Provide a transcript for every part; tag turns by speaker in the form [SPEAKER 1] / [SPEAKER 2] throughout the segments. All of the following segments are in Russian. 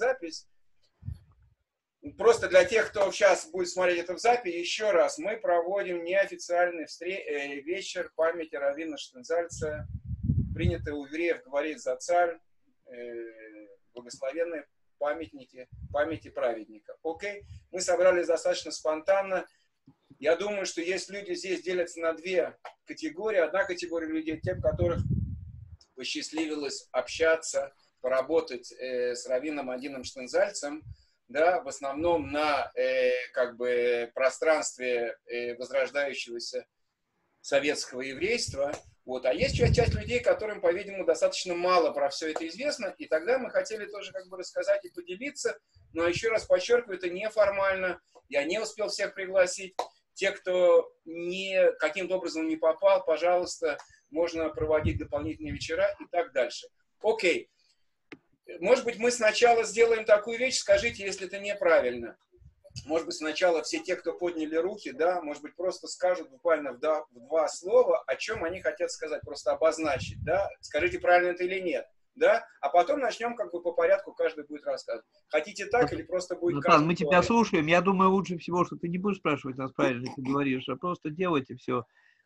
[SPEAKER 1] запись. Просто для тех, кто сейчас будет смотреть это в записи, еще раз, мы проводим неофициальный встре- э, вечер памяти Равина Штензальца, принятый у евреев говорит за царь, э, благословенные памятники, памяти праведника. Окей? Мы собрались достаточно спонтанно. Я думаю, что есть люди здесь делятся на две категории. Одна категория людей, тем, которых посчастливилось общаться, поработать э, с Равином Адином Штензальцем – да, в основном на э, как бы пространстве э, возрождающегося советского еврейства. Вот. А есть часть, часть людей, которым, по-видимому, достаточно мало про все это известно, и тогда мы хотели тоже как бы рассказать и поделиться, но еще раз подчеркиваю, это неформально, я не успел всех пригласить. Те, кто не, каким-то образом не попал, пожалуйста, можно проводить дополнительные вечера и так дальше. Окей. Может быть, мы сначала сделаем такую вещь, скажите, если это неправильно. Может быть, сначала все те, кто подняли руки, да, может быть, просто скажут буквально в, да, в два слова, о чем они хотят сказать, просто обозначить, да, скажите, правильно это или нет, да, а потом начнем как бы по порядку, каждый будет рассказывать. Хотите так или просто будет
[SPEAKER 2] Натан, мы тебя слушаем, я думаю, лучше всего, что ты не будешь спрашивать нас правильно, ты говоришь, а просто делайте все.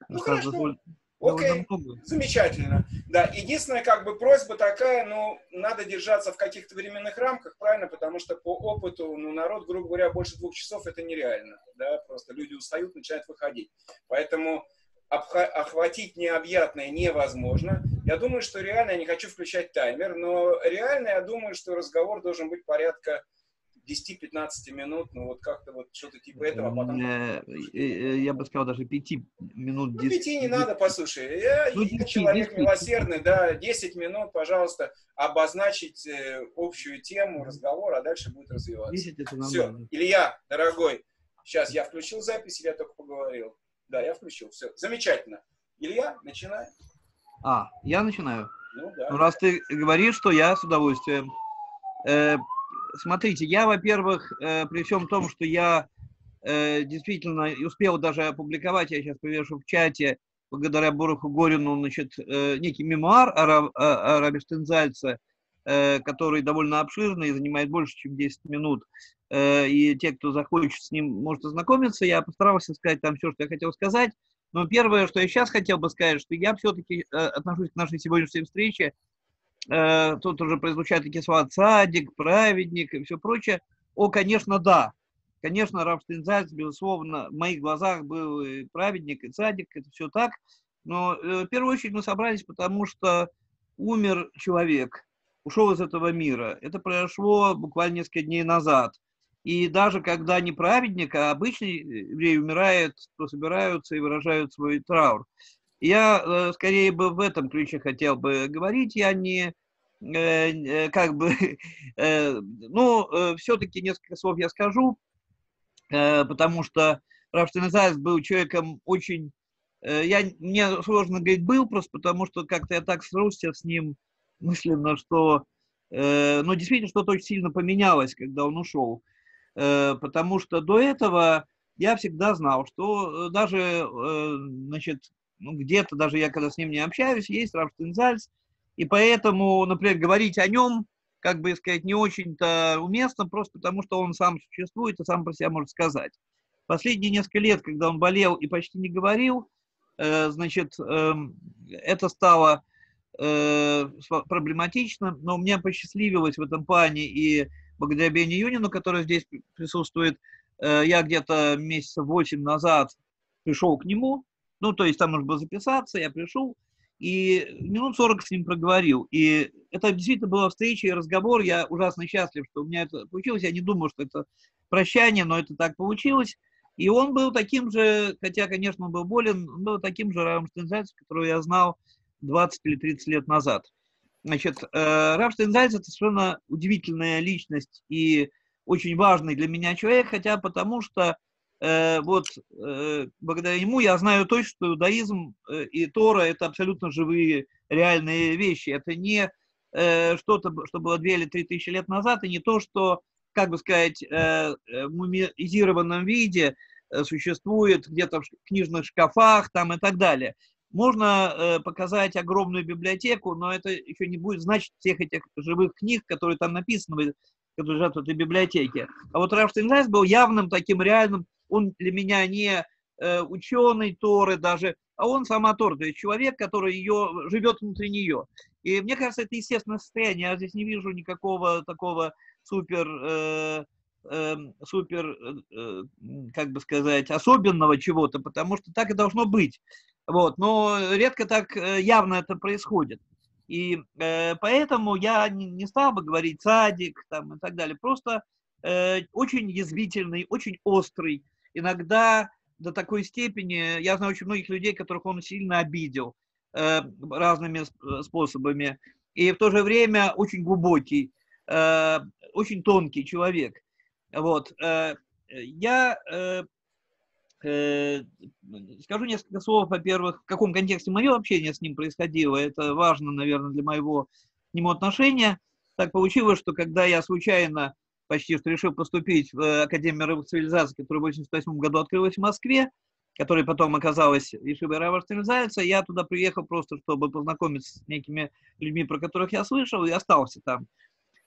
[SPEAKER 1] Ну, хорошо. Окей, замечательно. Да, единственная как бы просьба такая, ну, надо держаться в каких-то временных рамках, правильно, потому что по опыту, ну, народ, грубо говоря, больше двух часов это нереально, да, просто люди устают, начинают выходить. Поэтому охватить необъятное невозможно. Я думаю, что реально, я не хочу включать таймер, но реально я думаю, что разговор должен быть порядка 10-15 минут, ну вот как-то вот что-то типа этого, а потом...
[SPEAKER 2] Э, я бы сказал, даже 5 минут. 10...
[SPEAKER 1] Ну, 5 не надо, послушай. Я, ну, 10, человек 10, милосердный, да, 10 минут, пожалуйста, обозначить э, общую тему разговора, а дальше будет развиваться. 10 это Все, Илья, дорогой, сейчас я включил запись или я только поговорил? Да, я включил, все, замечательно. Илья, начинай.
[SPEAKER 2] А, я начинаю? Ну, да. Ну, раз ты говоришь, что я с удовольствием. Э, смотрите, я, во-первых, э, при всем том, что я э, действительно успел даже опубликовать, я сейчас повешу в чате, благодаря Бороху Горину, значит, э, некий мемуар о, о Рабе Штензальце, э, который довольно обширный, занимает больше, чем 10 минут, э, и те, кто захочет с ним, может ознакомиться. Я постарался сказать там все, что я хотел сказать. Но первое, что я сейчас хотел бы сказать, что я все-таки э, отношусь к нашей сегодняшней встрече э, тут уже прозвучат такие слова «цадик», «праведник» и все прочее. О, конечно, да. Конечно, Рафштейнзальц, безусловно, в моих глазах был и праведник, и цадик, это все так. Но э, в первую очередь мы собрались, потому что умер человек, ушел из этого мира. Это произошло буквально несколько дней назад. И даже когда не праведник, а обычный еврей умирает, то собираются и выражают свой траур. Я э, скорее бы в этом ключе хотел бы говорить. Я не э, э, как бы, ну, все-таки несколько слов я скажу, потому что Рафштейнзайс был человеком очень, я, мне сложно говорить был, просто потому что как-то я так сросся с ним мысленно, что, ну, действительно, что-то очень сильно поменялось, когда он ушел, потому что до этого я всегда знал, что даже, значит, ну, где-то даже я, когда с ним не общаюсь, есть Рафштинзальц, и поэтому, например, говорить о нем, как бы сказать, не очень-то уместно, просто потому что он сам существует и сам про себя может сказать. Последние несколько лет, когда он болел и почти не говорил, э, значит, э, это стало э, проблематично, но мне посчастливилось в этом плане и благодаря Бене Юнину, который здесь присутствует, э, я где-то месяца восемь назад пришел к нему, ну, то есть там нужно было записаться, я пришел, и минут 40 с ним проговорил. И это действительно была встреча и разговор. Я ужасно счастлив, что у меня это получилось. Я не думал, что это прощание, но это так получилось. И он был таким же, хотя, конечно, он был болен, он был таким же Рамштейнзальцем, которого я знал 20 или 30 лет назад. Значит, э, Рамштейнзальц – это совершенно удивительная личность и очень важный для меня человек, хотя потому что вот э, благодаря ему я знаю точно, что иудаизм э, и Тора – это абсолютно живые, реальные вещи. Это не что-то, что было две или три тысячи лет назад, и не то, что, как бы сказать, в мумизированном виде существует где-то в книжных шкафах там и так далее. Можно показать огромную библиотеку, но это еще не будет значить всех этих живых книг, которые там написаны. которые лежат в этой библиотеке. А вот Раф Штейнзайс был явным таким реальным, он для меня не э, ученый Торы даже, а он сама Тора, то есть человек, который ее, живет внутри нее. И мне кажется, это естественное состояние. Я здесь не вижу никакого такого супер, э, э, супер, э, э, как бы сказать, особенного чего-то, потому что так и должно быть. Вот. Но редко так э, явно это происходит. И э, поэтому я не, не стал бы говорить садик там, и так далее. Просто э, очень язвительный, очень острый. Иногда до такой степени, я знаю очень многих людей, которых он сильно обидел э, разными э, способами. И в то же время очень глубокий, э, очень тонкий человек. Вот. Э, я э, э, скажу несколько слов, во-первых, в каком контексте мое общение с ним происходило. Это важно, наверное, для моего к нему отношения. Так получилось, что когда я случайно почти что решил поступить в э, Академию мировых цивилизаций, которая в 1988 году открылась в Москве, которая потом оказалась Ешивой мировых цивилизаций, я туда приехал просто, чтобы познакомиться с некими людьми, про которых я слышал, и остался там.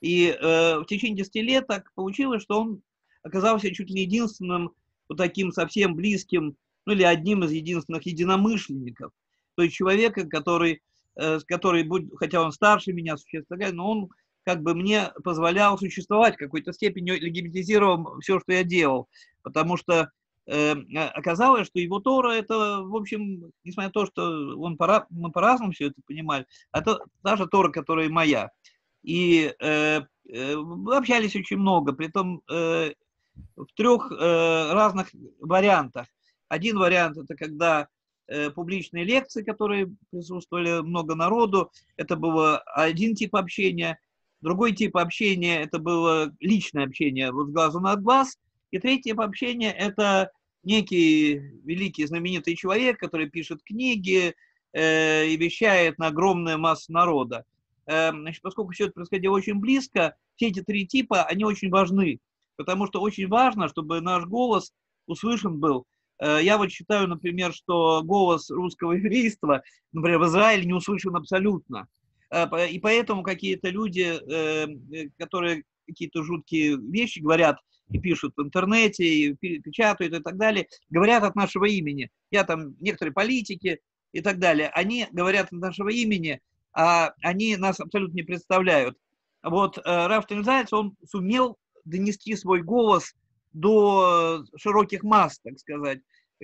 [SPEAKER 2] И э, в течение 10 лет так получилось, что он оказался чуть ли единственным вот таким совсем близким, ну или одним из единственных единомышленников. То есть человека, который, э, который хотя он старше меня существенно, но он как бы мне позволял существовать в какой-то степени, легитимизировал все, что я делал. Потому что э, оказалось, что его Тора, это, в общем, несмотря на то, что он пора, мы по-разному все это понимали, это та же Тора, которая моя. И э, э, общались очень много, при том э, в трех э, разных вариантах. Один вариант это когда э, публичные лекции, которые присутствовали много народу, это был один тип общения. Другой тип общения – это было личное общение вот с глазу на глаз. И третий тип общения – это некий великий знаменитый человек, который пишет книги э, и вещает на огромную массу народа. Э, значит, поскольку все это происходило очень близко, все эти три типа, они очень важны, потому что очень важно, чтобы наш голос услышан был. Э, я вот считаю, например, что голос русского еврейства, например, в Израиле не услышан абсолютно. Э, и поэтому какие-то люди, э, э, которые какие-то жуткие вещи говорят и пишут в интернете, и печатают и так далее, говорят от нашего имени. Я там, некоторые политики и так далее, они говорят от нашего имени, а они нас абсолютно не представляют. Вот Раф Штейнзальц, он сумел донести свой голос до широких масс, так сказать.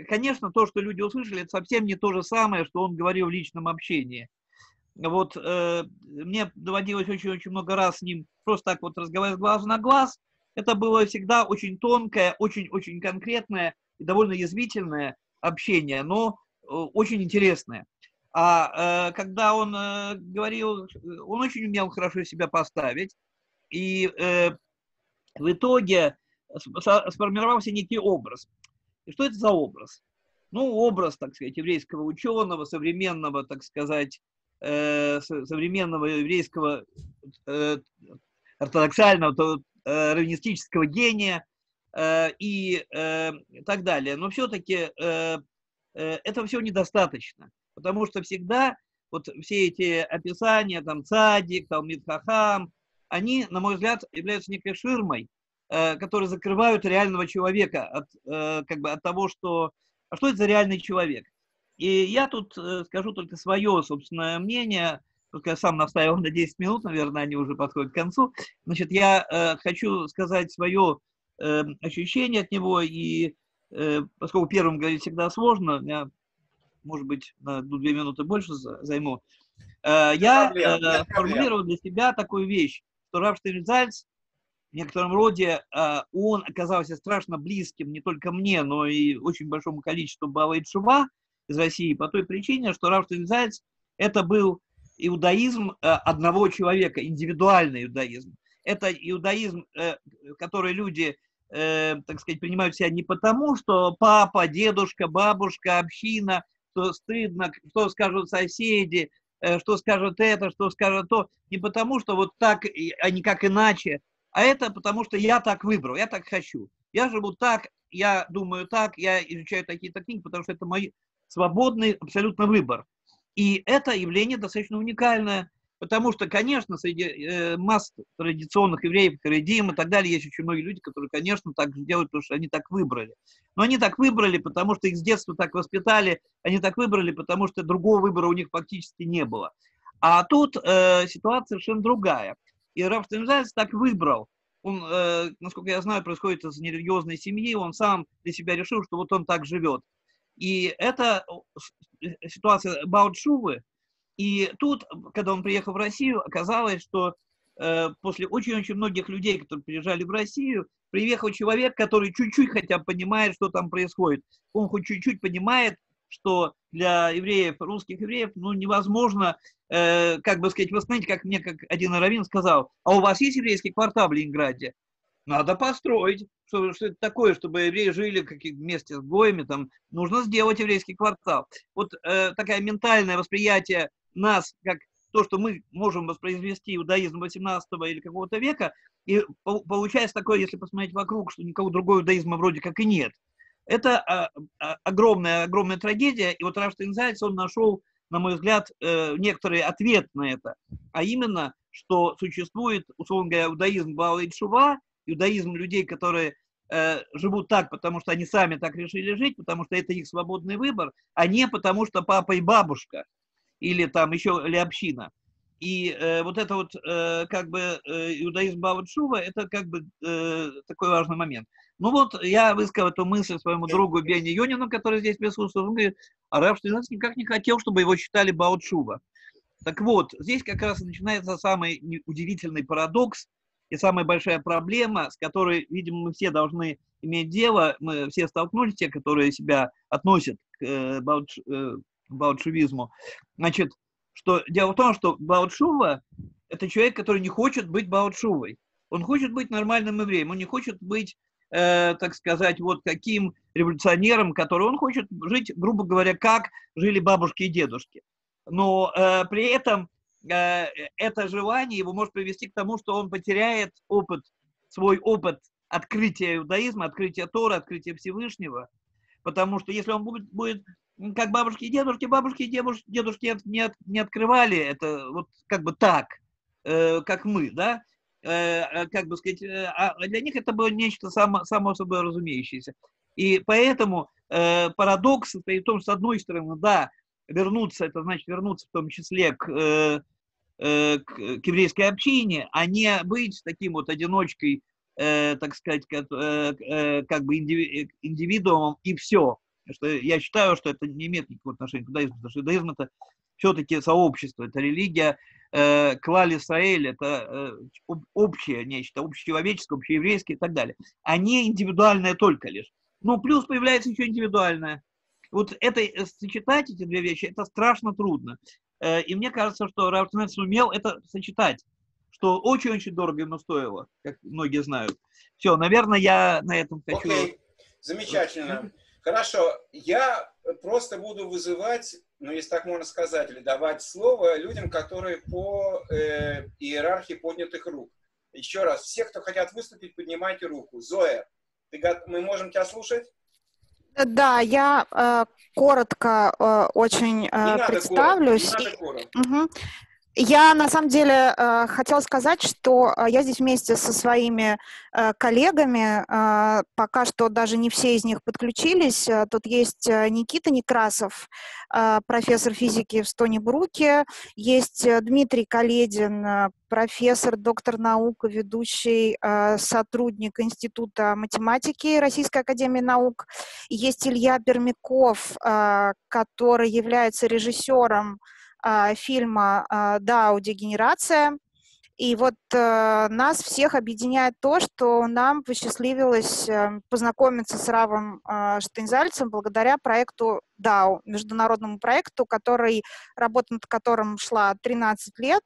[SPEAKER 2] Конечно, то, что люди услышали, это совсем не то же самое, что он говорил в личном общении вот э, мне доводилось очень-очень много раз с ним просто так вот разговаривать глаз на глаз. Это было всегда очень тонкое, очень-очень конкретное и довольно язвительное общение, но э, очень интересное. А э, когда он э, говорил, он очень умел хорошо себя поставить, и э, в итоге сформировался некий образ. И что это за образ? Ну, образ, так сказать, еврейского ученого, современного, так сказать, э, современного еврейского э, ортодоксального, то, э, раввинистического гения э, и э, так далее. Но все-таки э, э, этого всего недостаточно, потому что всегда вот все эти описания, там, цадик, там, мидхахам, они, на мой взгляд, являются некой ширмой, э, которые закрывают реального человека от, э, как бы от того, что... А что это за реальный человек? И я тут э, скажу только свое собственное мнение, только я сам наставил на 10 минут, наверное, они уже подходят к концу. Значит, я э, хочу сказать свое э, ощущение от него, и э, поскольку первым говорить всегда сложно, я, может быть, на две минуты больше займу, э, я э, формулировал для себя такую вещь, что Рафштейн Зальц в некотором роде э, он оказался страшно близким не только мне, но и очень большому количеству Бавайт Шува, из России по той причине, что Рафштейн Зайц это был иудаизм э, одного человека, индивидуальный иудаизм. Это иудаизм, э, который люди, э, так сказать, принимают себя не потому, что папа, дедушка, бабушка, община, что стыдно, что скажут соседи, что скажет это, что скажет то, не потому, что вот так, а не как иначе, а это потому, что я так выбрал, я так хочу. Я живу так, я думаю так, я изучаю такие-то книги, потому что это мои, свободный абсолютно выбор. И это явление достаточно уникальное, Потому что, конечно, среди э, масс традиционных евреев, харидим и так далее, есть очень многие люди, которые, конечно, так делают, потому что они так выбрали. Но они так выбрали, потому что их с детства так воспитали, они так выбрали, потому что другого выбора у них фактически не было. А тут э, ситуация совершенно другая. И Раф Штейнзальц так выбрал. Он, э, насколько я знаю, происходит из нерелигиозной семьи, он сам для себя решил, что вот он так живет. И это э, ситуация Баутшувы. И тут, когда он приехал в Россию, оказалось, что э, после очень-очень многих людей, которые приезжали в Россию, приехал человек, который чуть-чуть хотя бы понимает, что там происходит. Он хоть чуть-чуть понимает, что для евреев, русских евреев, ну, невозможно, э, как бы сказать, вы знаете, как мне как один раввин сказал, а у вас есть еврейский квартал в Ленинграде? Надо построить. Что, что это такое, чтобы евреи жили как вместе с гоями, там, нужно сделать еврейский квартал. Вот э, такое ментальное восприятие нас, как то, что мы можем воспроизвести иудаизм 18 или какого-то века, и получается такое, если посмотреть вокруг, что никого другого иудаизма вроде как и нет. Это а, а, огромная, огромная трагедия, и вот Раштейн Зайц, он нашел, на мой взгляд, э, некоторый ответ на это, а именно, что существует, условно говоря, иудаизм Баала и Шува, иудаизм людей, которые живут так, потому что они сами так решили жить, потому что это их свободный выбор, а не потому что папа и бабушка или там еще или община. И э, вот это вот э, как бы э, иудаизм Бавадшува, это как бы э, такой важный момент. Ну вот я высказал эту мысль своему другу Бене Йонину, который здесь присутствует. Он говорит, а Рав Штейнец никак не хотел, чтобы его считали Баутшува. Так вот, здесь как раз начинается самый удивительный парадокс и самая большая проблема, с которой, видимо, мы все должны иметь дело, мы все столкнулись, те, которые себя относят к э, баутш, э, баутшувизму. Значит, что дело в том, что Баутшува – это человек, который не хочет быть Баутшувой. Он хочет быть нормальным евреем, он не хочет быть, э, так сказать, вот каким революционером, который он хочет жить, грубо говоря, как жили бабушки и дедушки. Но э, при этом это желание его может привести к тому, что он потеряет опыт, свой опыт открытия иудаизма, открытия Тора, открытия Всевышнего. Потому что если он будет, будет как бабушки и дедушки, бабушки и дедушки, дедушки не, от, не открывали это вот как бы так, э, как мы, да, э, э как бы сказать, э, а для них это было нечто само, само собой разумеющееся. И поэтому э, парадокс состоит в том, что с одной стороны, да, вернуться, это значит вернуться в том числе к, э, э, к, к еврейской общине, а не быть таким вот одиночкой, э, так сказать, как, э, э, как бы индиви, индивидуумом и все что я считаю, что это не имеет никакого отношения к иудаизму, потому что иудаизм это все-таки сообщество, это религия, э, клаль Исраэль, это э, общее нечто, общечеловеческое, общееврейское и так далее, а индивидуальное только лишь. Ну, плюс появляется еще индивидуальное. Вот это, э, сочетать эти две вещи, это страшно трудно. Э, и мне кажется, что Рафтнет сумел это сочетать, что очень-очень дорого ему стоило, как многие знают. Все, наверное, я на этом хочу...
[SPEAKER 1] Окей, замечательно. Хорошо, я просто буду вызывать, ну, если так можно сказать, или давать слово людям, которые по э, иерархии поднятых рук. Еще раз, все, кто хотят выступить, поднимайте руку. Зоя, ты, мы можем тебя слушать?
[SPEAKER 3] Да, я э, коротко э, очень э, представлюсь. Коротко, коротко. Угу. Я на самом деле э, хотела сказать, что э, я здесь вместе со своими э, коллегами, э, пока что даже не все из них подключились. Э, тут есть э, Никита Некрасов, э, профессор физики в Стони Бруке, есть э, Дмитрий Каледин, э, профессор, доктор наук, ведущий э, сотрудник Института математики Российской Академии Наук. Есть Илья Пермяков, э, который является режиссером а, фильма а, «Дау. Дегенерация». И вот э, нас всех объединяет то, что нам посчастливилось э, познакомиться с Равом э, Штейнзальцем благодаря проекту DAO, международному проекту, который, работа над которым шла 13 лет.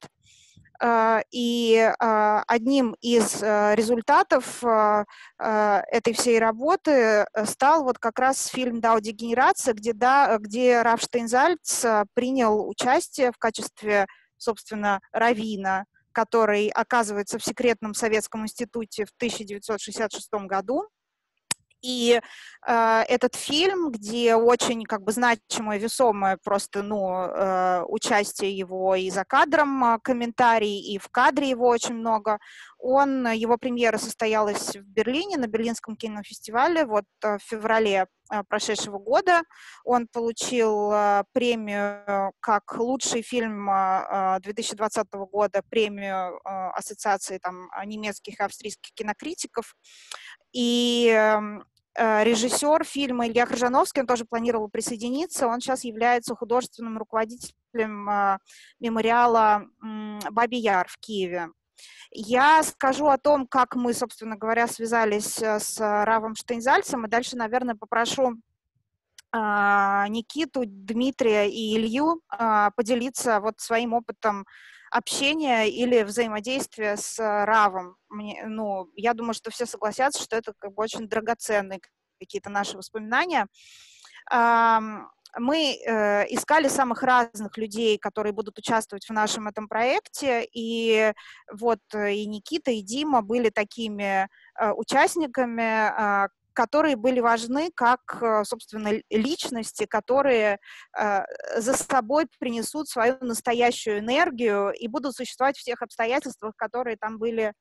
[SPEAKER 3] Э, и э, одним из э, результатов этой всей работы стал вот как раз фильм «Дау Дегенерация», где, да, где Раф Штейнзальц принял участие в качестве, собственно, равина, который оказывается в секретном советском институте в 1966 году. И э, этот фильм, где очень как бы значимое, весомое просто, ну, э, участие его и за кадром э, комментарий, и в кадре его очень много, он, его премьера состоялась в Берлине на Берлинском кинофестивале вот э, в феврале э, прошедшего года. Он получил премию как лучший фильм 2020 года, премию Ассоциации там, немецких и австрийских кинокритиков. И эм, э, режиссер фильма Илья Крыжановский, он тоже планировал присоединиться, он сейчас является художественным руководителем э, мемориала Баби Яр в Киеве. Я скажу о том, как мы, собственно говоря, связались э, с Равом Штейнзальцем, и дальше, наверное, попрошу Никиту, Дмитрия и Илью поделиться вот своим опытом общения или взаимодействия с Равом. Мне, ну, я думаю, что все согласятся, что это как бы очень драгоценные какие-то наши воспоминания. Мы э, искали самых разных людей, которые будут участвовать в нашем этом проекте, и вот э, и Никита, и Дима были такими э, участниками, а, которые были важны как, э, собственно, личности, которые э, за собой принесут свою настоящую энергию и будут существовать в тех обстоятельствах, которые там были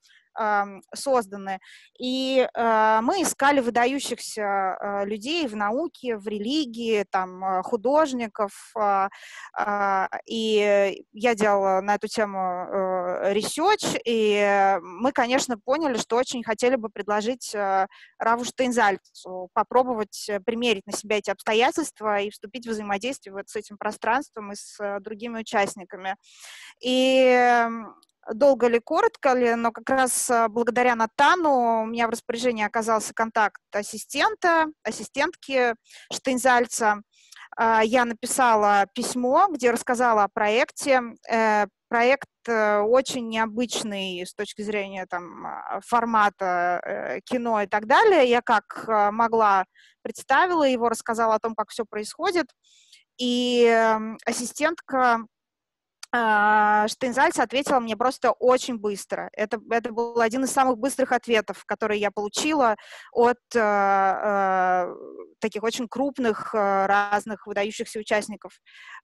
[SPEAKER 3] созданы. И э, мы искали выдающихся э, людей в науке, в религии, там, э, художников. И я делала на эту тему research, и мы, конечно, поняли, что очень хотели бы предложить Раву Штейнзальцу попробовать примерить на себя эти обстоятельства и вступить в взаимодействие вот с этим пространством и с другими участниками. И долго ли, коротко ли, но как раз а, благодаря Натану у меня в распоряжении оказался контакт ассистента, ассистентки Штейнзальца. А, я написала письмо, где рассказала о проекте. Э, проект э, очень необычный с точки зрения там, формата э, кино и так далее. Я как могла представила его, рассказала о том, как все происходит. И эм, ассистентка Штейнзальц ответила мне просто очень быстро. Это, это был один из самых быстрых ответов, которые я получила от э, таких очень крупных, разных выдающихся участников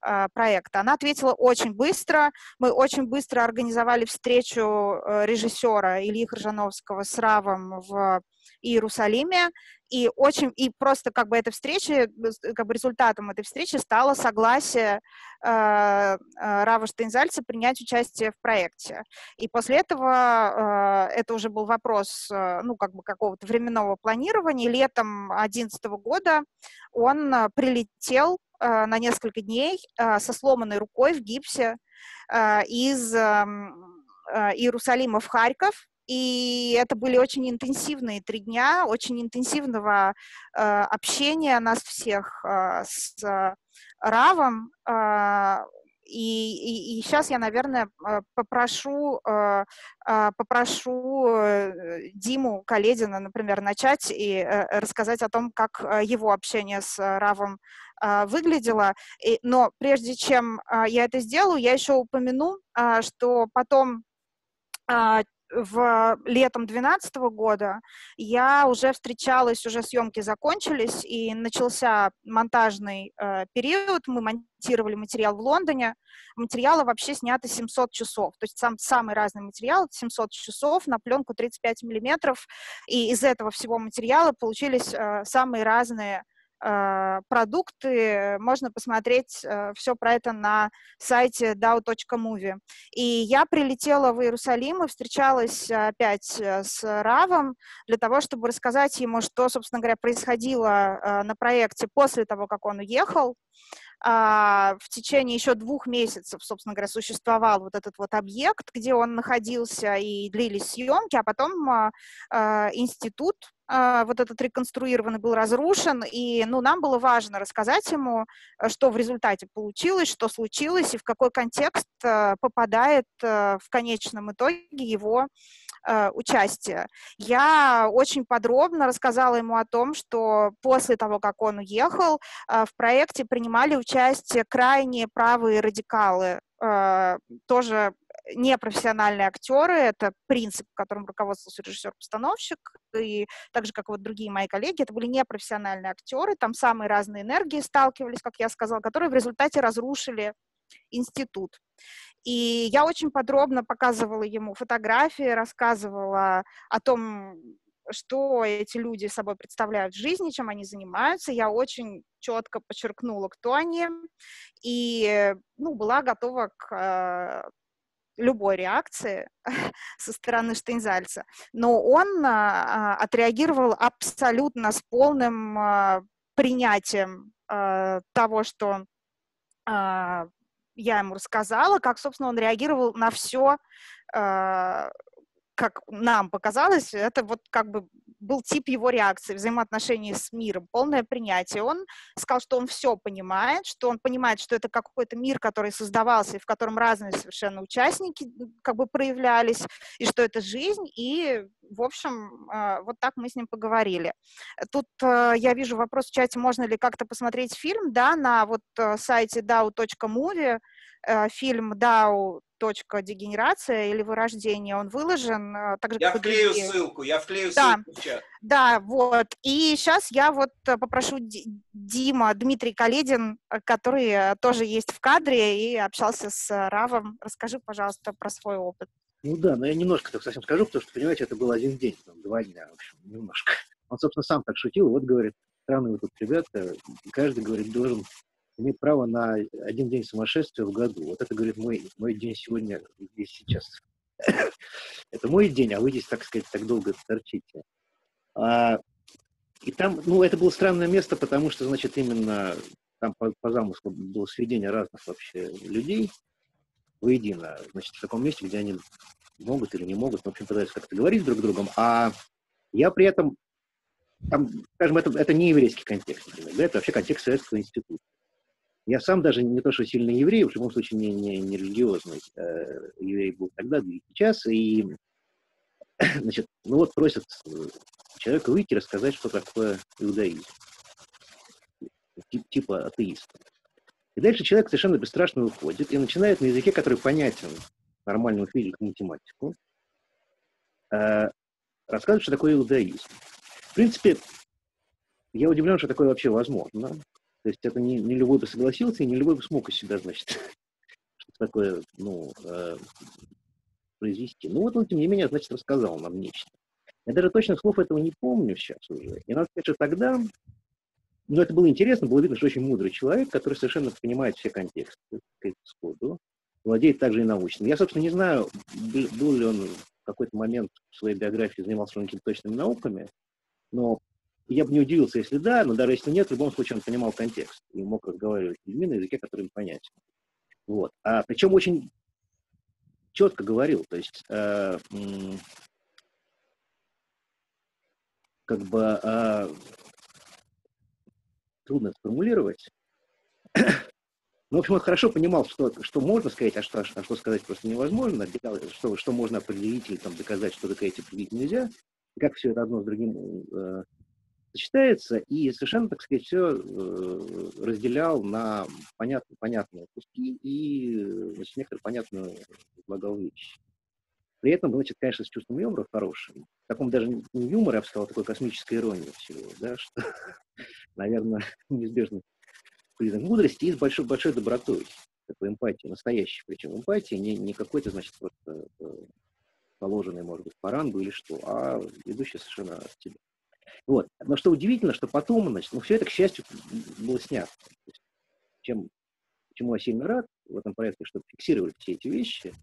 [SPEAKER 3] э, проекта. Она ответила очень быстро. Мы очень быстро организовали встречу режиссера Ильи Хржановского с Равом в Иерусалиме, и очень, и просто как бы эта встреча, как бы результатом этой встречи стало согласие э, э, Рава Штейнзальца принять участие в проекте. И после этого э, это уже был вопрос, э, ну, как бы какого-то временного планирования. Летом 2011 года он э, прилетел э, на несколько дней э, со сломанной рукой в гипсе э, из э, Иерусалима в Харьков, и это были очень интенсивные три дня, очень интенсивного э, общения нас всех э, с э, Равом. Э, и, и, и сейчас я, наверное, э, попрошу, э, э, попрошу Диму Каледина, например, начать и рассказать о том, как его общение с Равом выглядело. Но прежде чем я это сделаю, я еще упомяну, что потом в летом 2012 года я уже встречалась, уже съемки закончились, и начался монтажный э, период. Мы монтировали материал в Лондоне. Материала вообще снято 700 часов. То есть сам, самый разный материал, 700 часов на пленку 35 миллиметров. И из этого всего материала получились э, самые разные продукты. Можно посмотреть э, все про это на сайте dao.movie. И я прилетела в Иерусалим и встречалась опять э, с Равом для того, чтобы рассказать ему, что, собственно говоря, происходило на проекте после того, как он уехал. А, в течение еще двух месяцев, собственно говоря, существовал вот этот вот объект, где он находился и длились съемки, а потом а, а, институт вот этот реконструированный был разрушен, и ну, нам было важно рассказать ему, что в результате получилось, что случилось и в какой контекст попадает в конечном итоге его э, участия. Я очень подробно рассказала ему о том, что после того, как он уехал, э, в проекте принимали участие крайне правые радикалы, э, тоже непрофессиональные актеры, это принцип, которым руководствовался режиссер-постановщик, и так же, как вот другие мои коллеги, это были непрофессиональные актеры, там самые разные энергии сталкивались, как я сказала, которые в результате разрушили институт. И я очень подробно показывала ему фотографии, рассказывала о том, что эти люди собой представляют в жизни, чем они занимаются. Я очень четко подчеркнула, кто они, и ну, была готова к э, любой реакции со стороны Штейнзальца. Но он э, отреагировал абсолютно с полным э, принятием э, того, что э, я ему рассказала, как, собственно, он реагировал на все, э, как нам показалось, это вот как бы был тип его реакции, взаимоотношений с миром, полное принятие. Он сказал, что он все понимает, что он понимает, что это какой-то мир, который создавался, и в котором разные совершенно участники как бы проявлялись, и что это жизнь, и, в общем, а, вот так мы с ним поговорили. Тут а, я вижу вопрос в чате, можно ли как-то посмотреть фильм, да, на вот а, сайте dao.movie, фильм DAO точка дегенерация или вырождение, он выложен.
[SPEAKER 1] Э, так же, я вклею другие. ссылку, я вклею
[SPEAKER 3] да,
[SPEAKER 1] ссылку в чат.
[SPEAKER 3] Да, вот. И сейчас я вот э, попрошу Дима, Дмитрий Каледин, э, который тоже есть в кадре и общался с Равом. Расскажи, пожалуйста, про свой опыт.
[SPEAKER 4] Ну да, но я немножко так совсем скажу, потому что, понимаете, это был один день, там, два дня, в общем, немножко. Он, собственно, сам так шутил, вот, говорит, странные вы тут ребята, каждый, говорит, должен имеет право на один день сумасшествия в году. Вот это, говорит, мой, мой день сегодня, здесь сейчас. это мой день, а вы здесь, так сказать, так долго торчите. А, и там, ну, это было странное место, потому что, значит, именно там по, по замыслу было сведение разных вообще людей воедино, значит, в таком месте, где они могут или не могут, в общем, пытаются как-то говорить друг с другом, а я при этом, там, скажем, это, это не еврейский контекст, например, да, это вообще контекст Советского института. Я сам даже не то, что сильно еврей, в любом случае не, не, не религиозный э, еврей был тогда, да и сейчас. И, значит, ну вот просят человека выйти рассказать, что такое иудаизм. Тип, типа атеиста. И дальше человек совершенно бесстрашно уходит и начинает на языке, который понятен нормальному физику, математику, э, рассказывать, что такое иудаизм. В принципе, я удивлен, что такое вообще возможно. То есть это не, не любой бы согласился, и не любой бы смог из себя, значит, что-то такое, ну, э, произвести. Ну вот он, тем не менее, значит, рассказал нам нечто. Я даже точных слов этого не помню сейчас уже. И надо сказать, что тогда, ну, это было интересно, было видно, что очень мудрый человек, который совершенно понимает все контексты, сказать, сходу, владеет также и научным. Я, собственно, не знаю, был ли он в какой-то момент в своей биографии занимался какими-то точными науками, но я бы не удивился, если да, но даже если нет, в любом случае он понимал контекст и мог разговаривать с людьми на языке, который им понятен. Вот. А причем очень четко говорил, то есть э, как бы э, трудно сформулировать. Но, в общем, он хорошо понимал, что, что можно сказать, а что, а что сказать просто невозможно, что, что можно определить или там, доказать, что доказать определить нельзя, как все это одно с другим э, сочетается, и совершенно, так сказать, все э, разделял на понятные, понятные куски и значит, некоторые понятные излагал вещи. При этом, значит, конечно, с чувством юмора хорошим. В таком даже не юмор, я бы сказал, такой космической иронии всего, да, что, наверное, неизбежно признак мудрости и с большой, большой добротой, такой эмпатии, настоящей, причем эмпатии, не, не какой-то, значит, просто э, положенный, может быть, по рангу или что, а идущий совершенно от тебя. Вот. Но что удивительно, что потом, значит, ну, все это, к счастью, было снято. Чем, чему я сильно рад в этом проекте, чтобы фиксировали все эти вещи,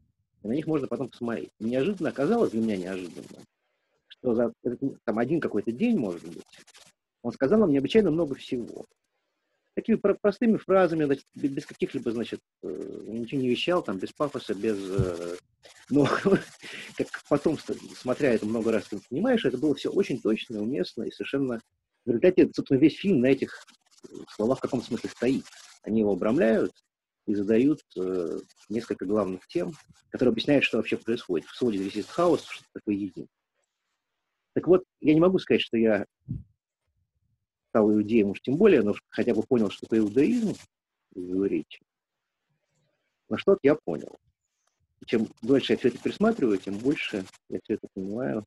[SPEAKER 4] и на них можно потом посмотреть. Неожиданно оказалось, для меня неожиданно, что за этот, там один какой-то день, может быть, он сказал нам необычайно много всего такими простыми фразами, значит, без каких-либо, значит, э, ничего не вещал, там, без пафоса, без... Э, но, как потом, смотря это много раз, ты понимаешь, это было все очень точно, уместно и совершенно... В результате, собственно, весь фильм на этих словах в каком смысле стоит. Они его обрамляют и задают э, несколько главных тем, которые объясняют, что вообще происходит. В своде висит хаос, что такое един. Так вот, я не могу сказать, что я стал иудеем уж тем более, но хотя бы понял, что это иудаизм из его речи. Но что-то я понял. чем дольше я все это пересматриваю, тем больше я все это понимаю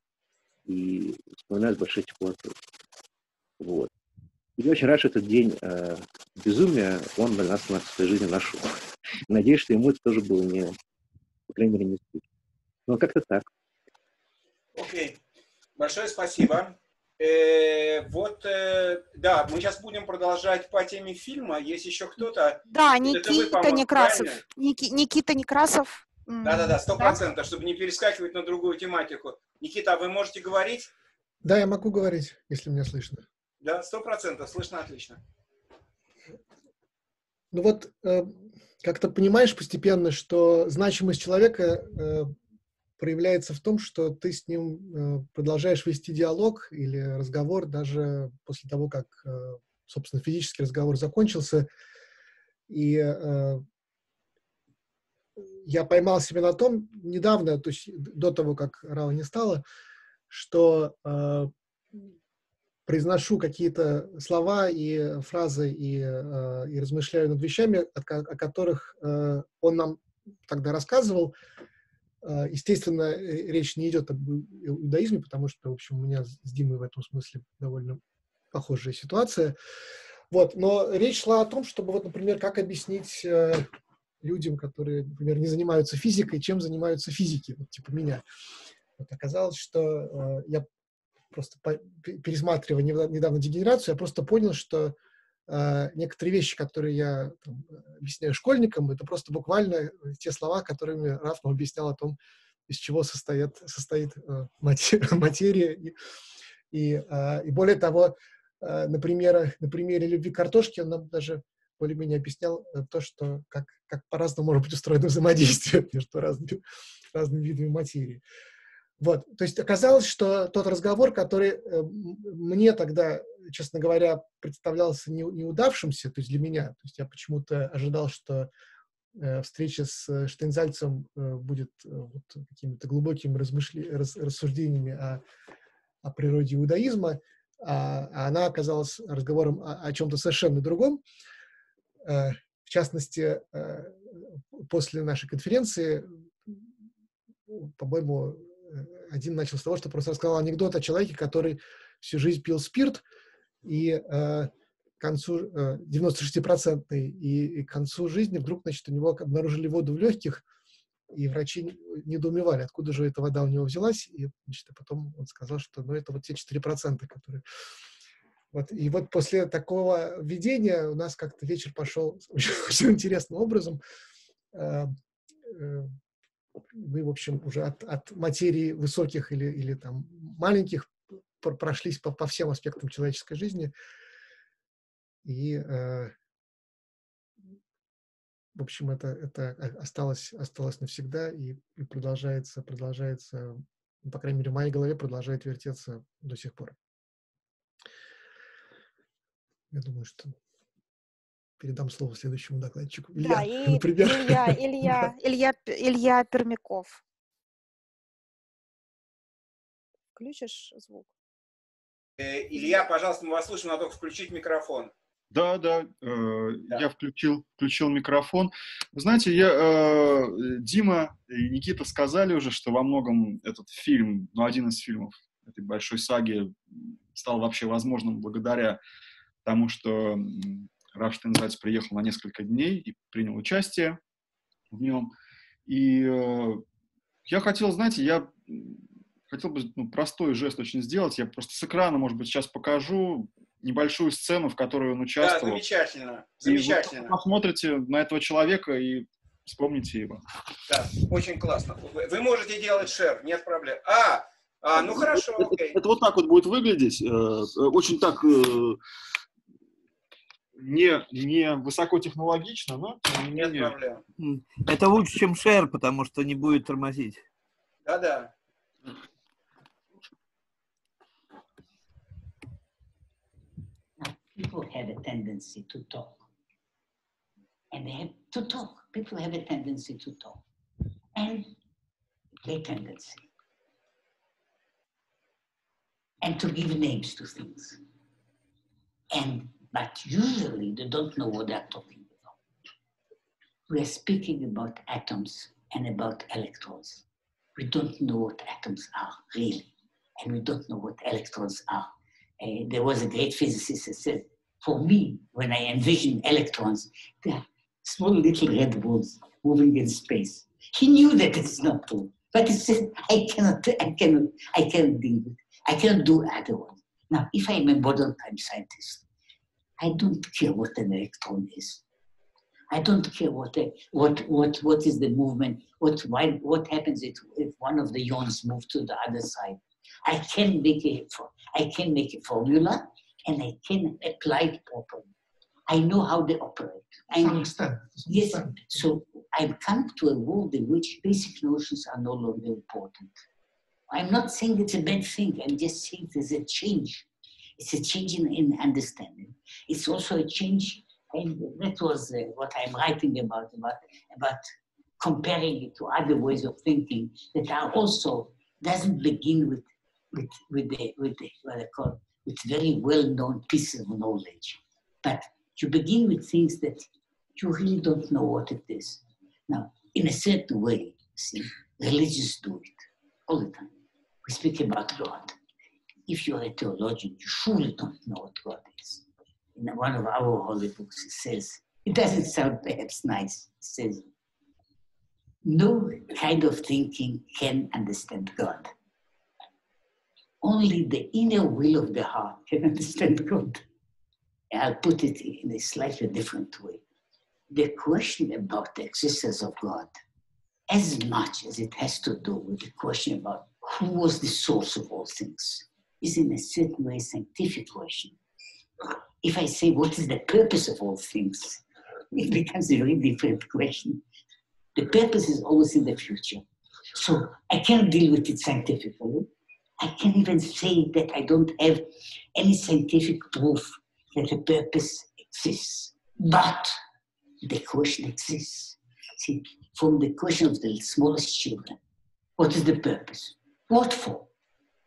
[SPEAKER 4] и вспоминаю с большой теплотой. Вот. И я очень рад, что этот день э, безумия, он для нас в своей жизни нашел. Надеюсь, что ему это тоже было не, по крайней мере, не скучно. Но как-то так.
[SPEAKER 1] Окей. Okay. Большое спасибо. Э, вот, э, да, мы сейчас будем продолжать по теме фильма. Есть еще кто-то?
[SPEAKER 3] Да, Никита вы, Некрасов. Ники, Никита Некрасов.
[SPEAKER 1] Да-да-да, сто процентов, чтобы не перескакивать на другую тематику. Никита, а вы можете говорить?
[SPEAKER 5] Да, я могу говорить, если меня слышно.
[SPEAKER 1] Да, сто процентов, слышно отлично.
[SPEAKER 5] Ну вот, э, как-то понимаешь постепенно, что значимость человека э, проявляется в том, что ты с ним э, продолжаешь вести диалог или разговор даже после того, как, э, собственно, физический разговор закончился. И э, я поймал себя на том недавно, то есть до того, как Рава не стало, что произношу какие-то слова и фразы и, и размышляю над вещами, о, которых он нам тогда рассказывал. Э, естественно, э, речь не идет об иудаизме, потому что, в общем, у меня с Димой в этом смысле довольно похожая ситуация. Вот. Но речь шла о том, чтобы, вот, например, как объяснить э, людям, которые, например, не занимаются физикой, чем занимаются физики, вот, типа меня. Вот оказалось, что э, я просто по, пересматривая недавно дегенерацию, я просто понял, что э, некоторые вещи, которые я там, объясняю школьникам, это просто буквально те слова, которыми Раф объяснял о том, из чего состоит, состоит э, материя. И, и, э, и более того, э, на, примерах, на примере любви картошки он нам даже более-менее объяснял э, то, что как, как по-разному может быть устроено взаимодействие между разными, разными видами материи. Вот. То есть оказалось, что тот разговор, который э, мне тогда, честно говоря, представлялся не, неудавшимся, то есть для меня, то есть я почему-то ожидал, что э, встреча с э, будет э, вот, какими-то глубокими размышли, рас, рассуждениями о, о природе иудаизма, а, а она оказалась разговором о, о чем-то совершенно другом. В частности, после нашей конференции, по-моему, один начал с того, что просто рассказал анекдот о человеке, который всю жизнь пил спирт, и э, к концу, э, 96-процентный, и, и к концу жизни вдруг, значит, у него обнаружили воду в легких, и врачи недоумевали, откуда же эта вода у него взялась, и, значит, а потом он сказал, что ну, это вот те 4%, которые... Вот, и вот после такого введения у нас как-то вечер пошел очень, очень интересным образом. Э, э, мы, в общем, уже от, от материи высоких или, или там маленьких прошлись по, по всем аспектам человеческой жизни. И, э, в общем, это, это осталось, осталось навсегда и, и продолжается, продолжается, ну, по крайней мере, в моей голове продолжает вертеться до сих пор. Я думаю, что передам слово следующему докладчику.
[SPEAKER 3] Илья, да, и например. Илья, Илья, Илья, Илья Пермяков. Включишь звук?
[SPEAKER 1] Э, Илья, пожалуйста, мы вас слышим, надо только включить микрофон.
[SPEAKER 6] Да, да, э, да. я включил, включил микрофон. знаете, я, э, Дима и Никита сказали уже, что во многом этот фильм, ну, один из фильмов этой большой саги стал вообще возможным благодаря тому, что Рафштейнзальц приехал на несколько дней и принял участие в нем. И э, я хотел, знаете, я хотел бы ну, простой жест очень сделать. Я просто с экрана, может быть, сейчас покажу небольшую сцену, в которой он участвовал.
[SPEAKER 1] Да, замечательно, замечательно. И
[SPEAKER 6] вы посмотрите на этого человека и вспомните его.
[SPEAKER 1] Да, очень классно. Вы можете делать шер, нет проблем. А, а ну хорошо,
[SPEAKER 6] это, окей. Это, это вот так вот будет выглядеть. Э, э, очень так не, не высокотехнологично, но
[SPEAKER 1] Нет не... проблем.
[SPEAKER 2] Это лучше, чем share, потому что не будет тормозить.
[SPEAKER 1] Да-да.
[SPEAKER 7] People have a tendency to talk. And they have to talk. People have a tendency to talk. And their tendency. And to give names to things. And but usually they don't know what they're talking about. We're speaking about atoms and about electrons. We don't know what atoms are really, and we don't know what electrons are. Uh, there was a great physicist that said, for me, when I envision electrons, they are small little red balls moving in space. He knew that it's not true, but he said, I cannot, I cannot, I cannot deal with I cannot do otherwise. Now, if I'm a modern time scientist, I don't care what an electron is. I don't care what what what what is the movement. What why what happens if, if one of the ions move to the other side. I can make a I can make a formula and I can apply it properly. I know how they operate. I understand. Yes. So I've come to a world in which basic notions are no longer important. I'm not saying it's a bad thing. I'm just saying there's a change. It's a change in, in understanding. It's also a change, and that was uh, what I'm writing about, about, about comparing it to other ways of thinking that are also doesn't begin with with with the with the what I call with very well-known pieces of knowledge, but you begin with things that you really don't know what it is. Now, in a certain way, see, do it all the time we speak about God. If you're a theologian, you surely don't know what God is. In one of our holy books, it says, it doesn't sound perhaps nice, it says, no kind of thinking can understand God. Only the inner will of the heart can understand God. And I'll put it in a slightly different way. The question about the existence of God, as much as it has to do with the question about who was the source of all things is in a certain way scientific question. If I say what is the purpose of all things, it becomes a very different question. The purpose is always in the future. So I can't deal with it scientifically. I can't even say that I don't have any scientific proof that the purpose exists. But the question exists. See, from the question of the smallest children, what is the purpose? What for?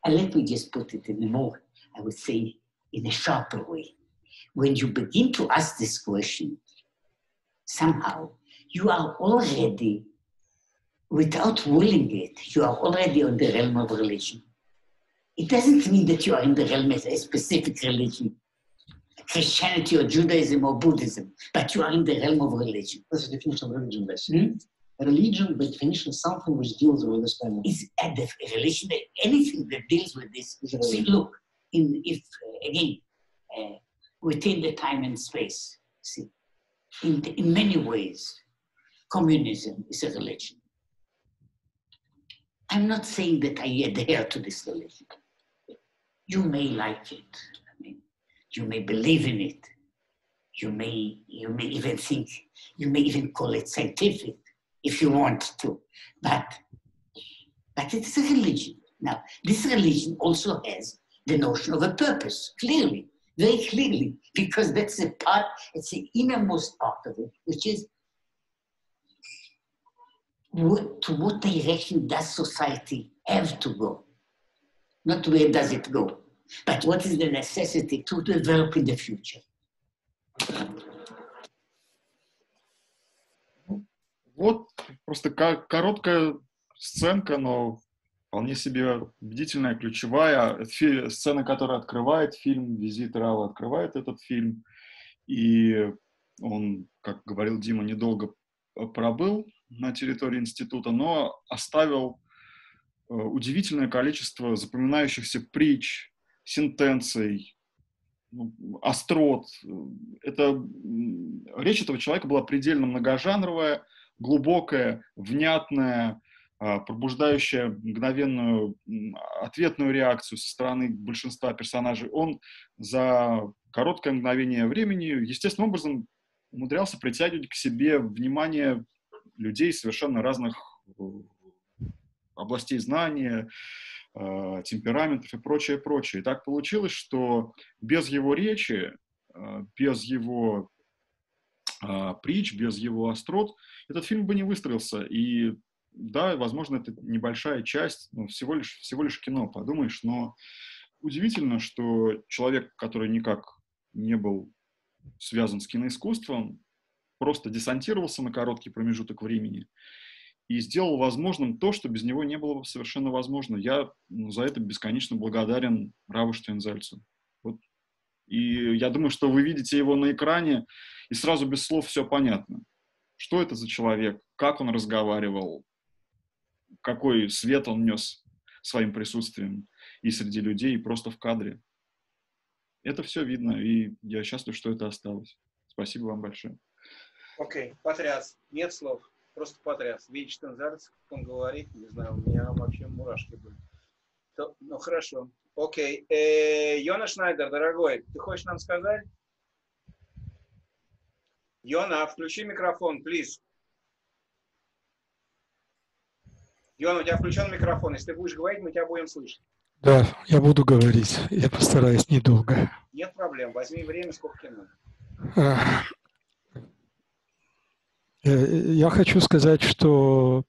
[SPEAKER 7] And let me just put it in a more, I would say, in a sharper way. When you begin to ask this question, somehow you are already, without willing it, you are already on the realm of religion. It doesn't mean that you are in the realm of a specific religion, Christianity or Judaism or Buddhism, but you are in the realm of religion.
[SPEAKER 4] What's the definition of religion, basically? Hmm? Religion, by definition, something which deals with this kind of.
[SPEAKER 7] Is the religion anything that deals with this? See, look, in if again uh, within the time and space, see, in in many ways, communism is a religion. I'm not saying that I adhere to this religion. You may like it. I mean, you may believe in it. You may you may even think you may even call it scientific if you want to. But, but it's a religion. Now, this religion also has the notion of a purpose, clearly, very clearly, because that's a part, it's the innermost part of it, which is what, to what direction does society have to go? Not where does it go, but what is the necessity to develop in the future?
[SPEAKER 6] Вот просто короткая сценка, но вполне себе убедительная, ключевая. Сцена, которая открывает фильм, визит Рава открывает этот фильм. И он, как говорил Дима, недолго пробыл на территории института, но оставил э, удивительное количество запоминающихся притч, сентенций, ну, острот. Это, речь этого человека была предельно многожанровая, глубокая, внятная, а, пробуждающая мгновенную ответную реакцию со стороны большинства персонажей, он за короткое мгновение времени естественным образом умудрялся притягивать к себе внимание людей совершенно разных э, областей знания, э, темпераментов и прочее, прочее. И так получилось, что без его речи, э, без его а, притч, без его острот, этот фильм бы не выстроился. И да, возможно, это небольшая часть, ну, всего лишь, всего лишь кино, подумаешь, но удивительно, что человек, который никак не был связан с киноискусством, просто десантировался на короткий промежуток времени и сделал возможным то, что без него не было бы совершенно возможно. Я за это бесконечно благодарен Раву Штейнзальцу. И я думаю, что вы видите его на экране, и сразу без слов все понятно. Что это за человек, как он разговаривал, какой свет он нес своим присутствием и среди людей, и просто в кадре. Это все видно, и я счастлив, что это осталось. Спасибо вам большое.
[SPEAKER 1] Окей, okay, потряс. Нет слов просто потряс. Видеть Штензарц, как он говорит, не знаю, у меня вообще мурашки были. То, ну, хорошо. Окей. Э, Йона Шнайдер, дорогой, ты хочешь нам сказать? Йона, включи микрофон, please. Йона, у тебя включен микрофон. Если ты будешь говорить, мы тебя будем слышать.
[SPEAKER 8] Да, я буду говорить. Я постараюсь недолго.
[SPEAKER 1] Нет проблем. Возьми время, сколько тебе надо.
[SPEAKER 8] Э, я хочу сказать, что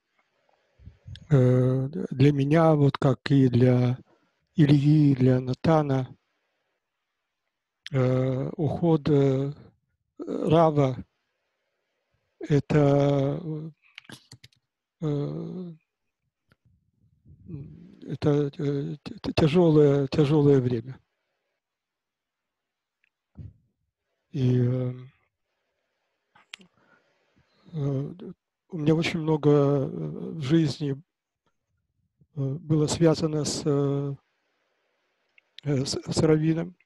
[SPEAKER 8] э, для меня, вот как и для Ильи, для Натана, э, уход Рава – это, это тяжелое, тяжелое время. И Э, у меня очень много э, в жизни э, было связано с, с, с Равином.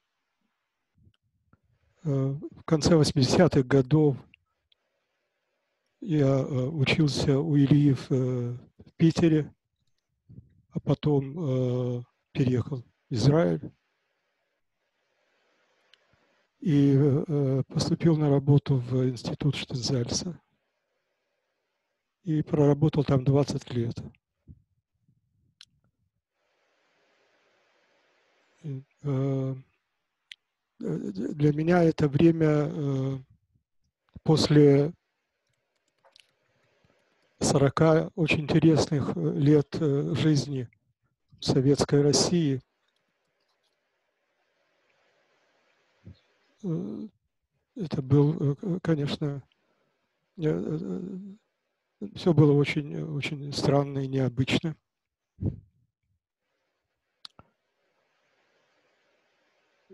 [SPEAKER 8] В конце 80-х годов я учился у Ильи в, Питере, а потом переехал в Израиль и поступил на работу в институт Штензальса и проработал там 20 лет. Для меня это время э, после 40 очень интересных лет э, жизни в Советской России. Это был, конечно, все было очень, очень странно и необычно.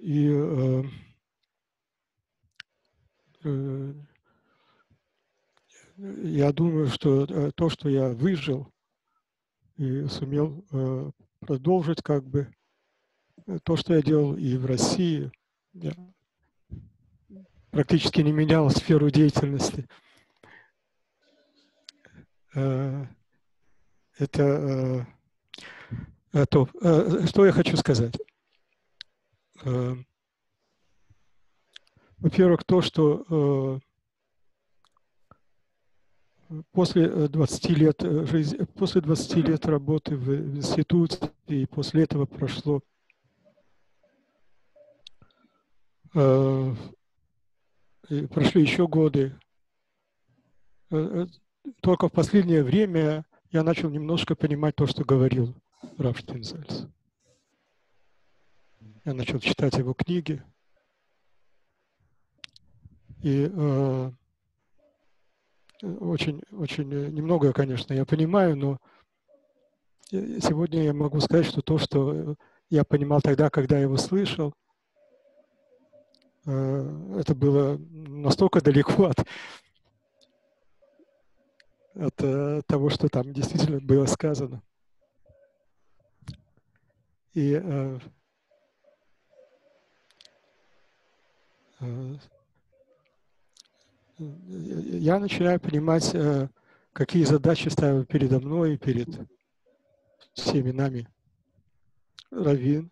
[SPEAKER 8] И э, э, я думаю, что э, то, что я выжил и сумел э, продолжить как бы э, то, что я делал и в России, я практически не менял сферу деятельности. Э, это э, то, э, что я хочу сказать. Во-первых, то, что после 20 лет жизни, после 20 лет работы в институте, и после этого прошло прошли еще годы только в последнее время я начал немножко понимать то, что говорил Раф Штейнзальц. Я начал читать его книги. И э, очень, очень немного, конечно, я понимаю, но сегодня я могу сказать, что то, что я понимал тогда, когда я его слышал, э, это было настолько далеко от от э, того, что там действительно было сказано. И э, я начинаю понимать, э, какие задачи ставил передо мной и перед всеми нами Равин,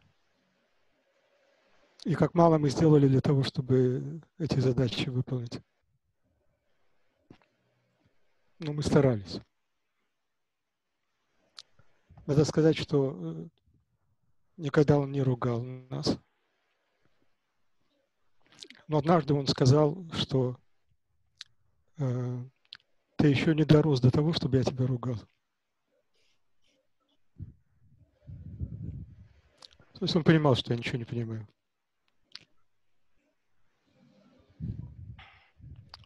[SPEAKER 8] и как мало мы сделали для того, чтобы эти задачи выполнить. Но мы старались. Надо сказать, что э, никогда он не ругал нас. Но однажды он сказал, что э, ты еще не дорос до того, чтобы я тебя ругал. То есть он понимал, что я ничего не понимаю.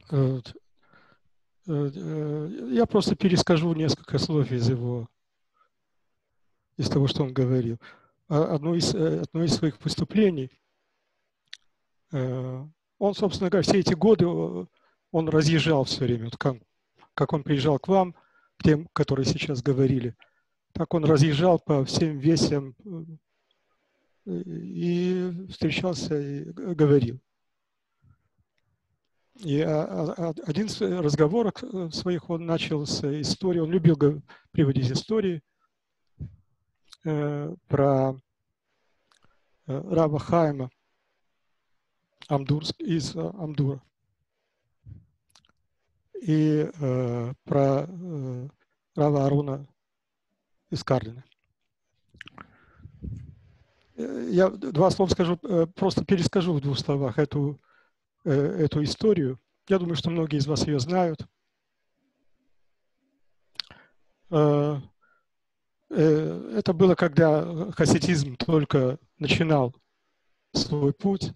[SPEAKER 8] Вот. я просто перескажу несколько слов из его, из того, что он говорил. А, одно из, одно из своих выступлений, он, собственно говоря, все эти годы он разъезжал все время, вот как, как он приезжал к вам, к тем, которые сейчас говорили, так он разъезжал по всем весям и встречался и говорил. И один из разговоров своих он начал с истории, он любил приводить истории э, про э, Раба Хайма Амдурск, из Амдура и э, про э, Рава Аруна из Карлина. Я два слова скажу, просто перескажу в двух словах эту Э, эту историю. Я думаю, что многие из вас ее знают. Э, э, это было, когда хасидизм только начинал свой путь,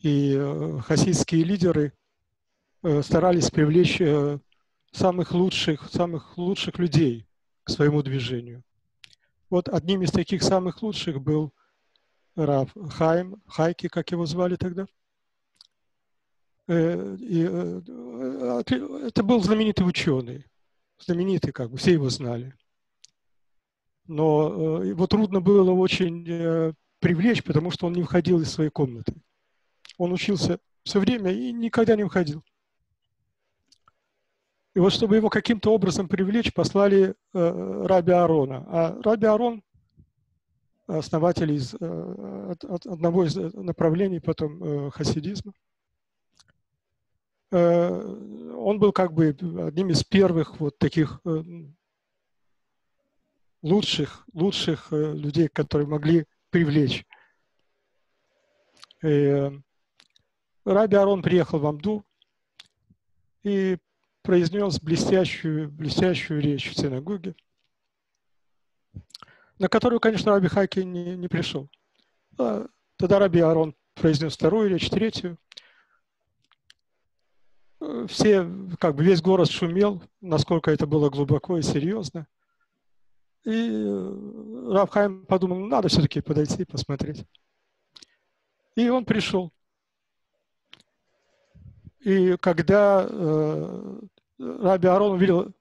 [SPEAKER 8] и хасидские лидеры старались привлечь самых лучших, самых лучших людей к своему движению. Вот одним из таких самых лучших был Рав Хайм, Хайки, как его звали тогда – Э, и, э, э, это был знаменитый ученый, знаменитый, как бы, все его знали. Но его трудно было очень привлечь, потому что он не выходил из своей комнаты. Он учился все время и никогда не выходил. И вот чтобы его каким-то образом привлечь, послали э, Раби Арона. А Раби Арон, основатель из, э, от, одного из направлений потом э, хасидизма, Э, он был как бы одним из первых вот таких э, лучших, лучших э, людей, которые могли привлечь. И Раби Арон приехал в Амду и произнес блестящую, блестящую речь в синагоге, на которую, конечно, Раби Хаки не, не пришел. А тогда Раби Арон произнес вторую речь, третью – все, как бы весь город шумел, насколько это было глубоко и серьезно. И Равхайм подумал, «Ну, надо все-таки подойти и посмотреть. И он пришел. И когда э, Раби Арон увидел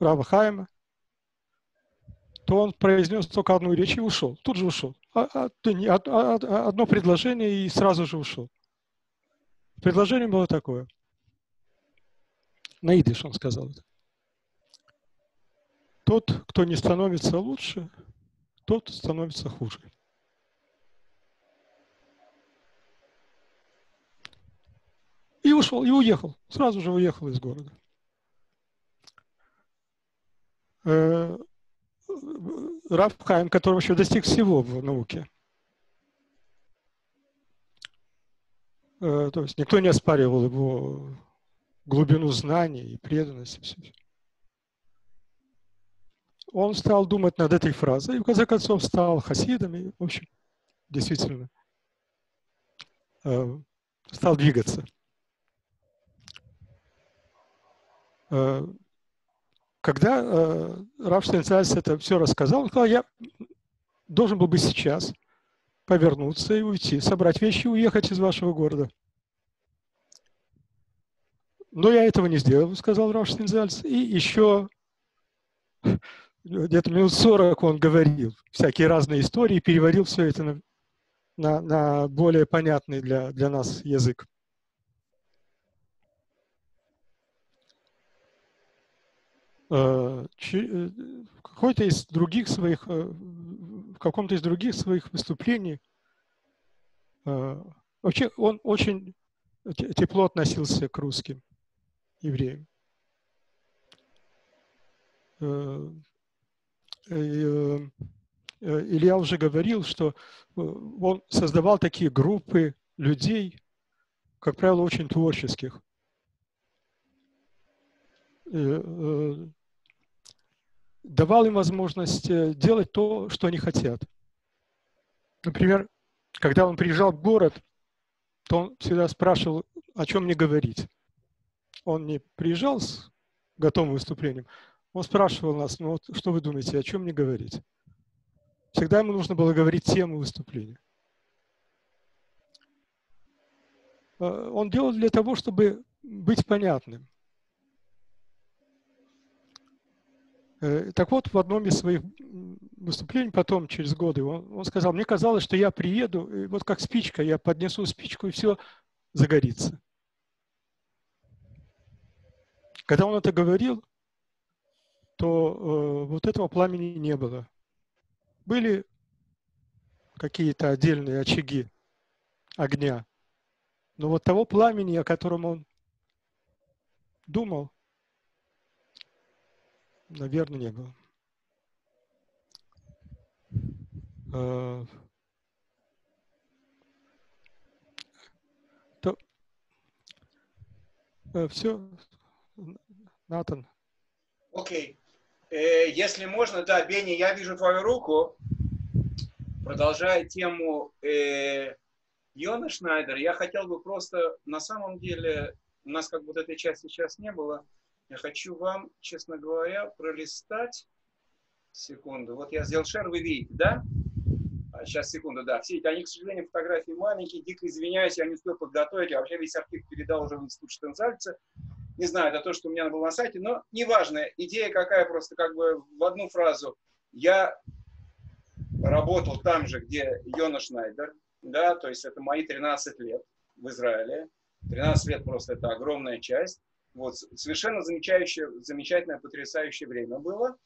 [SPEAKER 8] Раба Хайма, то он произнес только одну речь и ушел. Тут же ушел. А, а, а, одно предложение и сразу же ушел. Предложение было такое. На он сказал это. Тот, кто не становится лучше, тот становится хуже. И ушел, и уехал. Сразу же уехал из города. Э, Рафхайм, который еще достиг всего в науке, Э, то есть никто не оспаривал его глубину знаний и преданности. Все. Он стал думать над этой фразой и в конце концов стал хасидом и, в общем, действительно э, стал двигаться. Э, когда Рафштейн это все рассказал, он сказал, я должен был бы сейчас – повернуться и уйти, собрать вещи и уехать из вашего города. Но я этого не сделал, сказал Рафштинзальц. И еще где-то минут 40 он говорил всякие разные истории, переводил все это на, на, на более понятный для, для нас язык. Э, э, какой-то из других своих, э, в каком-то из других своих выступлений вообще он очень тепло относился к русским евреям. Илья уже говорил, что он создавал такие группы людей, как правило, очень творческих давал им возможность э, делать то, что они хотят. Например, когда он приезжал в город, то он всегда спрашивал, о чем мне говорить. он не приезжал с готовым выступлением, он спрашивал нас, ну вот что вы думаете, о чем мне говорить? Всегда ему нужно было говорить тему выступления. Э, он делал для того, чтобы быть понятным. Так вот, в одном из своих выступлений, потом, через годы, он, он сказал, мне казалось, что я приеду, и вот как спичка, я поднесу спичку, и все загорится. Когда он это говорил, то э, вот этого пламени не было. Были какие-то отдельные очаги огня, но вот того пламени, о котором он думал, наверное, не было. Э, то, э, все, Натан.
[SPEAKER 1] Окей. Okay. Э, если можно, да, Бенни, я вижу твою руку. Продолжая тему э, Йона Шнайдер, я хотел бы просто, на самом деле, у нас как вот этой части сейчас не было, я хочу вам, честно говоря, пролистать. Секунду. Вот я сделал шер, вы видите, да? А, сейчас, секунду, да. Все эти, они, к сожалению, фотографии маленькие. Дико извиняюсь, я не успел подготовить. Я вообще весь архив передал уже в институт Штензальца. Не знаю, это то, что у меня было на сайте, но неважно. Идея какая, просто как бы в одну фразу. Я работал там же, где Йона Шнайдер, да, то есть это мои 13 лет в Израиле. 13 лет просто это огромная часть. Вот, совершенно замечающее, замечательное, потрясающее время было.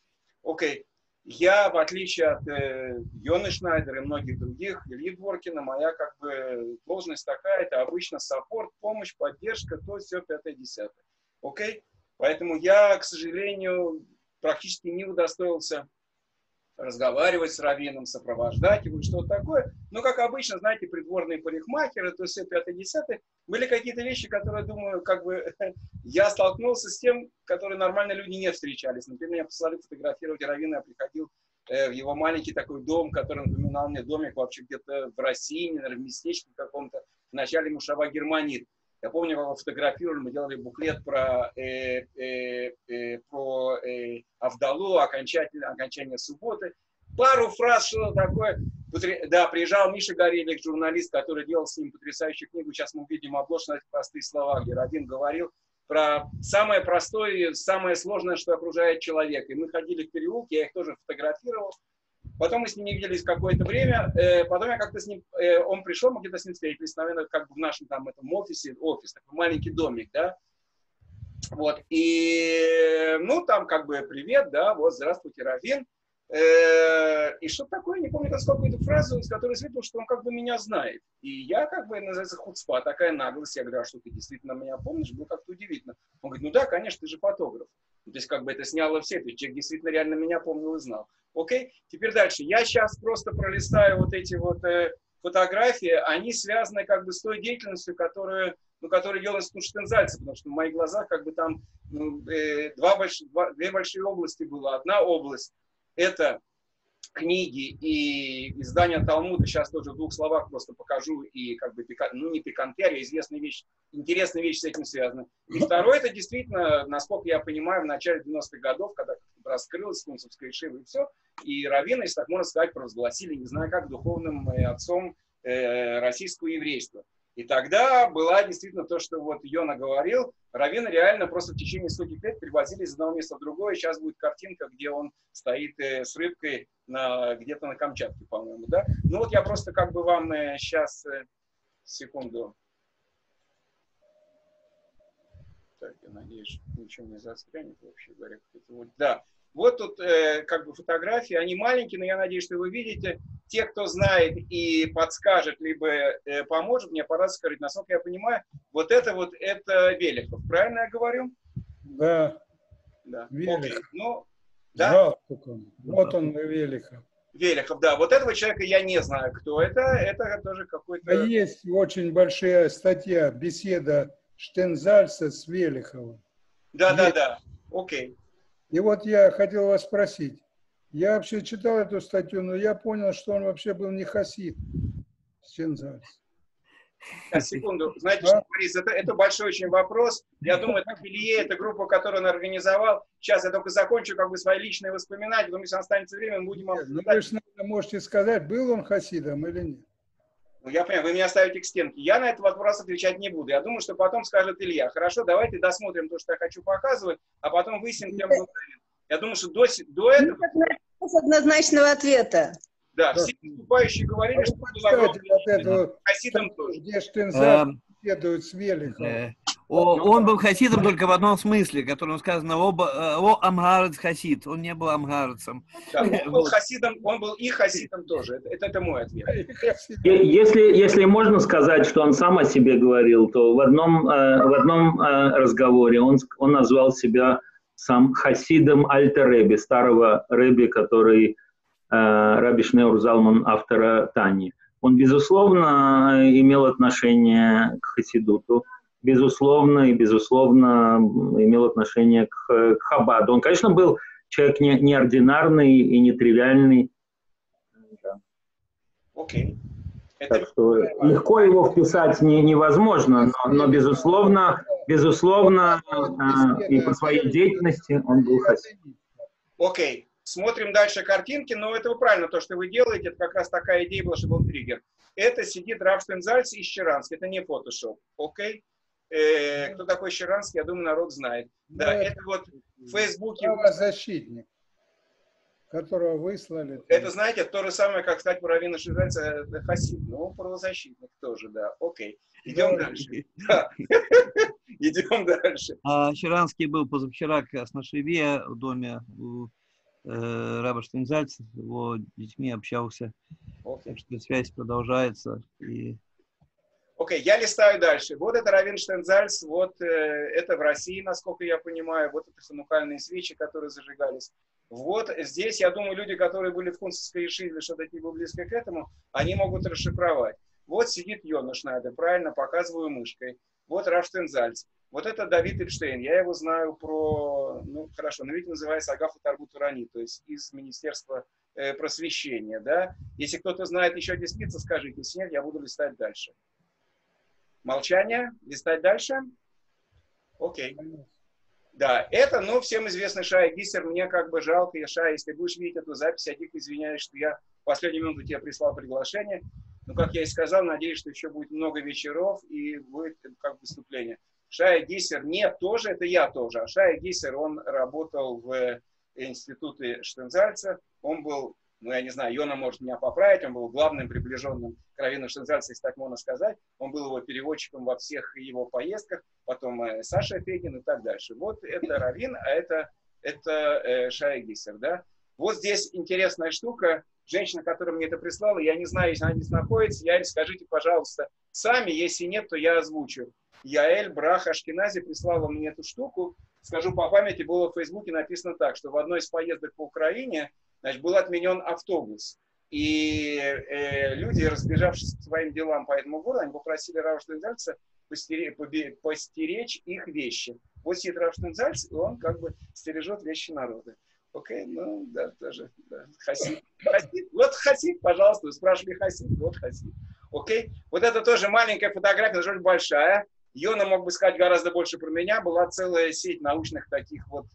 [SPEAKER 1] Окей, я, в отличие от э, Йоны Шнайдера и многих других, Ильи Дворкина, моя как бы должность такая, это обычно саппорт, помощь, поддержка, то все пятое, десятое. Окей? Поэтому я, к сожалению, практически не удостоился разговаривать с раввином, сопровождать его, что-то такое. Но, как обычно, знаете, придворные парикмахеры, то пятое, десятое, были какие-то вещи, которые, думаю, как бы я столкнулся с тем, которые нормально люди не встречались. Например, меня послали фотографировать раввина, я приходил э, в его маленький такой дом, который напоминал мне домик вообще где-то в России, наверное, в местечке каком-то, в начале Мушава Германит. Я помню, его фотографировали, мы делали буклет про, э, э, э, про э, Авдалу, окончательное, окончание субботы. Пару фраз, что такое. Да, приезжал Миша Горелик, журналист, который делал с ним потрясающую книгу. Сейчас мы увидим обложку на этих простых словах, где Радин говорил про самое простое, самое сложное, что окружает человека. И мы ходили в переулке, я их тоже фотографировал. Потом мы с ним не виделись какое-то время. Э, потом я как-то с ним, э, он пришел, мы где-то с ним встретились, наверное, как бы в нашем там этом офисе, офис, такой маленький домик, да. Вот, и, ну, там как бы привет, да, вот, здравствуйте, Равин. Э, и что такое, не помню, эту фразу, из которой следовало, что он как бы меня знает. И я как бы, называется, худспа, такая наглость. Я говорю, а что ты действительно меня помнишь? Было как-то удивительно. Он говорит, ну да, конечно, ты же фотограф. То есть как бы это сняло все, то есть человек действительно реально меня помнил и знал. Окей, теперь дальше. Я сейчас просто пролистаю вот эти вот э, фотографии, они связаны как бы с той деятельностью, которую, ну, которую делал Институт Штензальца, потому что в моих глазах как бы там ну, э, два больш, два, две большие области было. Одна область – это книги и издания Талмуда, сейчас тоже в двух словах просто покажу, и как бы, ну не пикантерия, известная вещь, интересная вещь с этим связана. И второе, это действительно, насколько я понимаю, в начале 90-х годов, когда раскрылась Кунцевская Ишива и все, и раввины, если так можно сказать, провозгласили, не знаю как, духовным э, отцом э, российского еврейства. И тогда была действительно то, что вот Йона говорил, Равина реально просто в течение нескольких лет перевозили из одного места в другое. Сейчас будет картинка, где он стоит э, с рыбкой на, где-то на Камчатке, по-моему, да? Ну вот я просто как бы вам сейчас, э, секунду. Так, я надеюсь, ничего не застрянет вообще говоря. Вот, да, вот тут э, как бы фотографии, они маленькие, но я надеюсь, что вы видите. Те, кто знает и подскажет, либо э, поможет мне, пора скажите, насколько я понимаю, вот это вот, это Велихов, правильно я говорю?
[SPEAKER 9] Да.
[SPEAKER 1] Да.
[SPEAKER 9] Велихов.
[SPEAKER 1] Окей. Ну, да?
[SPEAKER 9] Вот он, Велихов.
[SPEAKER 1] Велихов, да. Вот этого человека я не знаю, кто это. Это тоже какой-то...
[SPEAKER 9] А есть очень большая статья, беседа Штензальца с Велиховым.
[SPEAKER 1] Да, есть. да, да. Окей.
[SPEAKER 9] И вот я хотел вас спросить. Я вообще читал эту статью, но я понял, что он вообще был не хасид, Стензальц.
[SPEAKER 1] Сейчас, секунду. Знаете, что, Борис, это, это большой очень вопрос. Я думаю, это Илье, это группа, которую он организовал. Сейчас я только закончу как бы свои личные воспоминания, потому если останется время, мы будем...
[SPEAKER 9] Ну, вы же можете сказать, был он хасидом или нет.
[SPEAKER 1] Ну, я понимаю, вы меня ставите к стенке. Я на этот вопрос отвечать не буду. Я думаю, что потом скажет Илья. Хорошо, давайте досмотрим то, что я хочу показывать, а потом выясним, кем был Я думаю, что до, до этого...
[SPEAKER 10] однозначного ответа.
[SPEAKER 1] Да, все выступающие говорили, что
[SPEAKER 9] было вот это хасидом тоже. Где Штензак беседует с Велихом.
[SPEAKER 2] Он был хасидом только в одном смысле, которым сказано оба, э, о амгарец хасид. Он не был амгарцем.
[SPEAKER 1] Да, он был хасидом, он был и хасидом тоже. Это, это мой ответ.
[SPEAKER 11] Если, если можно сказать, что он сам о себе говорил, то в одном, э, в одном э, разговоре он, он назвал себя сам хасидом Альтер старого Рэби, который Раби Шнеур Залман, автора Тани. Он, безусловно, имел отношение к хасидуту безусловно, и безусловно имел отношение к, к Хабаду. Он, конечно, был человек не, неординарный и нетривиальный.
[SPEAKER 1] Окей.
[SPEAKER 11] Okay. Так что легко его вписать не, невозможно, но, но безусловно, безусловно, э, и по своей деятельности он был хасид.
[SPEAKER 1] Окей. Okay. Смотрим дальше картинки, но это вы правильно, то, что вы делаете, это как раз такая идея была, что был триггер. Это сидит Рафштензальц из Щеранска, это не фотошоп, окей? Okay? Э, кто такой Щеранский, я думаю, народ знает. Да, да это вот в Фейсбуке...
[SPEAKER 9] Правозащитник, которого выслали.
[SPEAKER 1] Это, знаете, то же самое, как стать Муравьино Шизальца Хасид. Ну, правозащитник тоже, да. Окей. Идем да. дальше. Идем дальше.
[SPEAKER 2] А Щеранский был позавчера как раз на Шиве в доме у э, Раба Штензальца. Его детьми общался. Так что связь продолжается. И
[SPEAKER 1] Окей, okay, я листаю дальше. Вот это Равинштейн-Зальц, вот э, это в России, насколько я понимаю, вот это ханукальные свечи, которые зажигались. Вот здесь, я думаю, люди, которые были в Кунцевской решили, что такие были близко к этому, они могут расшифровать. Вот сидит Йона Шнайдер, правильно, показываю мышкой. Вот Рафштейн-Зальц. Вот это Давид Эйнштейн. Я его знаю про, ну, хорошо, но ведь называется Агафа Тарбут Урани, то есть из Министерства э, просвещения, да. Если кто-то знает еще где спицы, скажите. Если нет, я буду листать дальше. Молчание. Листать дальше. Окей. Да, это, ну, всем известный Шая Гиссер. Мне как бы жалко, я Шая, если будешь видеть эту запись, я дико извиняюсь, что я в последнюю минуту тебе прислал приглашение. Но, как я и сказал, надеюсь, что еще будет много вечеров и будет как выступление. Шая Гиссер не тоже, это я тоже. А Шая Гиссер, он работал в институте Штензальца. Он был ну, я не знаю, Йона может меня поправить, он был главным приближенным к Равину Штензальцу, если так можно сказать. Он был его переводчиком во всех его поездках, потом э, Саша Фегин и так дальше. Вот это Равин, а это, это э, Шая Гиссер, да. Вот здесь интересная штука. Женщина, которая мне это прислала, я не знаю, если она здесь находится, Яэль, скажите, пожалуйста, сами, если нет, то я озвучу. Яэль Брах Ашкинази прислала мне эту штуку. Скажу по памяти, было в Фейсбуке написано так, что в одной из поездок по Украине значит, был отменен автобус. И э, люди, разбежавшись к своим делам по этому городу, они попросили Раушнензальца постеречь, их вещи. Вот сидит Раушнензальц, и он как бы стережет вещи народа. Окей, ну, да, тоже, да, хасид. хасид. Вот хасид, пожалуйста, спрашивали хасид, вот хасид. Окей, вот это тоже маленькая фотография, даже большая. Йона мог бы сказать гораздо больше про меня. Была целая сеть научных таких вот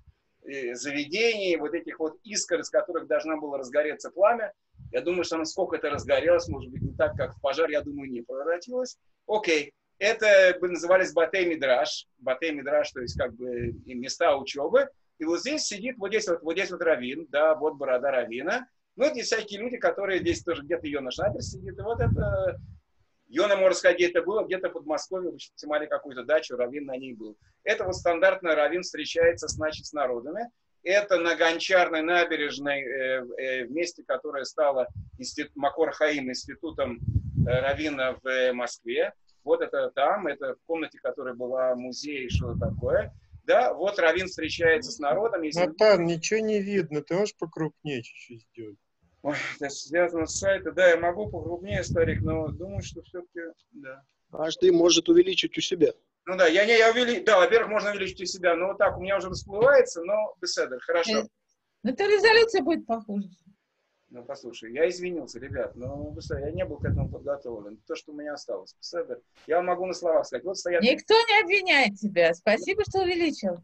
[SPEAKER 1] заведений, вот этих вот искр, из которых должна была разгореться пламя. Я думаю, что насколько это разгорелось, может быть, не так, как в пожар, я думаю, не превратилось. Окей, это бы назывались батей мидраш, батей мидраш, то есть как бы места учебы. И вот здесь сидит, вот здесь вот, вот здесь вот равин, да, вот борода равина. Ну, это всякие люди, которые здесь тоже где-то ее наш адрес сидит. И вот это Йона, где это было, где-то под Москвой, снимали какую-то дачу, Равин на ней был. Это вот стандартно Равин встречается, значит, с народами. Это на Гончарной набережной, э, э, в месте, которое стало институт, Макор Хаим, институтом э, Равина в Москве. Вот это там, это в комнате, которая была музей, что такое. Да, вот Равин встречается с народом.
[SPEAKER 12] Если... Натан, ничего не видно, ты можешь покрупнее чуть-чуть сделать?
[SPEAKER 1] Ой, это связано с сайтом. Да, я могу покрупнее, старик, но думаю, что все-таки, да.
[SPEAKER 12] Каждый может увеличить у себя.
[SPEAKER 1] Ну да, я не, я увели... да, во-первых, можно увеличить у себя, но вот так у меня уже расплывается, но беседер, хорошо.
[SPEAKER 13] Ну, то резолюция будет похуже.
[SPEAKER 1] Ну, послушай, я извинился, ребят, но я не был к этому подготовлен. То, что у меня осталось. Я могу на словах сказать. Вот стоят...
[SPEAKER 13] Никто не обвиняет тебя. Спасибо, что увеличил.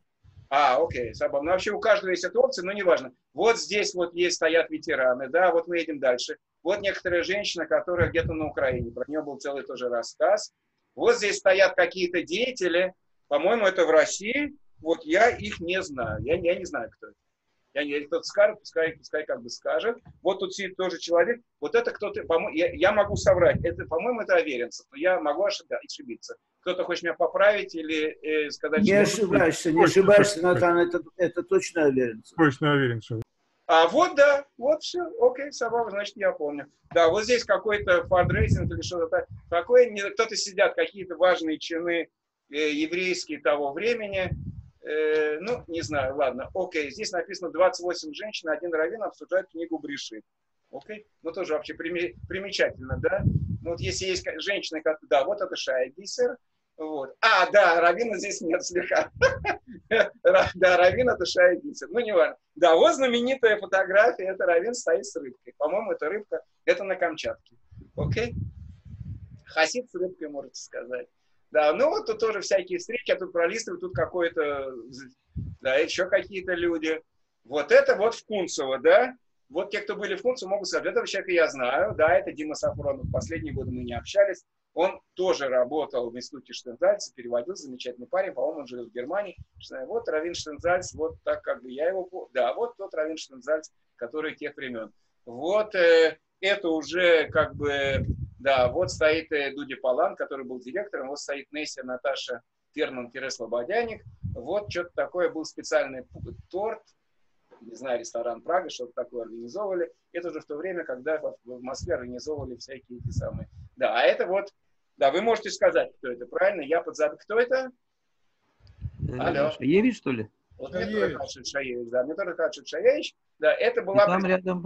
[SPEAKER 1] А, окей, забавно. Ну, вообще у каждого есть эта опция, но неважно. Вот здесь вот есть, стоят ветераны, да, вот мы едем дальше. Вот некоторая женщина, которая где-то на Украине, про нее был целый тоже рассказ. Вот здесь стоят какие-то деятели, по-моему, это в России, вот я их не знаю, я, я не знаю, кто это. Я не, кто-то скажет, пускай, пускай как бы скажет. Вот тут сидит тоже человек. Вот это кто-то, я, я могу соврать. Это, по-моему, это Аверинцев, но я могу ошибиться. Кто-то хочет меня поправить или э, сказать...
[SPEAKER 14] Не ошибаешься, не ошибаешься, Натан, это, это точно Аверинцев.
[SPEAKER 8] Точно Аверинцев.
[SPEAKER 1] А вот да, вот все, окей, собака, значит, я помню. Да, вот здесь какой-то фандрейзинг или что-то такое. Кто-то сидят, какие-то важные чины э, еврейские того времени, Э, ну, не знаю, ладно, окей, здесь написано 28 женщин, один раввин обсуждает книгу Бриши. Окей? Ну, тоже вообще прими, примечательно, да? Ну, вот если есть женщины, как, да, вот это Шая Гисер, вот. А, да, Равина здесь нет слегка. да, Равин это Шая Гисер. Ну, не важно. Да, вот знаменитая фотография, это Равин стоит с рыбкой. По-моему, это рыбка, это на Камчатке. Окей? Хасид с рыбкой, можете сказать. Да, ну вот тут тоже всякие встречи, а тут пролистывают, тут какой-то, да, еще какие-то люди. Вот это вот в Кунцево, да? Вот те, кто были в Кунцево, могут сказать, этого человека я знаю, да, это Дима Сафронов, последние годы мы не общались. Он тоже работал в институте Штензальца, переводил, замечательный парень, по-моему, он живет в Германии. Вот Равин Штензальц, вот так как бы я его... Да, вот тот Равин Штензальц, который тех времен. Вот э, это уже как бы да, вот стоит э, Дуди Палан, который был директором, вот стоит Несsia Наташа Фернан Слободяник. Вот что-то такое, был специальный торт, не знаю, ресторан Прага, что-то такое организовывали. Это уже в то время, когда в Москве организовывали всякие эти самые. Да, а это вот, да, вы можете сказать, кто это, правильно? Я подзабыл. Кто это?
[SPEAKER 2] Э, Алло. Шаевич, что ли?
[SPEAKER 1] Вот мне тоже кажется Шаевич, да, мне тоже кажется Шаевич. Да, это была,
[SPEAKER 2] там рядом,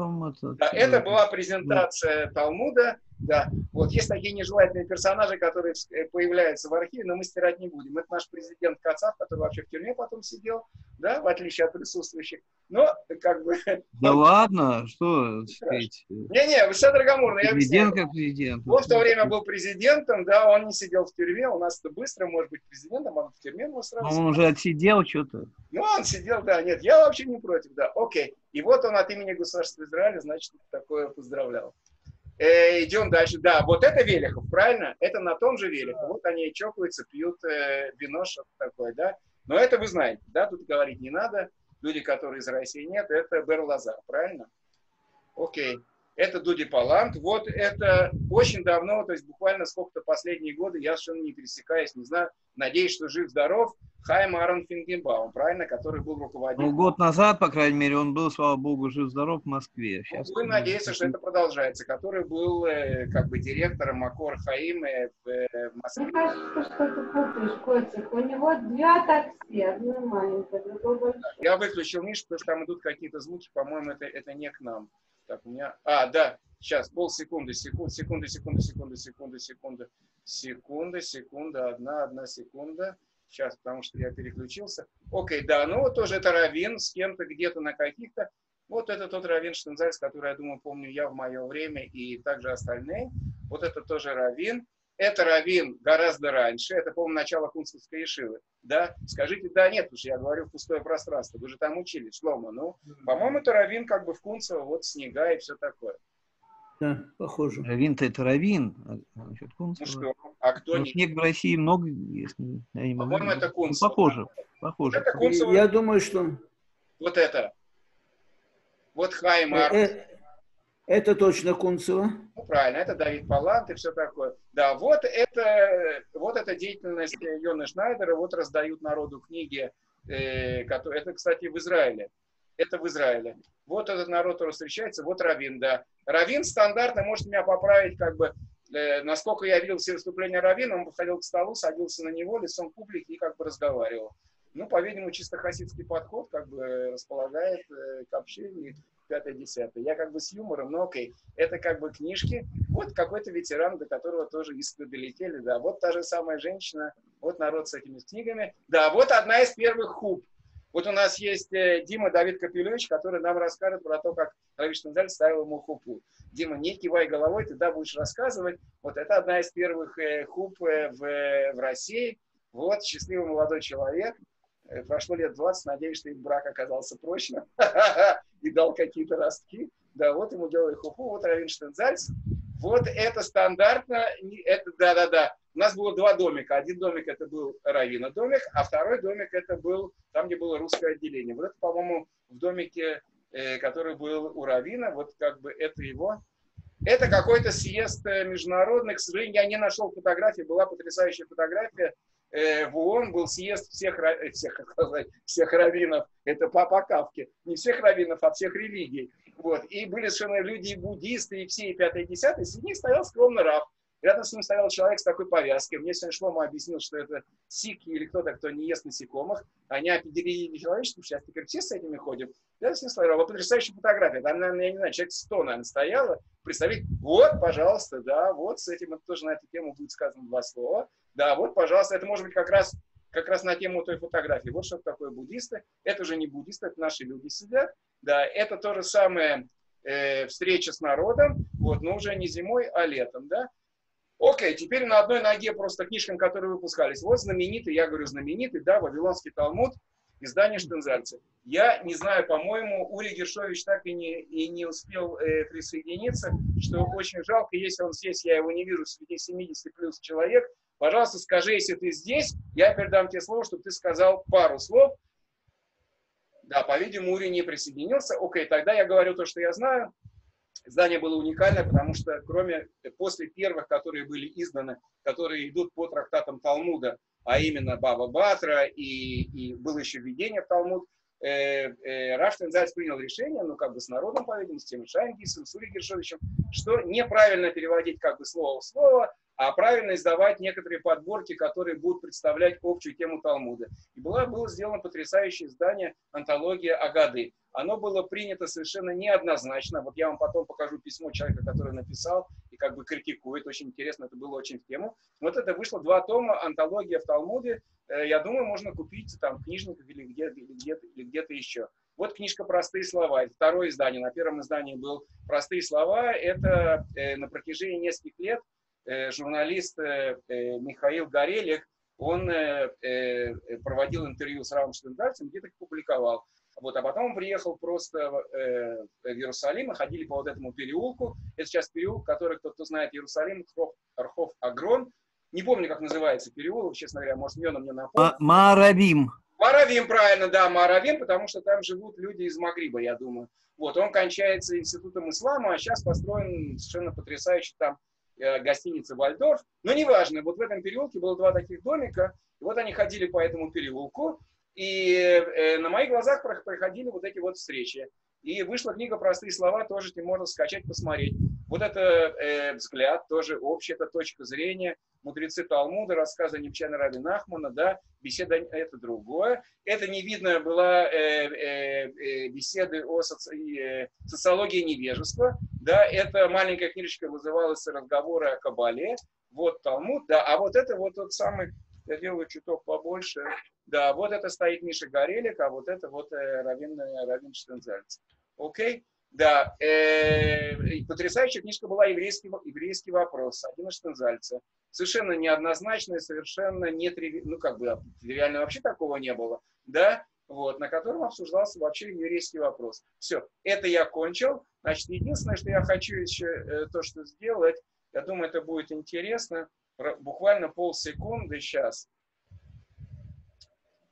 [SPEAKER 1] да, это была презентация Талмуда да, вот есть такие нежелательные персонажи, которые э, появляются в архиве, но мы стирать не будем. Это наш президент Кацав, который вообще в тюрьме потом сидел, да, в отличие от присутствующих. Но, как бы...
[SPEAKER 2] Да ладно, что сказать.
[SPEAKER 1] Не-не, все дорогоморно.
[SPEAKER 2] Президент как президент.
[SPEAKER 1] Он в то время был президентом, да, он не сидел в тюрьме, у нас это быстро может быть президентом, а в тюрьме мы сразу...
[SPEAKER 2] Он уже отсидел что-то.
[SPEAKER 1] Ну, он сидел, да, нет, я вообще не против, да, окей. И вот он от имени государства Израиля, значит, такое поздравлял. Э, идем дальше. Да, вот это Велихов, правильно? Это на том же Велихов. Вот они чокаются, пьют э, вино, что-то такое, да? Но это вы знаете, да, тут говорить не надо. Люди, которые из России нет, это Берлазар, правильно? Окей. Это Дуди Палант. Вот это очень давно, то есть буквально сколько-то последние годы, я совершенно не пересекаюсь, не знаю, надеюсь, что жив-здоров, Хайм Аарон Фингенбаум, правильно, который был руководителем.
[SPEAKER 2] Ну, год назад, по крайней мере, он был, слава богу, жив-здоров в Москве.
[SPEAKER 1] Сейчас Будем надеяться, что это продолжается, который был э, как бы директором Макор Хаим э, в, э, в Москве.
[SPEAKER 15] Мне кажется, что ты путаешь, котик. У него две такси, одно маленькое, другое большое.
[SPEAKER 1] Я выключил Мишу, потому что там идут какие-то звуки, по-моему, это, это не к нам. Так, у меня... А, да, сейчас, полсекунды, секунды, секунды, секунды, секунды, секунды, секунды, секунда, секунда, одна, одна секунда. Сейчас, потому что я переключился. Окей, да, ну вот тоже это Равин с кем-то где-то на каких-то. Вот это тот Равин Штензальц, который, я думаю, помню я в мое время, и также остальные. Вот это тоже Равин. Это Равин гораздо раньше, это, по-моему, начало Кунцевской Ешивы. Да? Скажите, да, нет, потому что я говорю в пустое пространство. Вы же там учились, Шлома. Ну, по-моему, это Равин как бы в Кунцево, вот снега и все такое.
[SPEAKER 14] Да, похоже.
[SPEAKER 2] Равин-то это Равин. А насчет
[SPEAKER 1] Ну что, а кто
[SPEAKER 2] ну, не... Снег в России много, если
[SPEAKER 1] я не могу. По-моему, это Кунцево.
[SPEAKER 2] Ну, похоже, похоже.
[SPEAKER 14] Это Кунцево. Я думаю, что...
[SPEAKER 1] Вот это. Вот Хаймар. Э, э,
[SPEAKER 14] это точно Кунцево.
[SPEAKER 1] Ну, правильно, это Давид Палант и все такое. Да, вот это, вот эта деятельность Йона Шнайдера, вот раздают народу книги, э, которые, это, кстати, в Израиле. Это в Израиле. Вот этот народ, который встречается, вот Равин, да. Равин стандартно, может меня поправить, как бы, э, насколько я видел все выступления Равина, он подходил к столу, садился на него, лицом к публике и как бы разговаривал. Ну, по-видимому, чисто хасидский подход как бы располагает э, к общению пятое, десятое. Я как бы с юмором, но окей. Это как бы книжки. Вот какой-то ветеран, до которого тоже искры долетели, да. Вот та же самая женщина, вот народ с этими книгами. Да, вот одна из первых хуб. Вот у нас есть э, Дима Давид Капелевич, который нам расскажет про то, как Рави Штензаль ставил ему хупу. Дима, не кивай головой, ты да будешь рассказывать. Вот это одна из первых э, хуп э, в, в России. Вот, счастливый молодой человек. Прошло лет 20, надеюсь, что их брак оказался прочным и дал какие-то ростки. Да, вот ему делали хупу, вот Равин Штензальц. Вот это стандартно, это да-да-да. У нас было два домика. Один домик это был Равина домик, а второй домик это был там, где было русское отделение. Вот это, по-моему, в домике, э, который был у Равина, вот как бы это его. Это какой-то съезд э, международный. К сожалению, я не нашел фотографии. Была потрясающая фотография. Э, в ООН был съезд всех, э, всех, всех раввинов. Это по, по Кавке. Не всех раввинов, а всех религий. Вот. И были совершенно люди, и буддисты, и все, и пятое, и десятое. Среди них стоял скромный раб. Рядом с ним стоял человек с такой повязкой. Мне сегодня Шлома объяснил, что это сики или кто-то, кто не ест насекомых. Они определили человеческое счастье. Говорят, все с этими ходят. Рядом с ним стояла вот потрясающая фотография. Там, наверное, я не знаю, человек 100, наверное, стояло. Представить, вот, пожалуйста, да, вот с этим это тоже на эту тему будет сказано два слова. Да, вот, пожалуйста, это может быть как раз как раз на тему той фотографии. Вот что такое буддисты. Это уже не буддисты, это наши люди сидят. Да, это то же самое э, встреча с народом, вот, но уже не зимой, а летом, да. Окей, теперь на одной ноге просто книжкам, которые выпускались. Вот знаменитый, я говорю знаменитый, да, Вавилонский Талмуд, издание Штензальца. Я не знаю, по-моему, Ури Гершович так и не, и не успел э, присоединиться, что очень жалко, если он здесь, я его не вижу среди 70 плюс человек. Пожалуйста, скажи, если ты здесь, я передам тебе слово, чтобы ты сказал пару слов. Да, по-видимому, Ури не присоединился. Окей, тогда я говорю то, что я знаю. Издание было уникальное, потому что кроме, после первых, которые были изданы, которые идут по трактатам Талмуда, а именно Баба Батра, и, и было еще введение в Талмуд, э, э, принял решение, ну, как бы с народом, по-видимому, с тем Шайнгисом, с Гершовичем, что неправильно переводить как бы слово в слово, а правильно издавать некоторые подборки, которые будут представлять общую тему Талмуда. И была, было сделано потрясающее издание «Антология Агады». Оно было принято совершенно неоднозначно. Вот я вам потом покажу письмо человека, который написал и как бы критикует. Очень интересно, это было очень в тему. Вот это вышло два тома «Антология в Талмуде». Э, я думаю, можно купить там в или где-то или где или где еще. Вот книжка «Простые слова». Это второе издание. На первом издании был «Простые слова». Это э, на протяжении нескольких лет Э, журналист э, э, Михаил Горелик, он проводил интервью с Равом Штендальцем, где-то публиковал. Вот, а потом он приехал просто в Иерусалим, и ходили по вот этому переулку. Это сейчас переулок, который кто-то знает Иерусалим, Архов Агрон. Не помню, как называется переулок, честно говоря, может, Мена мне напомнит.
[SPEAKER 2] Маравим.
[SPEAKER 1] Маравим, правильно, да, Маравим, потому что там живут люди из Магриба, я думаю. Вот, он кончается институтом ислама, а сейчас построен совершенно потрясающий там Э, гостиницы Вальдорф. Но неважно, вот в этом переулке было два таких домика, и вот они ходили по этому переулку, и э, на моих глазах проходили вот эти вот встречи. И вышла книга «Простые слова», тоже можно скачать, посмотреть. Вот это э, взгляд, тоже общая это точка зрения. Мудрецы Талмуда, рассказы Немчана Раби Нахмана, да, беседа это другое. Это не видно была э, э, э, беседы о соци... э, социологии невежества, да, это маленькая книжечка вызывалась разговоры о Кабале, вот Талмуд, да, а вот это вот тот самый, я делаю чуток побольше, да, вот это стоит Миша Горелик, а вот это вот э, Равин, э, Равин Штензальц. Окей? Да, э, потрясающая книжка была «Еврейский, еврейский вопрос» один из Штензальца. Совершенно неоднозначная, совершенно не тривиальная, ну как бы тривиально вообще такого не было, да, вот, на котором обсуждался вообще еврейский вопрос. Все, это я кончил. Значит, единственное, что я хочу еще э, то, что сделать, я думаю, это будет интересно, буквально полсекунды сейчас.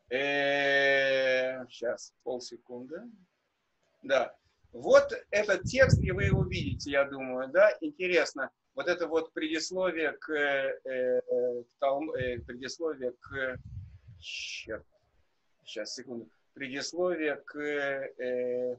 [SPEAKER 1] Э, сейчас, полсекунды. Да. Вот этот текст, и вы его видите, я думаю, да, интересно. Вот это вот предисловие к, э, э, к э, предисловие к, черт, сейчас, секунду, предисловие к э,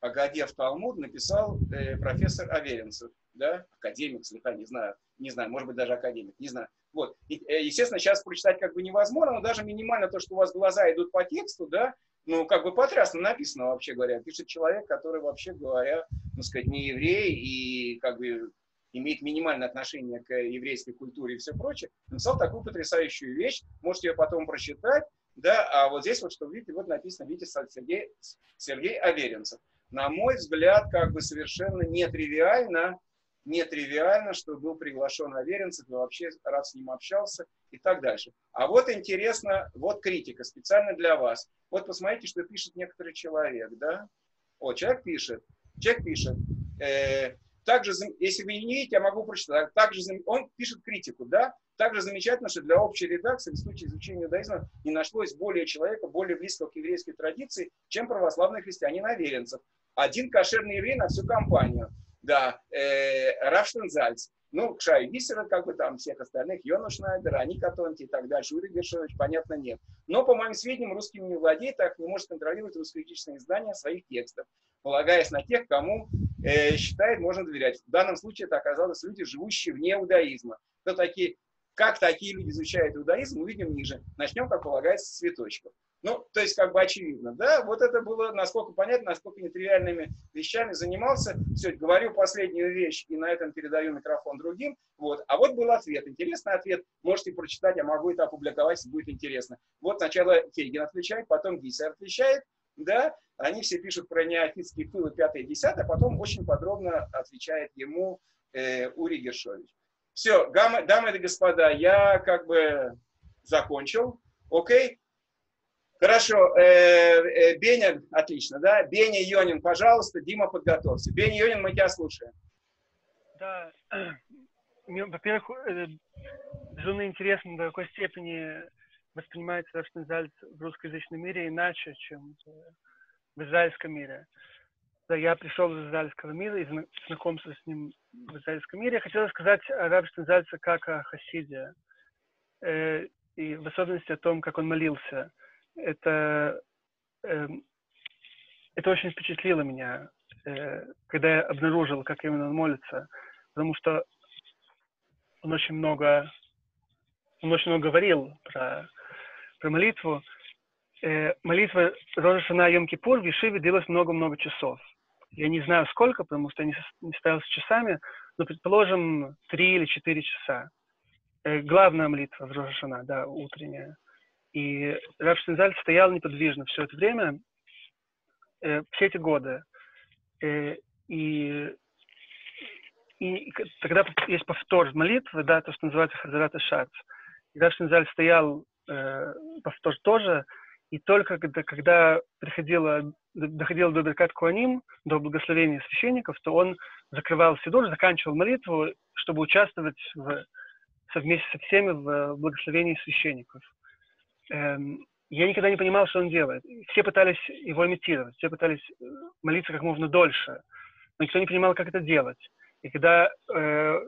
[SPEAKER 1] Агаде в Талмуд написал э, профессор Аверинцев, да, академик, слегка, не знаю, не знаю, может быть, даже академик, не знаю. Вот. И, э, естественно, сейчас прочитать как бы невозможно, но даже минимально то, что у вас глаза идут по тексту, да, ну, как бы потрясно написано, вообще говоря. Пишет человек, который, вообще говоря, ну, сказать, не еврей и как бы имеет минимальное отношение к еврейской культуре и все прочее, написал такую потрясающую вещь. Можете ее потом прочитать. да, а вот здесь вот, что видите, вот написано, видите, Сергей, Сергей Аверинцев. На мой взгляд, как бы совершенно нетривиально, нетривиально, что был приглашен Аверинцев, и вообще раз с ним общался и так дальше. А вот интересно, вот критика специально для вас. Вот посмотрите, что пишет некоторый человек, да? Вот, человек пишет, человек пишет, э, также, если вы не видите, я могу прочитать, также, он пишет критику, да? Также замечательно, что для общей редакции в случае изучения иудаизма не нашлось более человека, более близкого к еврейской традиции, чем православный христианин Аверинцев. Один кошерный еврей на всю компанию. Да, э, Рафштензальц. Ну, Шай Виссера, как бы там всех остальных, Йона Шнайдер, Ани Катонти и так дальше, Юрий Гершович, понятно, нет. Но, по моим сведениям, русским не владеет, так не может контролировать русскоязычные издания своих текстов, полагаясь на тех, кому э, считает, можно доверять. В данном случае это оказалось люди, живущие вне иудаизма. Кто такие как такие люди изучают иудаизм, увидим ниже. Начнем, как полагается, с цветочков. Ну, то есть, как бы очевидно, да, вот это было насколько понятно, насколько нетривиальными вещами занимался. Все, говорю последнюю вещь и на этом передаю микрофон другим. Вот. А вот был ответ, интересный ответ, можете прочитать, я могу это опубликовать, если будет интересно. Вот сначала Фейгин отвечает, потом Гиссер отвечает, да, они все пишут про неофитские пылы 5 и 10, а потом очень подробно отвечает ему э, Ури Гершович. Все, дамы и господа, я как бы закончил. Окей? Хорошо. Э, э, Беня, отлично, да? Беня Йонин, пожалуйста. Дима, подготовься. Беня Йонин, мы тебя слушаем.
[SPEAKER 16] Да. Во-первых, э, безумно интересно, до какой степени воспринимается Рафштензальц в русскоязычном мире иначе, чем в израильском мире когда я пришел из израильского мира и знакомился с ним в израильском мире, я хотел сказать о Рабе Штензальце как о Хасиде, и в особенности о том, как он молился. Это, э, это очень впечатлило меня, э, когда я обнаружил, как именно он молится, потому что он очень много, он очень много говорил про, про молитву. Э, молитва Рожешана Йом-Кипур в Ешиве длилась много-много часов. Я не знаю сколько, потому что я не, не ставил с часами, но, предположим, три или четыре часа. Э, главная молитва в Рожашана, да, утренняя. И Раб Штензаль стоял неподвижно все это время, э, все эти годы. Э, и, и тогда есть повтор молитвы, да, то, что называется Хазарат Шац. И Раб Штензаль стоял э, повтор тоже, и только когда, когда приходило, доходило до Беркат Куаним, до благословения священников, то он закрывал Сидур, заканчивал молитву, чтобы участвовать в, совместе со всеми в благословении священников. Эм, я никогда не понимал, что он делает. Все пытались его имитировать, все пытались э, молиться как можно дольше, но никто не понимал, как это делать. И когда э,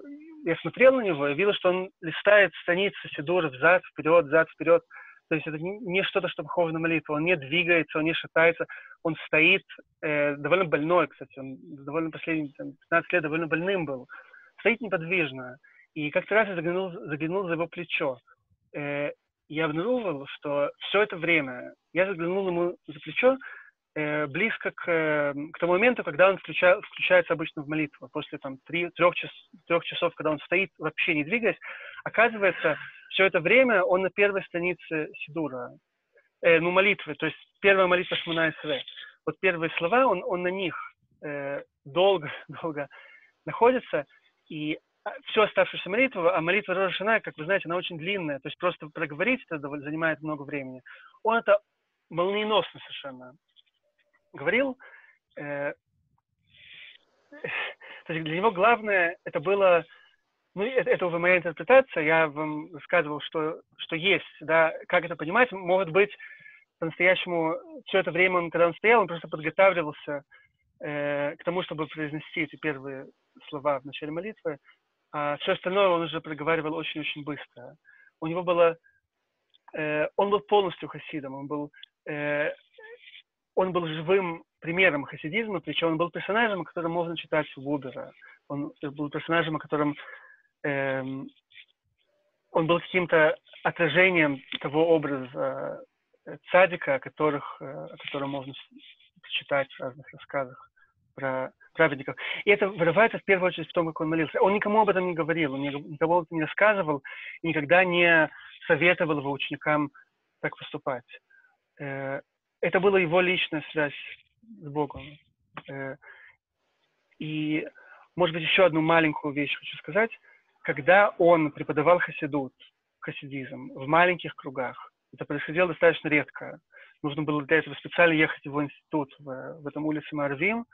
[SPEAKER 16] я смотрел на него, я видел, что он листает страницы Сидура взад, вперед, взад, вперед, то есть это не что-то, что похоже на молитву. Он не двигается, он не шатается, он стоит, э, довольно больной, кстати, он довольно последние там, 15 лет довольно больным был. Стоит неподвижно. И как-то раз я заглянул, заглянул за его плечо. Э, я обнаружил, что все это время я заглянул ему за плечо э, близко к, э, к тому моменту, когда он включа, включается обычно в молитву. После там, три, трех, час, трех часов, когда он стоит, вообще не двигаясь, оказывается, все это время он на первой странице Сидура, э, ну, молитвы, то есть первая молитва Шмана Исре. Вот первые слова, он, он на них э, долго, долго находится, и все оставшуюся молитву, а молитва Рожашана, как вы знаете, она очень длинная, то есть просто проговорить это занимает много времени. Он это молниеносно совершенно говорил. Э, то есть для него главное это было ну, это, это уже моя интерпретация. Я вам рассказывал, что, что есть, да, как это понимать. Может быть, по-настоящему все это время, он, когда он стоял, он просто подготавливался э, к тому, чтобы произнести эти первые слова в начале молитвы, а все остальное он уже проговаривал очень-очень быстро. У него было... Э, он был полностью хасидом, он был, э, он был живым примером хасидизма, причем он был персонажем, о котором можно читать в Убера. Он был персонажем, о котором эм, он был каким-то отражением того образа э, цадика, о, которых, э, о котором можно читать в разных рассказах про праведников. И это вырывается в первую очередь в том, как он молился. Он никому об этом не говорил, он никому об этом не рассказывал, никогда не советовал его ученикам так поступать. Э, это была его личная связь с Богом. Э, и, может быть, еще одну маленькую вещь хочу сказать. Когда он преподавал хасидут, хасидизм в маленьких кругах, это происходило достаточно редко. Нужно было для этого специально ехать в его институт в, в этом улице Марвим,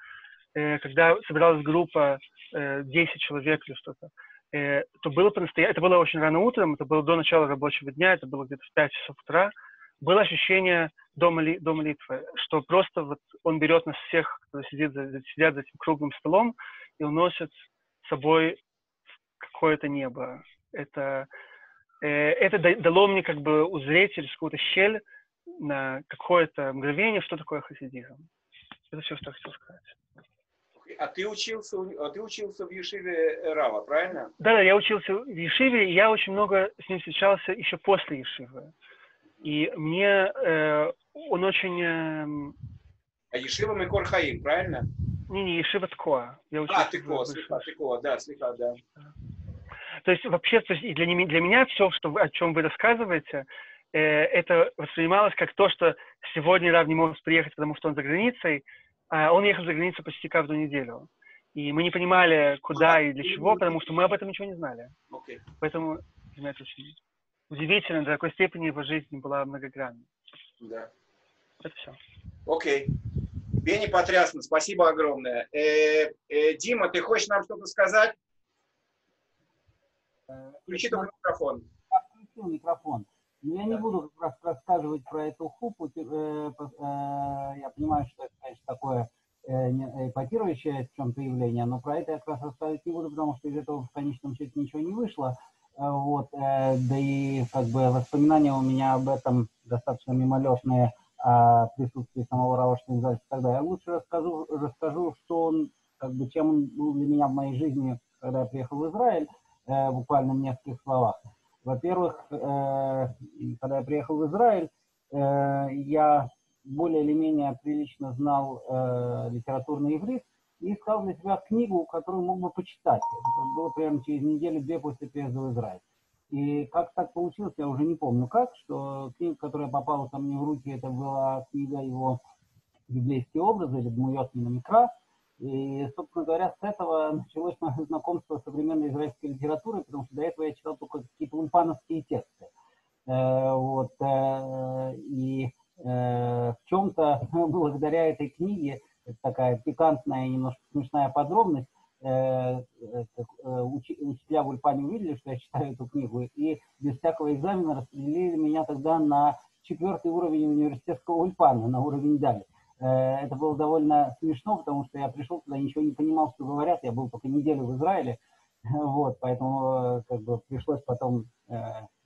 [SPEAKER 16] когда собиралась группа э, 10 человек или что-то. Э, то было по это было очень рано утром, это было до начала рабочего дня, это было где-то в 5 часов утра. Было ощущение до, моли, до молитвы, что просто вот он берет нас всех, кто сидит за, сидят за этим круглым столом, и уносит с собой какое-то небо. Это, э, это дало мне как бы узреть через какую-то щель на какое-то мгновение, что такое хасидизм. Это все, что я хотел сказать.
[SPEAKER 1] А ты учился, а ты учился в Ешиве Рава, правильно?
[SPEAKER 16] Да, да, я учился в Ешиве, и я очень много с ним встречался еще после Ешивы. И мне э, он очень... Э,
[SPEAKER 1] а Ешива Мекор Хаим, правильно?
[SPEAKER 16] Не, не, Ешива Ткоа.
[SPEAKER 1] Я а, Ткоа, слегка, да, слегка, да.
[SPEAKER 16] То есть вообще, то есть для, для меня все, что, о чем вы рассказываете, э, это воспринималось как то, что сегодня Рав не может приехать, потому что он за границей, он ехал за границу почти каждую неделю. И мы не понимали, куда и для чего, потому что мы об этом ничего не знали.
[SPEAKER 1] Okay.
[SPEAKER 16] Поэтому для меня это очень удивительно, до такой степени его жизнь была многогранной.
[SPEAKER 1] Да.
[SPEAKER 16] Это все.
[SPEAKER 1] Окей. Okay. Бенни потрясно, спасибо огромное. Э, э, Дима, ты хочешь нам что-то сказать? Включи только микрофон.
[SPEAKER 17] Я включил микрофон. Я не буду как раз рассказывать про эту хупу. Э, э, я понимаю, что это, конечно, такое э, эпатирующее в чем-то явление, но про это я как раз рассказывать не буду, потому что из этого в конечном счете ничего не вышло. Вот, да и как бы воспоминания у меня об этом достаточно мимолетные о присутствии самого Рава Штейнзальца тогда. Я лучше расскажу, расскажу, что он, как бы, чем он был для меня в моей жизни, когда я приехал в Израиль, буквально в нескольких словах. Во-первых, э, когда я приехал в Израиль, э, я более или менее прилично знал э, литературный иврит и искал для себя книгу, которую мог бы почитать. Это было примерно через неделю-две после приезда в Израиль. И как так получилось, я уже не помню как, что книга, которая попала ко мне в руки, это была книга его «Библейские образы» или «Дмует Микра», и, собственно говоря, с этого началось мое знакомство с современной израильской литературой, потому что до этого я читал только какие-то ульпановские тексты. Э, вот, э, и э, в чем-то благодаря этой книге, такая пикантная и немножко смешная подробность, учителя в Ульпане увидели, что я читаю эту книгу, и без всякого экзамена распределили меня тогда на четвертый уровень университетского Ульпана, на уровень Дали. Э, это было довольно смешно, потому что я пришел туда, ничего не понимал, что говорят. Я был только неделю в Израиле, вот, поэтому как бы пришлось потом э,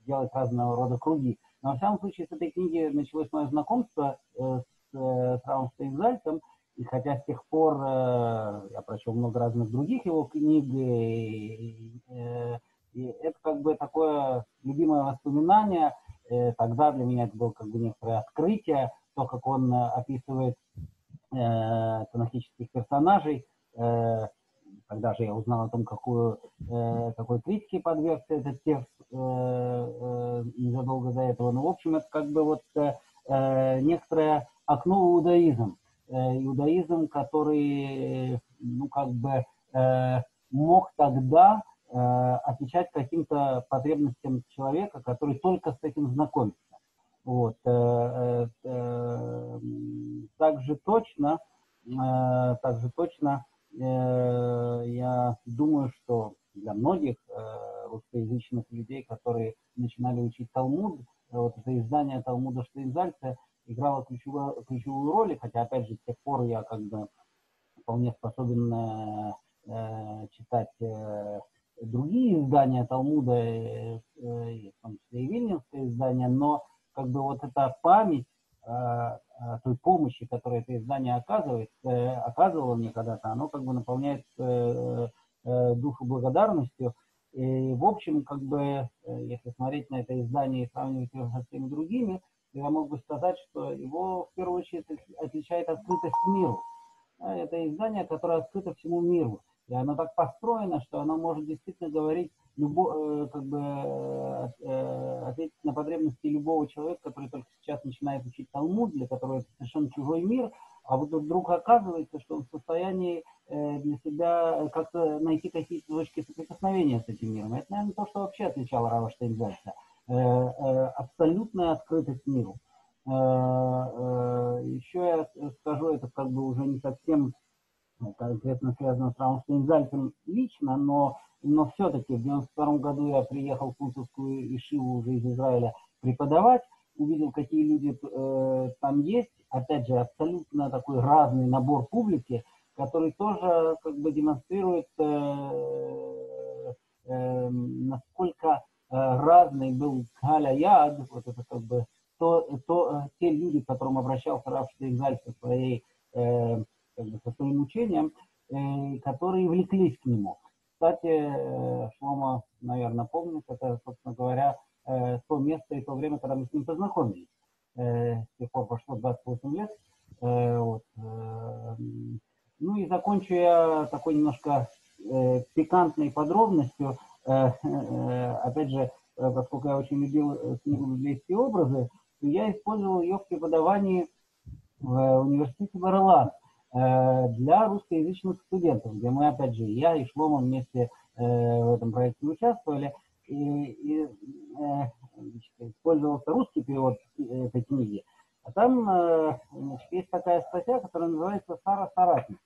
[SPEAKER 17] делать разного рода круги. Но во всяком случае, с этой книги началось мое знакомство э, с, э, с Равом Стейнзальцем, и хотя с тех пор э, я прочел много разных других его книг, и, э, и это как бы такое любимое воспоминание. Э, тогда для меня это было как бы некоторое открытие, то, как он э, описывает э, танахических персонажей. Э, когда же я узнал о том, какую, э, какой критике подвергся этот текст э, э, незадолго до этого. Ну, в общем, это как бы вот э, э некоторое окно в иудаизм. Э, иудаизм, который, ну, как бы э, мог тогда э, отвечать каким-то потребностям человека, который только с этим знакомится. Вот. Э, э, э, также точно, также точно я думаю, что для многих русскоязычных людей, которые начинали учить Талмуд, вот это издание Талмуда Штейнзальца играло ключевую, ключевую роль, хотя, опять же, с тех пор я как бы вполне способен э, читать э, другие издания Талмуда, э, в том числе и Вильнинское издание, но как бы вот эта память э, той помощи, которую это издание оказывает, э, оказывало мне когда-то, оно как бы наполняет э, э, душу благодарностью. И, в общем, как бы, э, если смотреть на это издание и сравнивать его со всеми другими, я могу сказать, что его в первую очередь отличает открытость миру. Это издание, которое открыто всему миру. И оно так построено, что оно может действительно говорить любо, э, как бы, э, ответить на потребности любого человека, который только сейчас начинает учить Талмуд, для которого это совершенно чужой мир, а вот вдруг оказывается, что он в состоянии э, для себя как-то найти какие-то точки соприкосновения с этим миром. Это, наверное, то, что вообще отличало Рава Штейнзальца. Э, э, абсолютная открытость миру. Еще я скажу, это как бы уже не совсем конкретно связано с Равом Штейнзальцем лично, но, но все-таки в 92 году я приехал в Кунцевскую Ишиву уже из Израиля преподавать, увидел, какие люди э, там есть. Опять же, абсолютно такой разный набор публики, который тоже как бы демонстрирует, э, э, насколько э, разный был Галя Яд, вот это как бы то, то, те люди, к которым обращался Раф Штейнзаль со, своей, э, как бы, со своим учением, э, которые влеклись к нему. Кстати, э, Шлома, наверное, помнит, это, собственно говоря, э, то место и то время, когда мы с ним познакомились. Э, с тех пор прошло 28 лет. Вот, ну и закончу я такой немножко пикантной подробностью. Опять же, поскольку я очень любил книгу «Библейские образы», я использовал ее в преподавании в университете Барлан э, для русскоязычных студентов, где мы, опять же, я и Шлома вместе э, в этом проекте участвовали и, и э, использовался русский перевод этой книги. А там э, значит, есть такая статья, которая называется «Сара Саратница».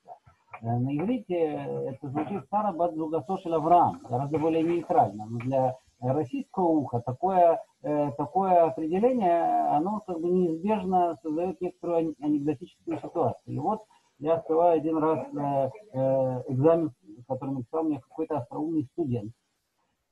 [SPEAKER 17] Э, на иврите это звучит «Сара Бадзугасошель Авраам», гораздо более нейтрально. Но для российского уха такое, э, такое определение, оно как бы неизбежно создает некоторую анекдотическую ситуацию. И вот я открываю один раз э, э, экзамен, который написал мне какой-то остроумный студент.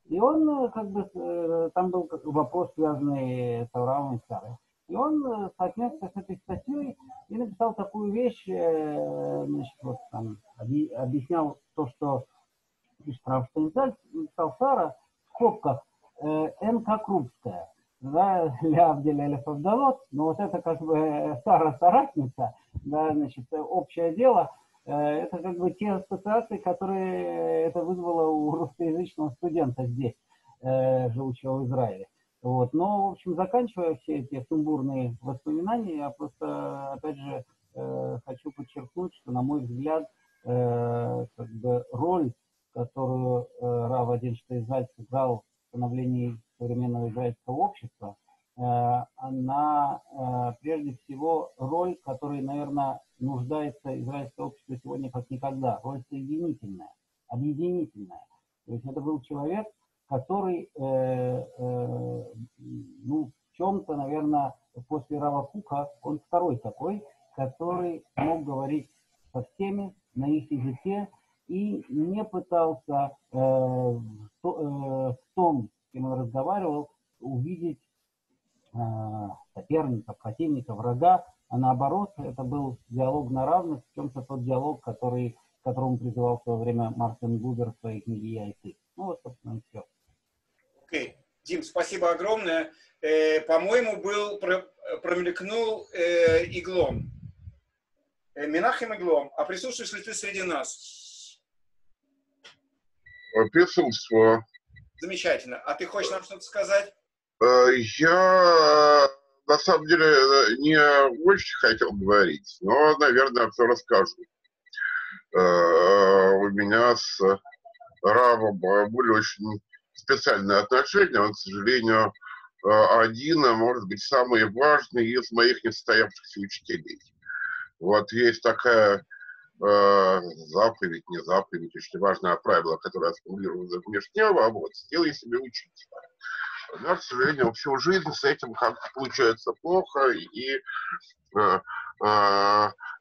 [SPEAKER 17] И он, э, как бы, э, там был вопрос, связанный с Авраамом и Сарой. И он э, соотнесся с этой статьей и написал такую вещь, значит, вот там объяснял то, что пишет Рафштейнзаль, написал Сара в скобках Н как да, или Фавдалот, но вот это как бы Сара Саратница, да, значит, общее дело – Э, это как бы те ассоциации, которые это вызвало у русскоязычного студента здесь, э, живущего в Израиле. Вот. Но, в общем, заканчивая все эти сумбурные воспоминания, я просто, опять же, э, хочу подчеркнуть, что, на мой взгляд, как бы роль, которую Рав Адельштейзаль сыграл в становлении современного израильского общества, она прежде всего роль, которая, наверное, нуждается израильское общество сегодня как никогда. Роль соединительная, объединительная. То есть это был человек, который, э, э, ну, в чем-то, наверное, после Рава Кука, он второй такой, который мог говорить со всеми на их языке и не пытался э, в, э, в том, кем он разговаривал, увидеть э, соперника, противника, врага, а наоборот, это был диалог на равных, в чем-то тот диалог, который, к которому призывал в свое время Мартин Губер в своей книге «Я и ты». Ну вот, собственно, и все.
[SPEAKER 1] Окей. Okay. Дим, спасибо огромное. Э, по-моему, был, про, промелькнул э, Иглом. Э, Минахим Иглом. А присутствуешь ли ты среди нас?
[SPEAKER 18] Присутствую.
[SPEAKER 1] Замечательно. А ты хочешь нам что-то сказать?
[SPEAKER 18] Э, я на самом деле э, не очень хотел говорить, но, наверное, все расскажу. Э, у меня с Равом были очень специальные отношения. Он, к сожалению, э, один, а может быть, самый важный из моих несостоявшихся учителей. Вот есть такая э, заповедь, не заповедь, очень важное правило, которое сформулировано за Внешнего, вот, сделай себе учителя. Да, к сожалению, всю жизнь с этим как-то получается плохо, и э, э,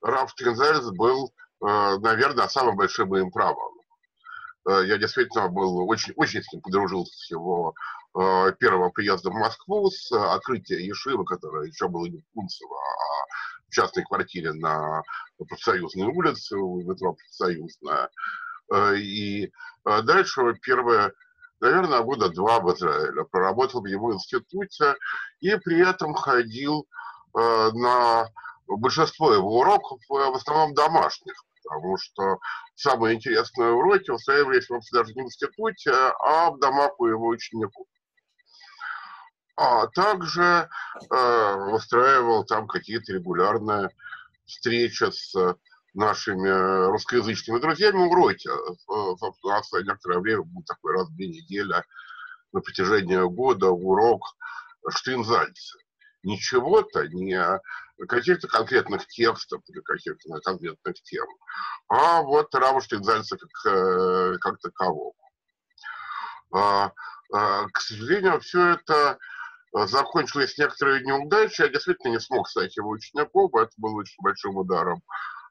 [SPEAKER 18] Раф Тринзельс был, э, наверное, самым большим моим правом. Э, я действительно был очень, очень с ним подружился с его э, первого приезда в Москву, с открытия Ешивы, которая еще была не Кунцево, а частной квартире на профсоюзной улице, метро профсоюзная. Э, и э, дальше первое наверное, года два в Израиле. Проработал в его институте и при этом ходил э, на большинство его уроков, в основном домашних, потому что самые интересные уроки устраивались вовсе даже не в институте, а в домах у его учеников. А также э, устраивал там какие-то регулярные встречи с нашими русскоязычными друзьями в Роте. Собственно, у нас некоторое время был такой раз в две недели на протяжении года урок Штейнзальца. Не чего-то, не каких-то конкретных текстов или каких-то конкретных тем, а вот Рава Штейнзальца как, э, как такового. А, а, к сожалению, все это закончилось некоторой неудачей. Я действительно не смог стать его учеником, это было очень большим ударом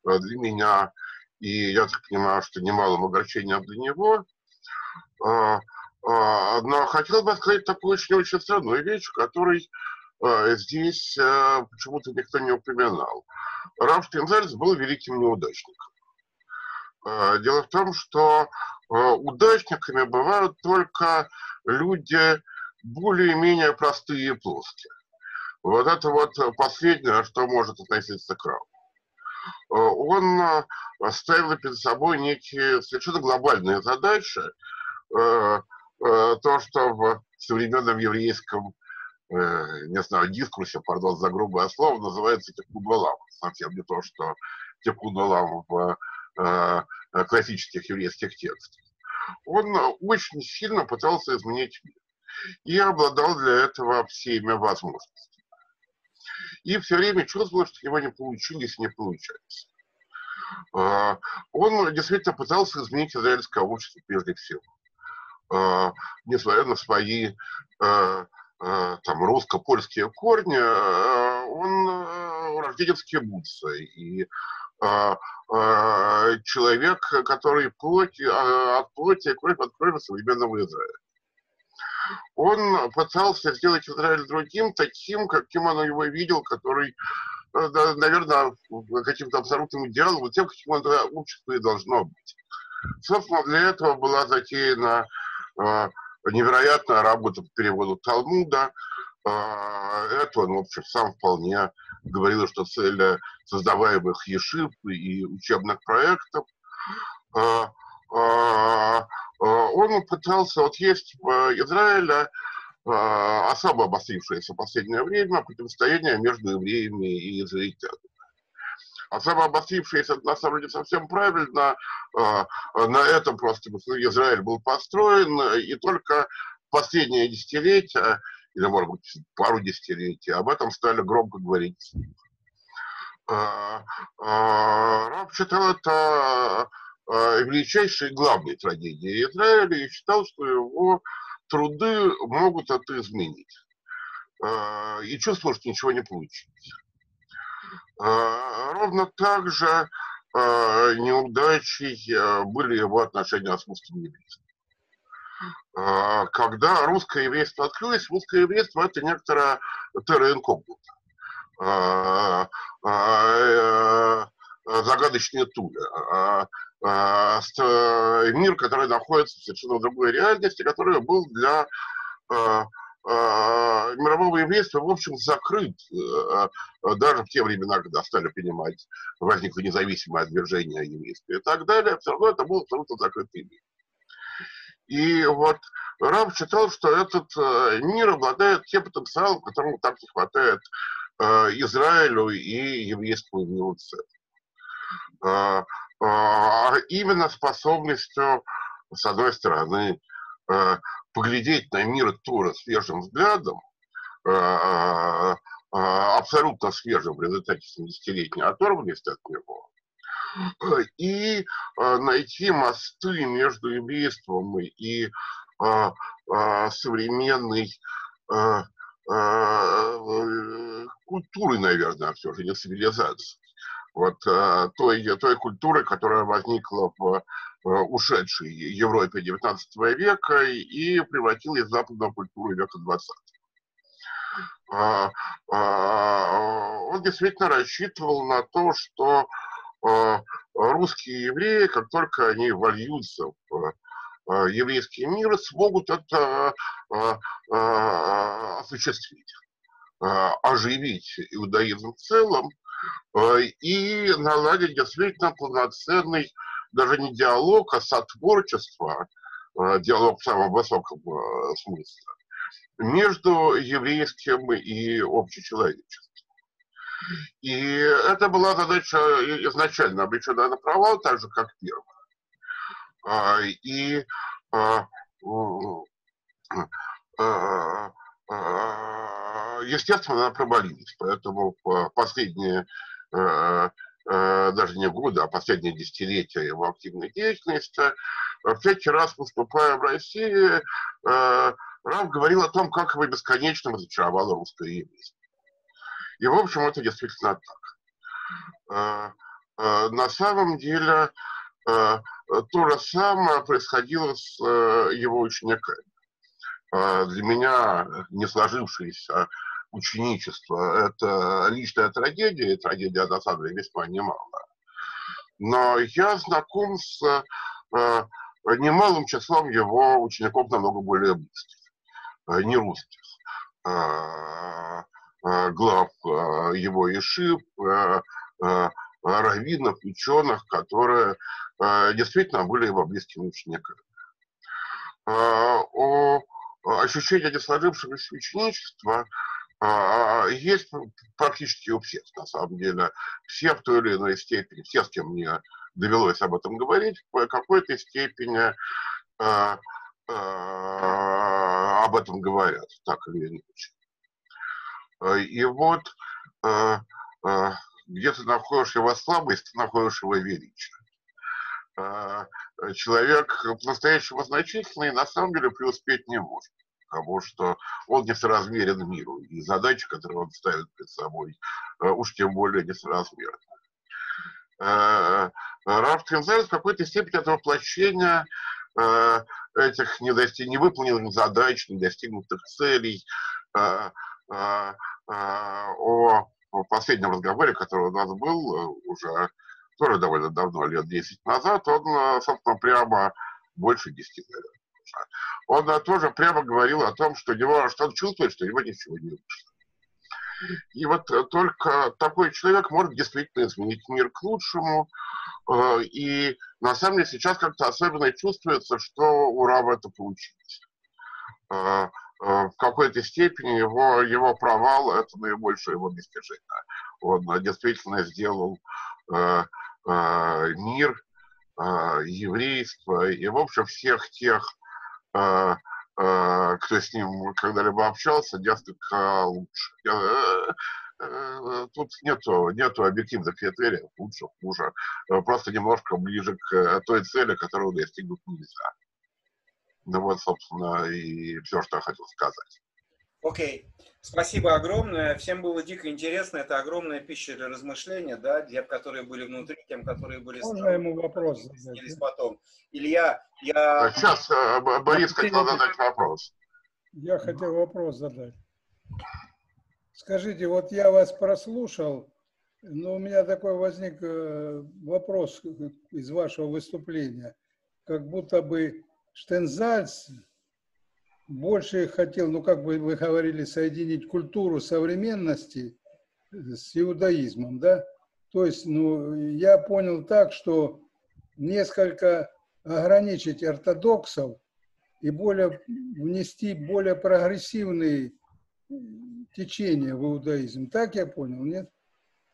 [SPEAKER 18] э, для меня, и я так понимаю, что немалым огорчением для него. А, но хотел бы сказать такую очень-очень странную вещь, которой э, здесь э, почему-то никто не упоминал. Раф Штензальц был великим неудачником. Дело в том, что удачниками бывают только люди, более-менее простые и плоские. Вот это вот последнее, что может относиться к Раму. Э, он э, ставил перед собой некие совершенно глобальные задачи, э, то, что в современном еврейском, не знаю, дискурсе, пардон за грубое слово, называется текудвалам. Совсем не то, что текудвалам в классических еврейских текстах. Он очень сильно пытался изменить мир и обладал для этого всеми возможностями. И все время чувствовал, что его не получились, не получается. А, он действительно пытался изменить израильское общество прежде всего. А, несмотря на свои а, там русско-польские корни, он урожденец кибуца. И человек, который плоть, от плоти от крови современного Израиля он пытался сделать Израиль другим, таким, каким он его видел, который, э, наверное, каким-то абсолютным идеалом, вот тем, каким это общество и должно быть. Собственно, для этого была затеяна э, невероятная работа по переводу Талмуда. Э, это он, в общем, сам вполне говорил, что цель создаваемых ешив и учебных проектов Э, он пытался, вот есть в Израиле э, особо обострившееся в последнее время противостояние между евреями и израильтянами. Особо обострившееся, на самом деле, совсем правильно. На этом просто Израиль был построен, и только последние десятилетия, или, может быть, пару десятилетий, об этом стали громко говорить. Раб считал это величайшей главной трагедией Израиля и считал, что его труды могут это изменить. Э, и чувствовал, что ничего не получится. Э, ровно так же неудачей были его отношения с русским еврейством. Когда русское еврейство открылось, русское еврейство это некоторая терра загадочная туля. А, э, мир, который находится в совершенно другой реальности, который был для а, а, мирового еврейства, в общем, закрыт э, даже в те времена, когда стали понимать, возникло независимое движение еврейства и так далее, все равно это был абсолютно закрытый мир. И вот Раб считал, что этот э, мир обладает тем потенциалом, которому так не хватает Израилю и еврейскому миру в целом. А, именно способностью, с одной стороны, э, поглядеть на мир Тура свежим взглядом, э, э, абсолютно свежим в результате 70-летней оторванности от него, и найти мосты между еврейством и современной культурой, наверное, все же, не цивилизацией вот э, той, той культуры, которая возникла в ушедшей Европе XIX века и превратилась в западную культуру века XX. А, а, он действительно рассчитывал на то, что а, русские евреи, как только они вольются в еврейский мир, смогут это осуществить, оживить иудаизм в целом Э, и наладить действительно полноценный даже не диалог, а сотворчество, э, диалог в самом высоком э, смысле, между еврейским и общечеловеческим. И это была задача изначально обречена на провал, так же, как первая. И естественно, она провалилась. Поэтому последние даже не годы, а последние десятилетия его активной деятельности, всякий раз выступая в России, Раф говорил о том, как его бесконечно разочаровало русское еврейство. И, в общем, это действительно так. На самом деле, то же самое происходило с его учениками. Для меня не сложившееся ученичество – это личная трагедия, и трагедия, деле, весьма немалая. Но я знаком с э, немалым числом его учеников намного более близких, э, не русских. Э, э, глав э, его ишиб, э, э, раввинов, ученых, которые э, действительно были его близкими учениками. Э, о ощущение несложившегося ученичества есть практически у всех, на самом деле. Все в той или иной степени, все, с кем мне довелось об этом говорить, в какой-то степени а, а, об этом говорят, так или иначе. И вот где ты находишь его слабость, ты находишь его величие. Человек по-настоящему значительный на самом деле преуспеть не может потому что он несоразмерен миру, и задачи, которые он ставит перед собой, э, уж тем более несоразмерны. Э, Раф Тринзель в какой-то степени это воплощение э, этих недости... невыполненных задач, недостигнутых целей, о последнем разговоре, который у нас был уже тоже довольно давно, лет 10 назад, он, собственно, прямо больше 10, наверное, он тоже прямо говорил о том, что, него, что он чувствует, что у него ничего не вышло. И вот э, только такой человек может действительно изменить мир к лучшему. Э, и на самом деле сейчас как-то особенно чувствуется, что у Рава это получилось. Э, в какой-то степени его, его провал – это наибольшее его достижение. Он действительно сделал мир, еврейство и, в общем, всех тех а, а, кто с ним когда-либо общался, несколько лучше. Э, э, тут нету, нету объективных критериев, лучше, хуже. Э, просто немножко ближе к той цели, которую достигнуть нельзя. Ну вот, собственно, и все, что я хотел сказать.
[SPEAKER 1] Окей. Okay. Спасибо огромное. Всем было дико интересно. Это огромная пища для размышления, да, тем, которые были внутри, тем, которые были
[SPEAKER 9] Можно ему вопрос задать?
[SPEAKER 1] потом. Илья, я...
[SPEAKER 18] Сейчас э, Борис хотел задать вопрос.
[SPEAKER 9] Я хотел вопрос задать. Скажите, вот я вас прослушал, но у меня такой возник э, вопрос из вашего выступления. Как будто бы Штензальц больше хотел, ну как бы вы говорили, соединить культуру современности с иудаизмом, да? То есть, ну, я понял так, что несколько ограничить ортодоксов и более внести более прогрессивные течения в иудаизм. Так я понял, нет?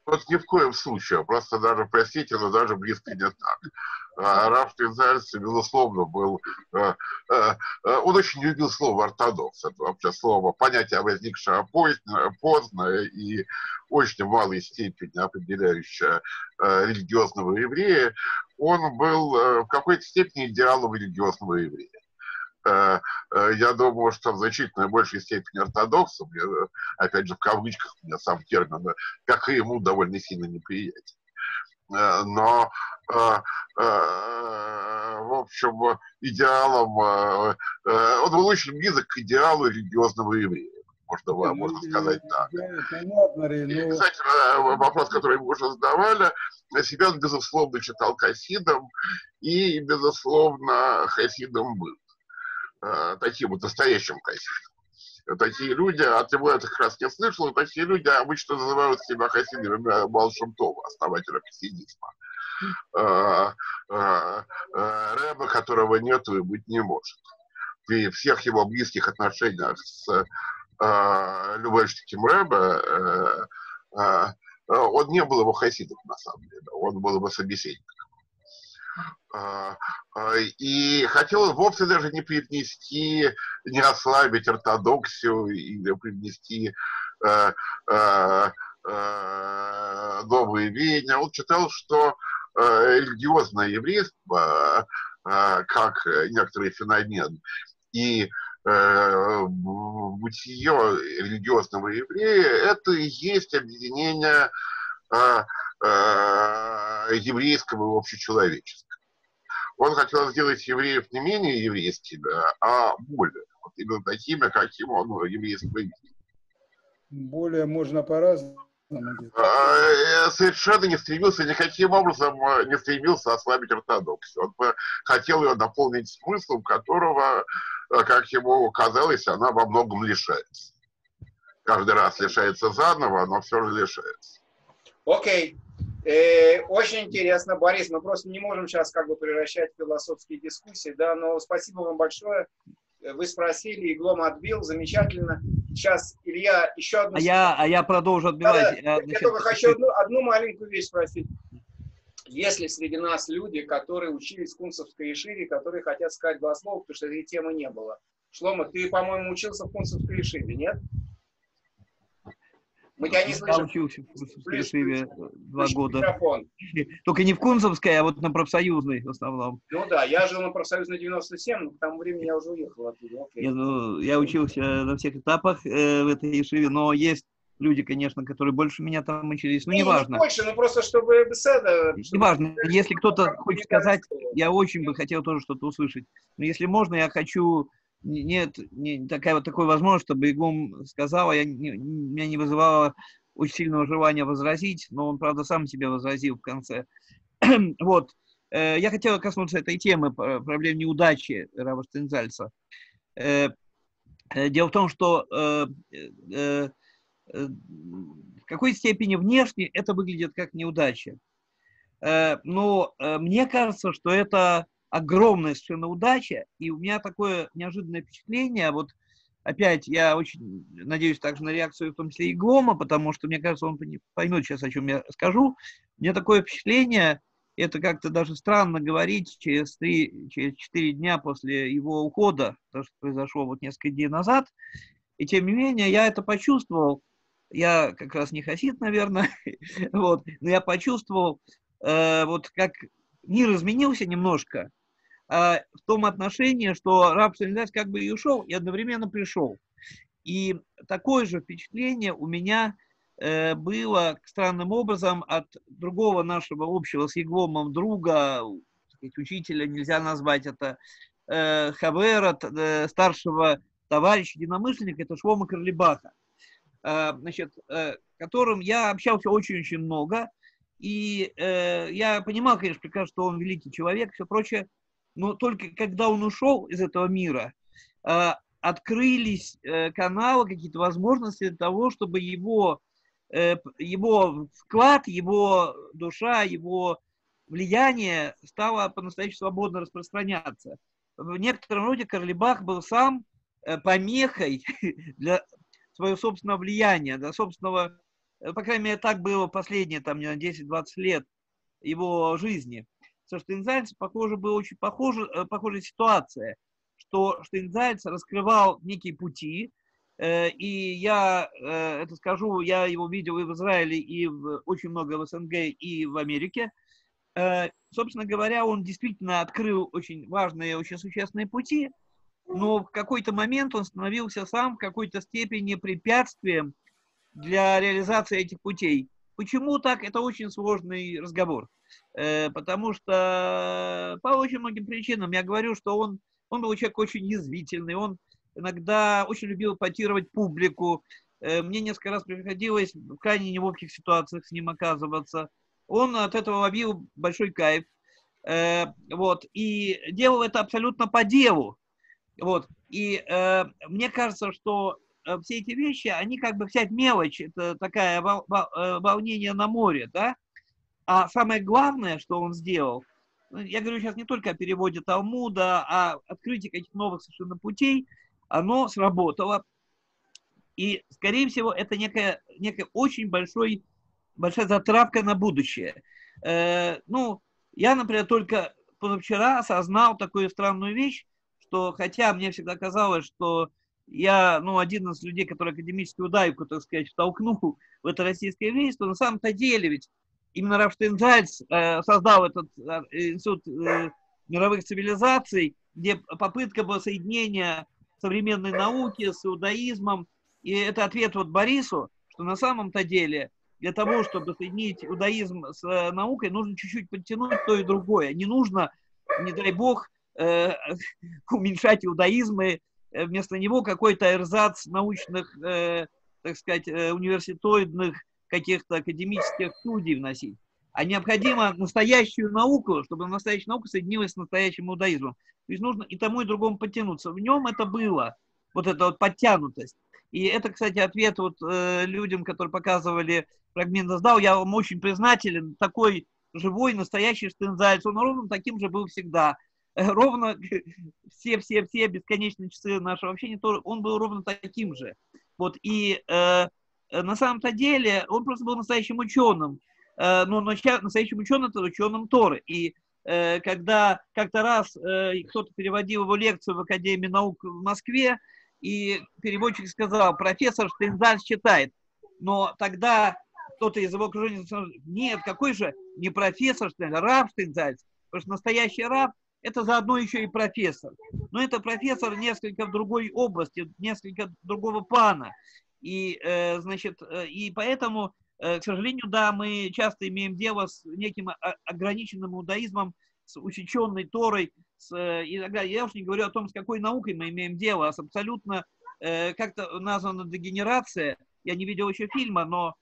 [SPEAKER 18] Вот ни в коем случае, просто даже, простите, но даже близко не так. А, Раф Штейнзальц, безусловно, был... Э, э, э, он очень любил слово «ортодокс». Это вообще слово, понятие, возникшее поздно, поздно и очень в малой степени определяющее религиозного еврея. Он был в какой-то степени идеалом религиозного еврея. Э, э, я думаю, что в значительно большей степени ортодоксом, опять же, в кавычках у меня сам термин, как и ему, довольно сильно неприятен. Э, но, в общем, идеалом, он был очень близок к идеалу религиозного еврея можно, ну, можно сказать так. И, кстати, вопрос, который мы уже задавали, себя он, безусловно, читал хасидом и, безусловно, хасидом был. Э, таким вот настоящим хасидом. Такие люди, от него я как раз не слышал, такие люди обычно называют себя хасидами Балшемтова, основателем хасидизма. Э, э, Рэба, которого нету и быть не может. при всех его близких отношениях с э, Любельштиком Рэбе, э, э, он не был его хасидом, на самом деле, он был его собеседником. А, а, и хотел вовсе даже не привнести, не ослабить ортодоксию или привнести э, э, э, новые веяния. Он считал, что э, религиозное еврейство, э, как некоторый феномен, и бытие религиозного еврея, это и есть объединение еврейского и общечеловеческого. Он хотел сделать евреев не менее еврейскими, а более. Вот именно такими, каким он еврейского видит.
[SPEAKER 9] Более можно по-разному.
[SPEAKER 18] А, совершенно не стремился, никаким образом э, не стремился ослабить ортодоксию. Он хотел ее наполнить смыслом, которого, как ему казалось, она во многом лишается. Каждый раз лишается заново, но все же лишается.
[SPEAKER 1] Окей. Okay. Э, очень интересно, Борис, мы просто не можем сейчас как бы превращать в философские дискуссии, да, но спасибо вам большое. Вы спросили, Иглом отбил, замечательно. Сейчас Илья еще одну...
[SPEAKER 2] А я, а я продолжу отбивать.
[SPEAKER 1] Да, я, я только хочу одну, одну маленькую вещь спросить. Есть ли среди нас люди, которые учились в Кунцевской Ишире, которые хотят сказать два слова, потому что этой темы не было? Шлома, ты, по-моему, учился в Кунцевской Ишире, нет?
[SPEAKER 2] Мы тебя не слышим. Я учился в Ишиве два года. Микрофон. Только не в Кунцевской, а вот на профсоюзной в основном.
[SPEAKER 1] Ну да, я жил на профсоюзной 97, но к тому времени я уже уехал оттуда. Окей.
[SPEAKER 2] Я, ну, я учился на всех этапах э, в этой Ишиве, но есть люди, конечно, которые больше меня там учились, но не, неважно. Не
[SPEAKER 1] больше, но просто чтобы беседа...
[SPEAKER 2] Неважно, если кто-то хочет сказать, я очень бы хотел тоже что-то услышать. Но если можно, я хочу нет не, такая вот такой возможность, чтобы Игум сказала, я, не, меня не вызывало очень сильного желания возразить, но он, правда, сам себе возразил в конце. вот. Э, я хотел коснуться этой темы, проблем неудачи Рава Штензальца. Э, э, дело в том, что э, э, э, в какой степени внешне это выглядит как неудача. Но мне кажется, что это огромная совершенно удача, и у меня такое неожиданное впечатление, вот опять я очень надеюсь также на реакцию в том числе и Гома, потому что мне кажется, он поймет сейчас, о чем я скажу. У меня такое впечатление, это как-то даже странно говорить через три, через четыре дня после его ухода, то, что произошло вот несколько дней назад, и тем не менее я это почувствовал, я как раз не хасид, наверное, вот, но я почувствовал, э, вот как мир изменился немножко, а, в том отношении, что раб Шалиндач как бы и ушел, и одновременно пришел. И такое же впечатление у меня э, было странным образом от другого нашего общего с Егломом друга, сказать, учителя, нельзя назвать это, э, Хавера, э, старшего товарища, единомышленника, это Шлома Карлибаха, э, значит, э, которым я общался очень-очень много, и э, я понимал, конечно, прекрасно, что он великий человек, все прочее, но только когда он ушел из этого мира, э, открылись э, каналы, какие-то возможности для того, чтобы его, э, его вклад, его душа, его влияние стало по-настоящему свободно распространяться. В некотором роде Карлибах был сам помехой для своего собственного влияния, для собственного, по крайней мере, так было последние там, 10-20 лет его жизни со Штейнзальцем, похоже, была очень похожа, э, похожая ситуация, что Штейнзальц раскрывал некие пути, э, и я э, это скажу, я его видел и в Израиле, и в, очень много в СНГ, и в Америке. Собственно говоря, он действительно открыл очень важные, очень существенные пути, но в какой-то момент он становился сам в какой-то степени препятствием для реализации этих путей. Почему так? Это очень сложный разговор. Э, потому что по очень многим причинам я говорю, что он, он был человек очень язвительный, он иногда очень любил потировать публику. Э, мне несколько раз приходилось в крайне неловких ситуациях с ним оказываться. Он от этого ловил большой кайф. Э, вот, и делал это абсолютно по делу. Вот, и мне кажется, что все эти вещи, они как бы взять мелочь, это такая волнение на море, да, а самое главное, что он сделал, ну, я говорю сейчас не только о переводе Талмуда, а открытии каких-то новых совершенно путей, оно сработало. И, скорее всего, это некая, некая очень большой, большая затравка на будущее. Э, ну, я, например, только позавчера осознал такую странную вещь, что хотя мне всегда казалось, что я, ну, один из людей, который академическую дайку, так сказать, втолкнул в это российское еврейство, на самом-то деле ведь именно Рафштейнзальц э, создал этот э, институт э, мировых цивилизаций, где попытка была соединения современной науки с иудаизмом. И это ответ вот Борису, что на самом-то деле для того, чтобы соединить иудаизм с э, наукой, нужно чуть-чуть подтянуть то и другое. Не нужно, не дай бог, уменьшать иудаизм и вместо него какой-то эрзац научных, так сказать, университоидных каких-то академических студий вносить, а необходимо настоящую науку, чтобы настоящая наука соединилась с настоящим иудаизмом. То есть нужно и тому, и другому подтянуться. В нем это было, вот эта вот подтянутость. И это, кстати, ответ вот э, людям, которые показывали фрагмент сдал. Я вам очень признателен. Такой живой, настоящий Штензальц. Он ровно таким же был всегда. Ровно все-все-все бесконечные часы нашего общения, он был ровно таким же. Вот, и э, Э, на самом-то деле он просто был настоящим ученым. Э, но настоящим ученым это ученым Торы. И э, когда как-то раз кто-то переводил его лекцию в Академии наук в Москве, и переводчик сказал, профессор Штейнзаль читает. Но тогда кто-то из его окружения сказал, нет, какой же не профессор Штейнзаль, раб Штейнзаль. Потому что настоящий раб – это заодно еще и профессор. Но это профессор несколько в другой области, несколько другого плана. И, э, значит, э, и поэтому, э, к сожалению, да, мы часто имеем дело с неким ограниченным иудаизмом, с усеченной Торой, с, и тогда я уж не говорю о том, с какой наукой мы имеем дело, а с абсолютно как-то названа дегенерация. Я не видел еще фильма, но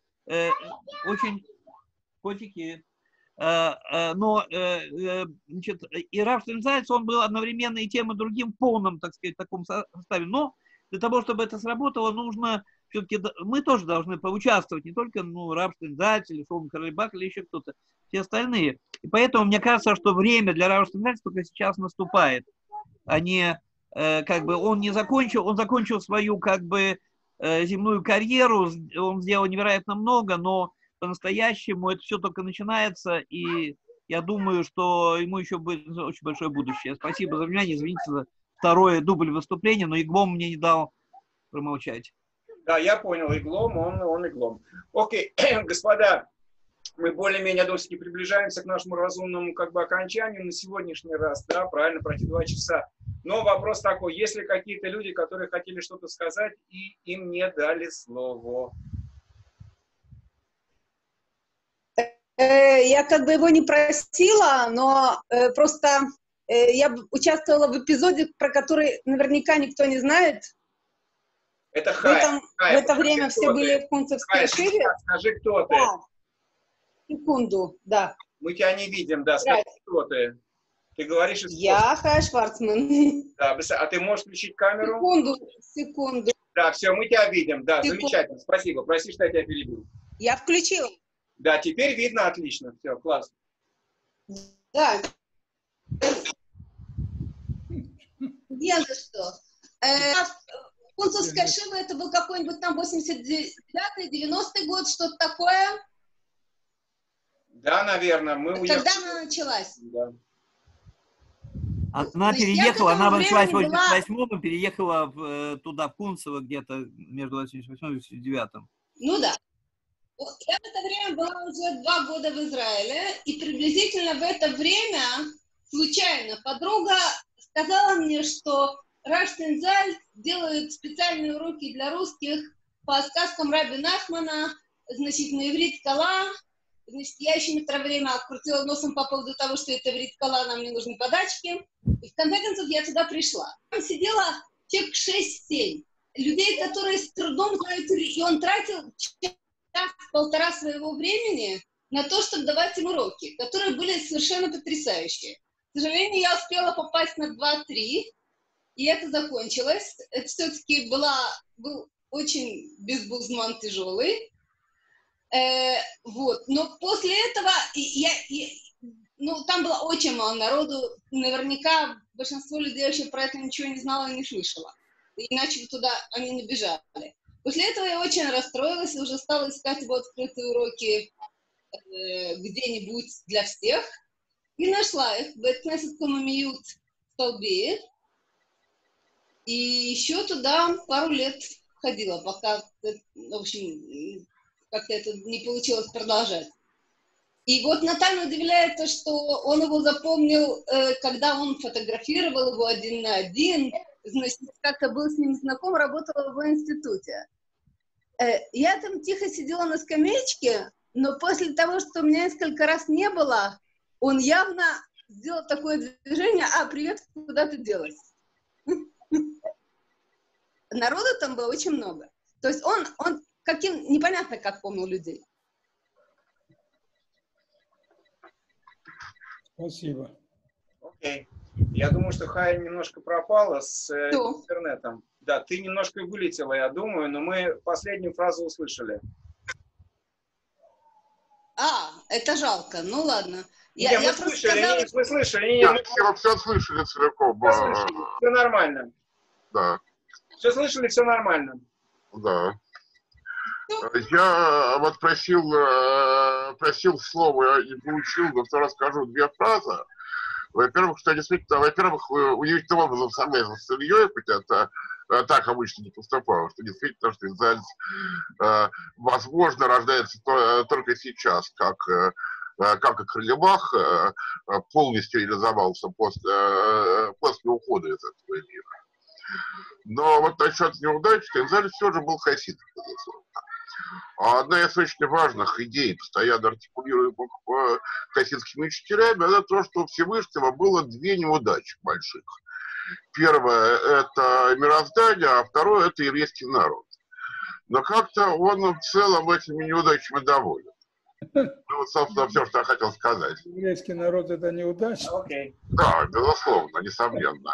[SPEAKER 2] очень котики. но значит, и Раф Штензальц, он был одновременно и тем, и другим в полном, так сказать, таком составе. Но для того, чтобы это сработало, нужно все-таки мы тоже должны поучаствовать, не только ну, Рабштейн Зальц или Шоун Карабак или еще кто-то, все остальные. И поэтому мне кажется, что время для Рабштейн Зальца только сейчас наступает, а не э, как бы он не закончил, он закончил свою как бы э, земную карьеру, он сделал невероятно много, но по-настоящему это все только начинается, и я думаю, что ему еще будет очень большое будущее. Спасибо за внимание, извините за второе дубль выступления, но Иглом мне не дал промолчать.
[SPEAKER 1] Да, я понял, иглом, он, он иглом. Окей, господа, мы более-менее досыки приближаемся к нашему разумному как бы окончанию на сегодняшний раз, да, правильно, пройти два часа. Но вопрос такой, есть ли какие-то люди, которые хотели что-то сказать и им не дали слово?
[SPEAKER 10] Э, я как бы его не просила, но э, просто э, я участвовала в эпизоде, про который наверняка никто не знает,
[SPEAKER 1] это Хай. В, этом,
[SPEAKER 10] Хай, в это время все ты? были в Кунцевской шире.
[SPEAKER 1] Скажи, кто ты? Да.
[SPEAKER 10] Секунду, да.
[SPEAKER 1] Мы тебя не видим, да. Скажи, кто ты? Ты говоришь из
[SPEAKER 10] Я Хай Шварцман.
[SPEAKER 1] Да, а ты можешь включить камеру?
[SPEAKER 10] Секунду, секунду.
[SPEAKER 1] Да, все, мы тебя видим. Да, секунду. замечательно. Спасибо. Прости, что я тебя перебил.
[SPEAKER 10] Я включила.
[SPEAKER 1] Да, теперь видно отлично. Все, класс.
[SPEAKER 10] Да. Не за что. Э, Кунцевская Шива, это был какой-нибудь там 89-й, 90-й год, что-то такое?
[SPEAKER 1] Да, наверное. Мы
[SPEAKER 10] Когда уехали... она началась?
[SPEAKER 1] Да.
[SPEAKER 2] Она То переехала, она началась в 88-м была... переехала в, э, туда, в Кунцево, где-то между 88 и 89
[SPEAKER 10] Ну да. Я в это время была уже два года в Израиле, и приблизительно в это время случайно подруга сказала мне, что Раштензаль делает специальные уроки для русских по сказкам Раби Нахмана, значит, на иврит Кала. Значит, я еще некоторое время крутила носом по поводу того, что это иврит Кала, нам не нужны подачки. И в конце концов я туда пришла. Там сидела человек 6-7 людей, которые с трудом знают, и он тратил час-полтора своего времени на то, чтобы давать им уроки, которые были совершенно потрясающие. К сожалению, я успела попасть на 2-3, и это закончилось. Это все-таки была, был очень безбузман тяжелый. Э, вот. Но после этого я, я, ну, там было очень мало народу, наверняка большинство людей вообще про это ничего не знало и не слышало. Иначе бы туда они не бежали. После этого я очень расстроилась и уже стала искать его открытые уроки э, где-нибудь для всех. И нашла их в Беткнесет Комамиют в Толбее. И еще туда пару лет ходила, пока, в общем, как-то это не получилось продолжать. И вот Натан удивляет то, что он его запомнил, э, когда он фотографировал его один на один, значит, как-то был с ним знаком, работал в институте. Э, я там тихо сидела на скамеечке, но после того, что меня несколько раз не было, он явно сделал такое движение, а, привет, куда ты делась? Народу там было очень много. То есть он, он каким, непонятно, как помнил людей.
[SPEAKER 9] Спасибо.
[SPEAKER 1] Окей. Я думаю, что Хая немножко пропала с э, интернетом. Да, ты немножко вылетела, я думаю, но мы последнюю фразу услышали.
[SPEAKER 10] А, это жалко. Ну ладно.
[SPEAKER 1] Я, я, мы, слышали, сказала... не, мы слышали, не,
[SPEAKER 18] Нет, мы все слышали целиком.
[SPEAKER 1] Все, слышали, все нормально.
[SPEAKER 18] Да.
[SPEAKER 1] Все слышали, все нормально.
[SPEAKER 18] Да. Я вот просил, э, просил слово и получил, но все расскажу две фразы. Во-первых, что действительно, во-первых, удивительным образом совместно с Ильей, хотя это э, так обычно не поступало, что действительно, что Израиль, э, возможно, рождается только сейчас, как как и Крылебах полностью реализовался после, после ухода из этого мира. Но вот насчет неудач, Тензаль все же был хасидом, безусловно. А одна из очень важных идей, постоянно артикулируемых э, хасидскими учителями, это то, что у Всевышнего было две неудачи больших. Первое – это мироздание, а второе – это еврейский народ. Но как-то он в целом этими неудачами доволен. Ну, вот, собственно, все, что я хотел сказать.
[SPEAKER 9] Еврейский народ – это неудача?
[SPEAKER 1] Okay.
[SPEAKER 18] Да, безусловно, несомненно.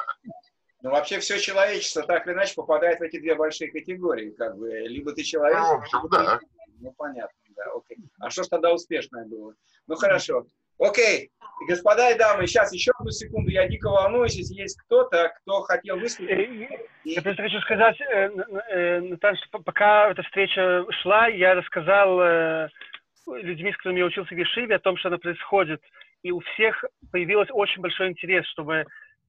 [SPEAKER 1] Ну, вообще все человечество так или иначе попадает в эти две большие категории. Как бы, либо ты человек, ну,
[SPEAKER 18] в общем, да.
[SPEAKER 1] ну понятно, да, окей. А что ж тогда успешное было? Ну хорошо. Окей, господа и дамы, сейчас еще одну секунду, я дико волнуюсь, если есть кто-то, кто хотел выступить.
[SPEAKER 16] Э, я просто хочу сказать, э, э, Натан, что пока эта встреча шла, я рассказал людьми, с которыми я учился в Ешиве, о том, что она происходит. И у всех появилось очень большой интерес, чтобы э,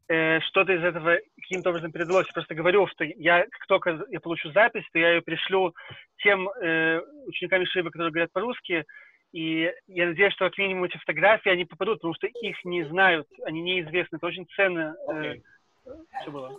[SPEAKER 16] что-то из этого каким-то образом передалось. Я просто говорю, что я, как только я получу запись, то я ее пришлю тем э, ученикам Шивы, которые говорят по-русски, и я надеюсь, что как минимум эти фотографии, они попадут, потому что их не знают, они неизвестны. Это очень ценно. Э,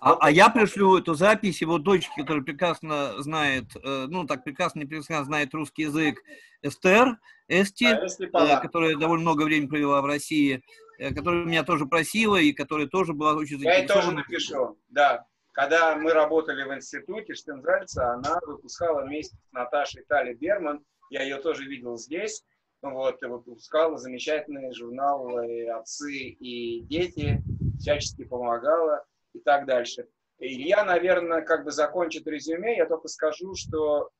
[SPEAKER 2] а, а я пришлю эту запись его дочке, которая прекрасно знает, э, ну так прекрасно, не прекрасно знает русский язык, Эстер, Эсти, э, которая довольно много времени провела в России. Э, которая меня тоже просила и которая тоже была очень
[SPEAKER 1] заинтересована. Я ей тоже напишу, да. Когда мы работали в институте Штензальца, она выпускала вместе с Наташей Тали Берман, я ее тоже видел здесь, вот, и выпускала замечательный журнал «Отцы и дети», всячески помогала и так дальше. Илья, наверное, как бы закончит резюме, я только скажу, что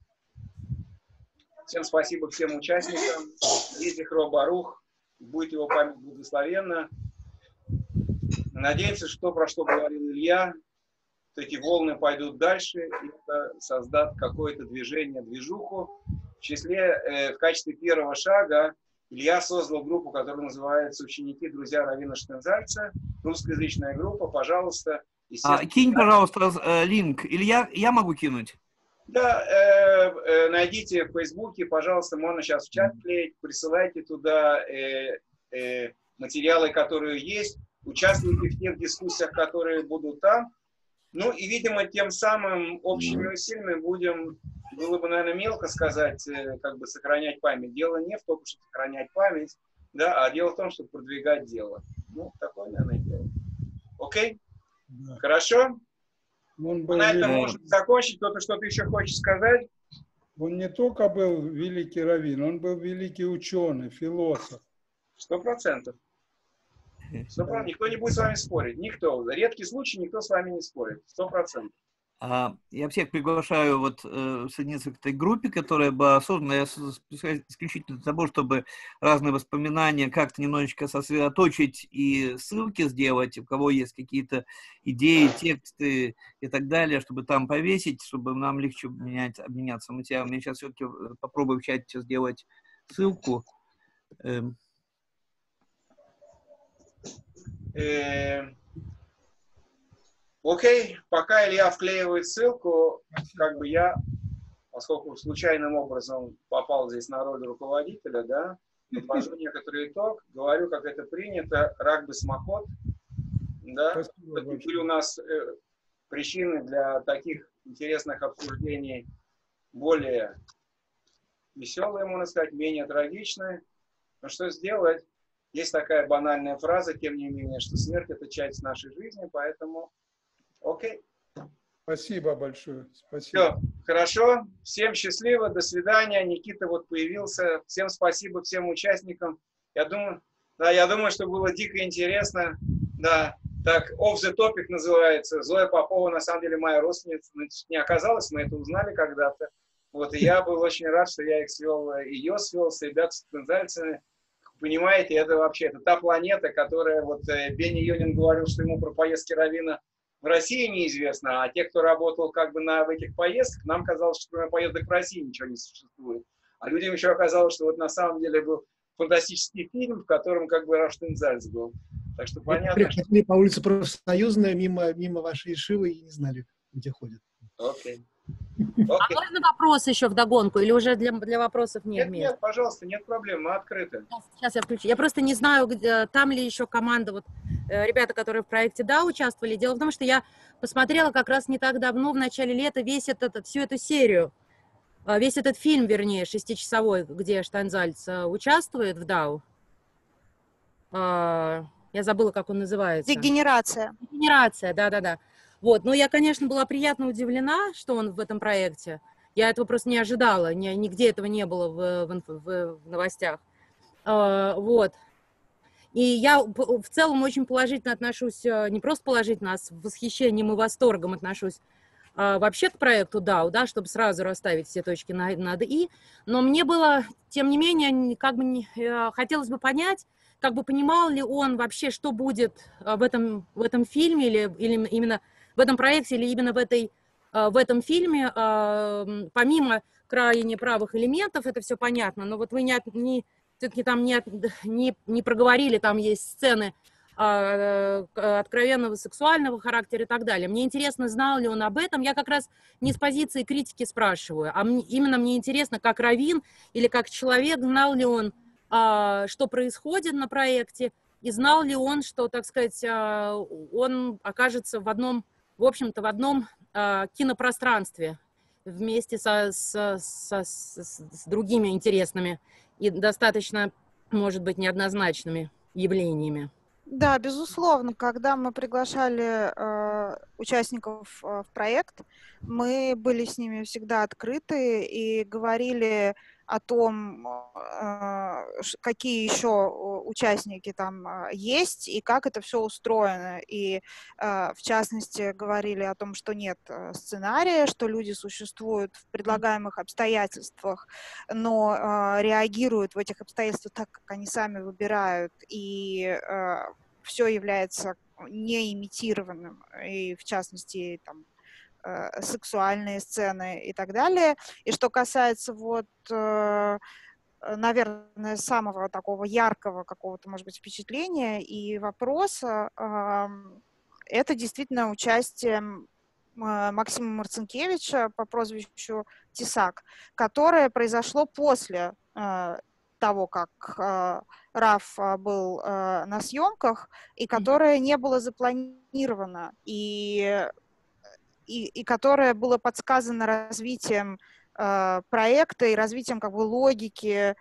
[SPEAKER 1] всем спасибо всем участникам, Езихро Барух, будет его память благословенна. Надеемся, что про что говорил Илья, вот эти волны пойдут дальше, и это создаст какое-то движение, движуху. В числе, э, в качестве первого шага Илья создал группу, которая называется «Ученики, друзья Равина Штензальца», русскоязычная группа, пожалуйста.
[SPEAKER 2] А, кинь, пожалуйста, э, линк. Илья, я могу кинуть?
[SPEAKER 1] Да, э, э, найдите в Фейсбуке, пожалуйста, можно сейчас в чат клеить, присылайте туда э, э, материалы, которые есть, участвуйте в тех дискуссиях, которые будут там. Ну и, видимо, тем самым общими усилиями будем, было бы, наверное, мелко сказать, э, как бы сохранять память. Дело не в том, чтобы сохранять память, да, а дело в том, чтобы продвигать дело. Ну, такое, наверное, дело. Окей? Да. Хорошо? Он был На этом великий. можно закончить. Кто-то что-то еще хочет сказать?
[SPEAKER 9] Он не только был великий раввин, он был великий ученый, философ.
[SPEAKER 1] Сто процентов. Никто не будет с вами спорить. Никто. Редкий случай, никто с вами не спорит. Сто процентов.
[SPEAKER 2] А, я всех приглашаю вот э, соединиться к этой группе, которая была создана исключительно для того, чтобы разные воспоминания как-то немножечко сосредоточить и ссылки сделать, у кого есть какие-то идеи, тексты и так далее, чтобы там повесить, чтобы нам легче менять, обменяться материалом. Я сейчас все-таки э, попробую в чате сделать ссылку. Эм.
[SPEAKER 1] Э, Окей, пока Илья вклеивает ссылку, как бы я, поскольку случайным образом попал здесь на роль руководителя, да, подвожу некоторый итог, говорю, как это принято, рак Басмахот, да, теперь у нас э, причины для таких интересных обсуждений более веселые, можно сказать, менее трагичные. Но что сделать? Есть такая банальная фраза, тем не менее, что смерть – это часть нашей жизни, поэтому Окей.
[SPEAKER 9] Спасибо большое. Спасибо.
[SPEAKER 1] Все, хорошо. Всем счастливо. До свидания. Никита вот появился. Всем спасибо, всем участникам. Я думаю, да, я думаю, что было дико интересно. Да, так, off the topic называется. Зоя Попова, на самом деле, моя родственница. Не оказалось, мы это узнали когда-то. Вот, и я был очень рад, что я их свел, ее свел с ребят с цензальцами. Понимаете, это вообще, это та планета, которая, вот э, Бенни Йонин говорил, что ему про поездки Равина в России неизвестно, а те, кто работал как бы на, в этих поездках, нам казалось, что кроме поездок в России ничего не существует. А людям еще оказалось, что вот на самом деле был фантастический фильм, в котором как бы Раштензальц был. Так что понятно.
[SPEAKER 5] Приходили по улице Профсоюзная мимо, мимо вашей Ишивы и не знали, где ходят.
[SPEAKER 1] Окей.
[SPEAKER 19] Okay. А можно вопрос еще в догонку или уже для, для вопросов нет?
[SPEAKER 1] Нет, нет, пожалуйста, нет проблем, мы открыты.
[SPEAKER 19] Сейчас я включу. Я просто не знаю, где, там ли еще команда, вот э, ребята, которые в проекте «Да» участвовали. Дело в том, что я посмотрела как раз не так давно, в начале лета, весь этот, всю эту серию, э, весь этот фильм, вернее, шестичасовой, где Штайнзальц э, участвует в «Дау». Э, я забыла, как он называется.
[SPEAKER 3] Дегенерация.
[SPEAKER 19] Дегенерация, да-да-да. Вот, но я, конечно, была приятно удивлена, что он в этом проекте. Я этого просто не ожидала, ни, нигде этого не было в, в, в, в новостях. А, вот. И я в целом очень положительно отношусь, э, не просто положительно, а с восхищением и восторгом отношусь а, вообще к проекту DAO, да, чтобы сразу расставить все точки над, над «и». Но мне было, тем не менее, как бы не, э, хотелось бы понять, как бы понимал ли он вообще, что будет э, в этом, в этом фильме или, или именно в этом проекте или именно в, этой, а, в этом фильме, а, помимо крайне правых элементов, это все понятно, но вот вы не, не, все-таки там не, не, не проговорили, там есть сцены а, откровенного сексуального характера и так далее. Мне интересно, знал ли он об этом. Я как раз не с позиции критики спрашиваю, а мне, именно мне интересно, как Равин или как человек, знал ли он, что происходит на проекте, и знал ли он, что, так сказать, он окажется в одном в общем-то, в одном э, кинопространстве вместе со, со, со, с, с другими интересными и достаточно, может быть, неоднозначными явлениями.
[SPEAKER 3] Да, безусловно, когда мы приглашали э, участников э, в проект, мы были с ними всегда открыты и говорили о том, а, какие еще участники там а, есть и как это все устроено. И а, в частности говорили о том, что нет сценария, что люди существуют в предлагаемых обстоятельствах, но реагируют в этих обстоятельствах так, как они сами выбирают, и все является не имитированным, и в частности там, э, сексуальные сцены и так далее. И что касается вот э, наверное, самого такого яркого какого-то, может быть, впечатления и вопроса, э, это действительно участие Максима Марцинкевича по прозвищу Тесак, которое произошло после э, того, как э, Раф э, был э, на съемках, и которое не было запланировано. И и, и которое было подсказано развитием э, проекта и развитием как бы логики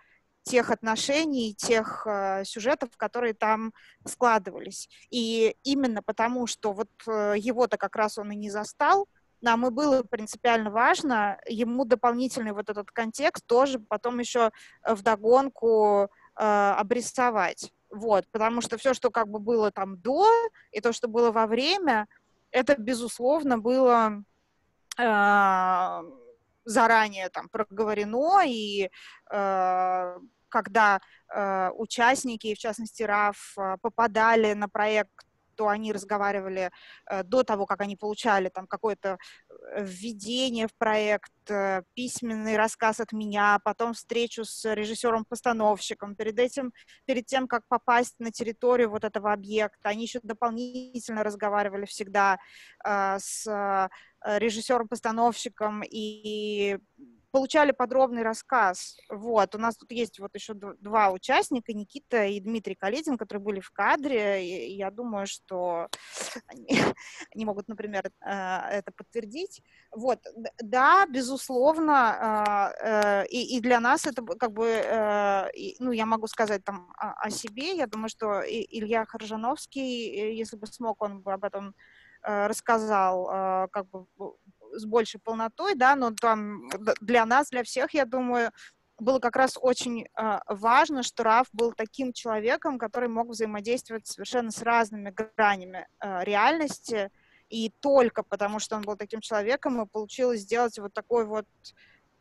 [SPEAKER 3] тех отношений, тех э, сюжетов, которые там складывались. И именно потому, что вот э, его-то как раз он и не застал, нам и было принципиально важно ему дополнительный вот этот контекст тоже потом еще вдогонку э, обрисовать. Вот, потому что все, что как бы было там до, и то, что было во время, это, безусловно, было э, заранее там проговорено, и э, когда э, участники, в частности РАФ, э, попадали на проект то они разговаривали э, до того, как они получали там какое-то э, введение в проект, э, письменный рассказ от меня, потом встречу с режиссером-постановщиком. Перед этим, перед тем, как попасть на территорию вот этого объекта, они еще дополнительно разговаривали всегда с режиссером-постановщиком и получали подробный рассказ. Вот. У нас тут есть вот еще два участника, Никита и Дмитрий Каледин, которые были в кадре. И я думаю, что они, они могут, например, э, это подтвердить. Вот. Да, безусловно, э, и, и для нас это как бы, э, ну, я могу сказать там о себе. Я думаю, что Илья Харжановский, если бы смог, он бы об этом рассказал как бы с большей полнотой, да, но там для нас, для всех, я думаю, было как раз очень э, важно, что Раф был таким человеком, который мог взаимодействовать совершенно с разными гранями э, реальности, и только потому, что он был таким человеком, и получилось сделать вот такой вот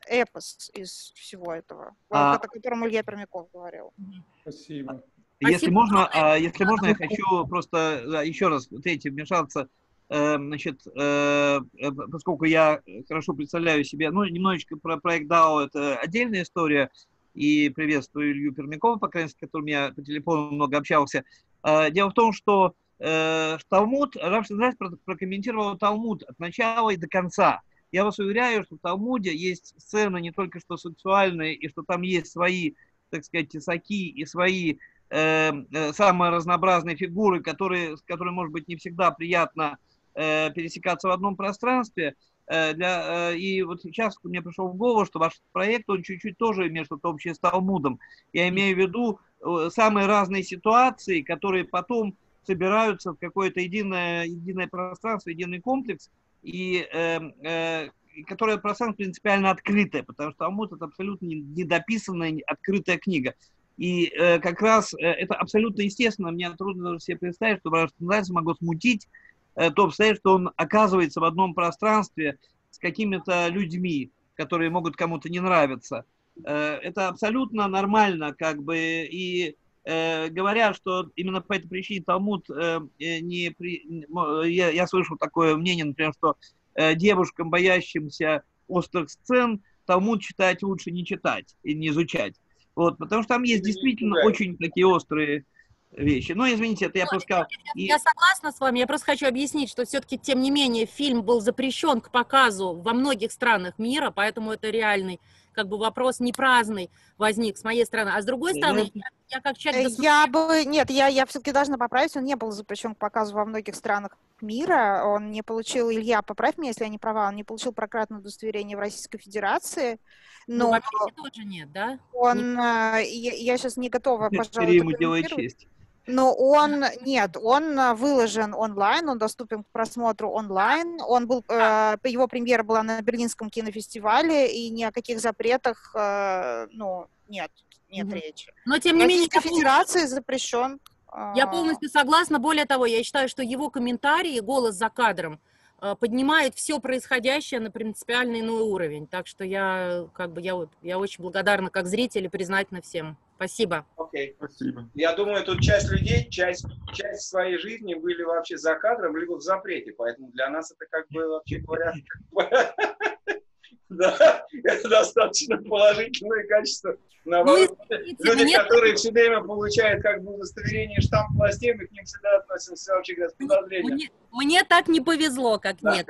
[SPEAKER 3] эпос из всего этого, а... о котором Илья Пермяков говорил.
[SPEAKER 9] Спасибо.
[SPEAKER 2] Если Спасибо. можно, а, если можно, я хочу просто еще раз, третье, вмешаться значит, э, э, поскольку я хорошо представляю себе, ну, немножечко про проект DAO это отдельная история, и приветствую Илью Пермякова, по крайней мере, с которым я по телефону много общался. Дело в том, что Талмуд, Рав Шендрайс прокомментировал Талмуд от начала и до конца. Я вас уверяю, что в Талмуде есть сцены не только что сексуальные, и что там есть свои, так сказать, тесаки и свои э, самые разнообразные фигуры, которые, с которыми, может быть, не всегда приятно Э, пересекаться в одном пространстве. Э, для, э, и вот сейчас мне пришел в голову, что ваш проект, он чуть-чуть тоже имеет что-то общее с Талмудом. Я имею в виду самые разные ситуации, которые потом собираются в какое-то единое, единое пространство, единый комплекс, и э, э, которое пространство принципиально открытое, потому что Талмуд это абсолютно недописанная, открытая книга. И э, как раз э, это абсолютно естественно, мне трудно даже себе представить, что ваш могло смутить Э, то обстоятельство, что он оказывается в одном пространстве с какими-то людьми, которые могут кому-то не нравиться. Э, это абсолютно нормально, как бы, и э, говоря, что именно по этой причине Талмуд не при... я, я слышал такое мнение, например, что девушкам, боящимся острых сцен, Талмуд читать лучше не читать и не изучать. Вот, потому что там есть действительно очень такие острые вещи. Ну, извините, это я просто сказал.
[SPEAKER 19] Я, я согласна с вами, я просто хочу объяснить, что все-таки, тем не менее, фильм был запрещен к показу во многих странах мира, поэтому это реальный как бы вопрос не праздный возник с моей стороны. А с другой стороны, я, я как человек...
[SPEAKER 3] Досмотр... Я бы... Нет, я, я все-таки должна поправить, он не был запрещен к показу во многих странах мира, он не получил, Илья, поправь меня, если я не права, он не получил прократное удостоверение в Российской Федерации,
[SPEAKER 19] но... Ну, в Америке тоже нет, да?
[SPEAKER 3] Он... Не... Я, я сейчас не готова,
[SPEAKER 2] пожалуй, ему делает честь.
[SPEAKER 3] Но он, нет, он э, выложен онлайн, он доступен к просмотру онлайн. Он был, э, его премьера была на Берлинском кинофестивале, и ни о каких запретах, э, ну, нет, нет угу. речи.
[SPEAKER 19] Но, тем не менее...
[SPEAKER 3] Федерации запрещен.
[SPEAKER 19] Я полностью согласна. Более того, я считаю, что его комментарии, голос за кадром, Э, поднимает все происходящее на принципиальный иной уровень. Так что я, как бы, я, я очень благодарна как зритель и признательна всем. Спасибо.
[SPEAKER 1] Окей. Okay. Спасибо. Я думаю, тут часть людей, часть, часть своей жизни были вообще за кадром, либо в запрете, поэтому для нас это как бы вообще говоря, да, это достаточно положительное качество. Наоборот, ну, люди, нет... которые все время получают как бы удостоверение штамп властей, мы к ним всегда относимся вообще с подозрением.
[SPEAKER 19] Мне, мне так не повезло, как нет.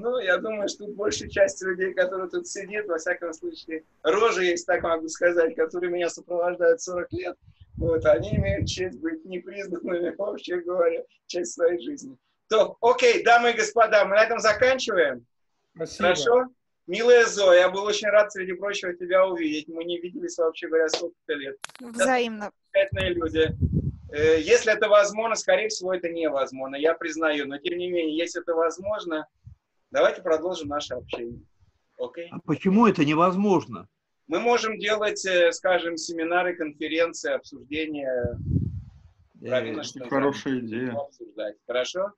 [SPEAKER 1] Ну, я думаю, что большая часть людей, которые тут сидят, во всяком случае, рожи есть, так могу сказать, которые меня сопровождают 40 лет, вот, они имеют честь быть непризнанными, вообще говоря, часть своей жизни. То, окей, дамы и господа, мы на этом заканчиваем. Спасибо. Хорошо? Милая Зоя, я был очень рад, среди прочего, тебя увидеть. Мы не виделись, вообще говоря, сколько лет.
[SPEAKER 3] Взаимно.
[SPEAKER 1] Замечательные люди. Э, если это возможно, скорее всего, это невозможно, я признаю. Но, тем не менее, если это возможно, давайте продолжим наше общение.
[SPEAKER 2] Окей? А почему это невозможно?
[SPEAKER 1] Мы можем делать, э, скажем, семинары, конференции, обсуждения.
[SPEAKER 6] Э, хорошая идея.
[SPEAKER 1] Обсуждать. Хорошо?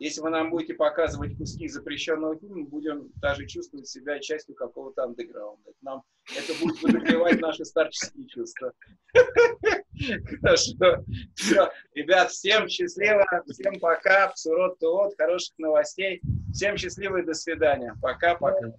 [SPEAKER 1] Если вы нам будете показывать куски запрещенного фильма, будем даже чувствовать себя частью какого-то андеграунда. Нам это будет подогревать наши старческие чувства. Хорошо. Все. Ребят, всем счастливо, всем пока, псурот туот, хороших новостей. Всем счастливо и до свидания. Пока-пока.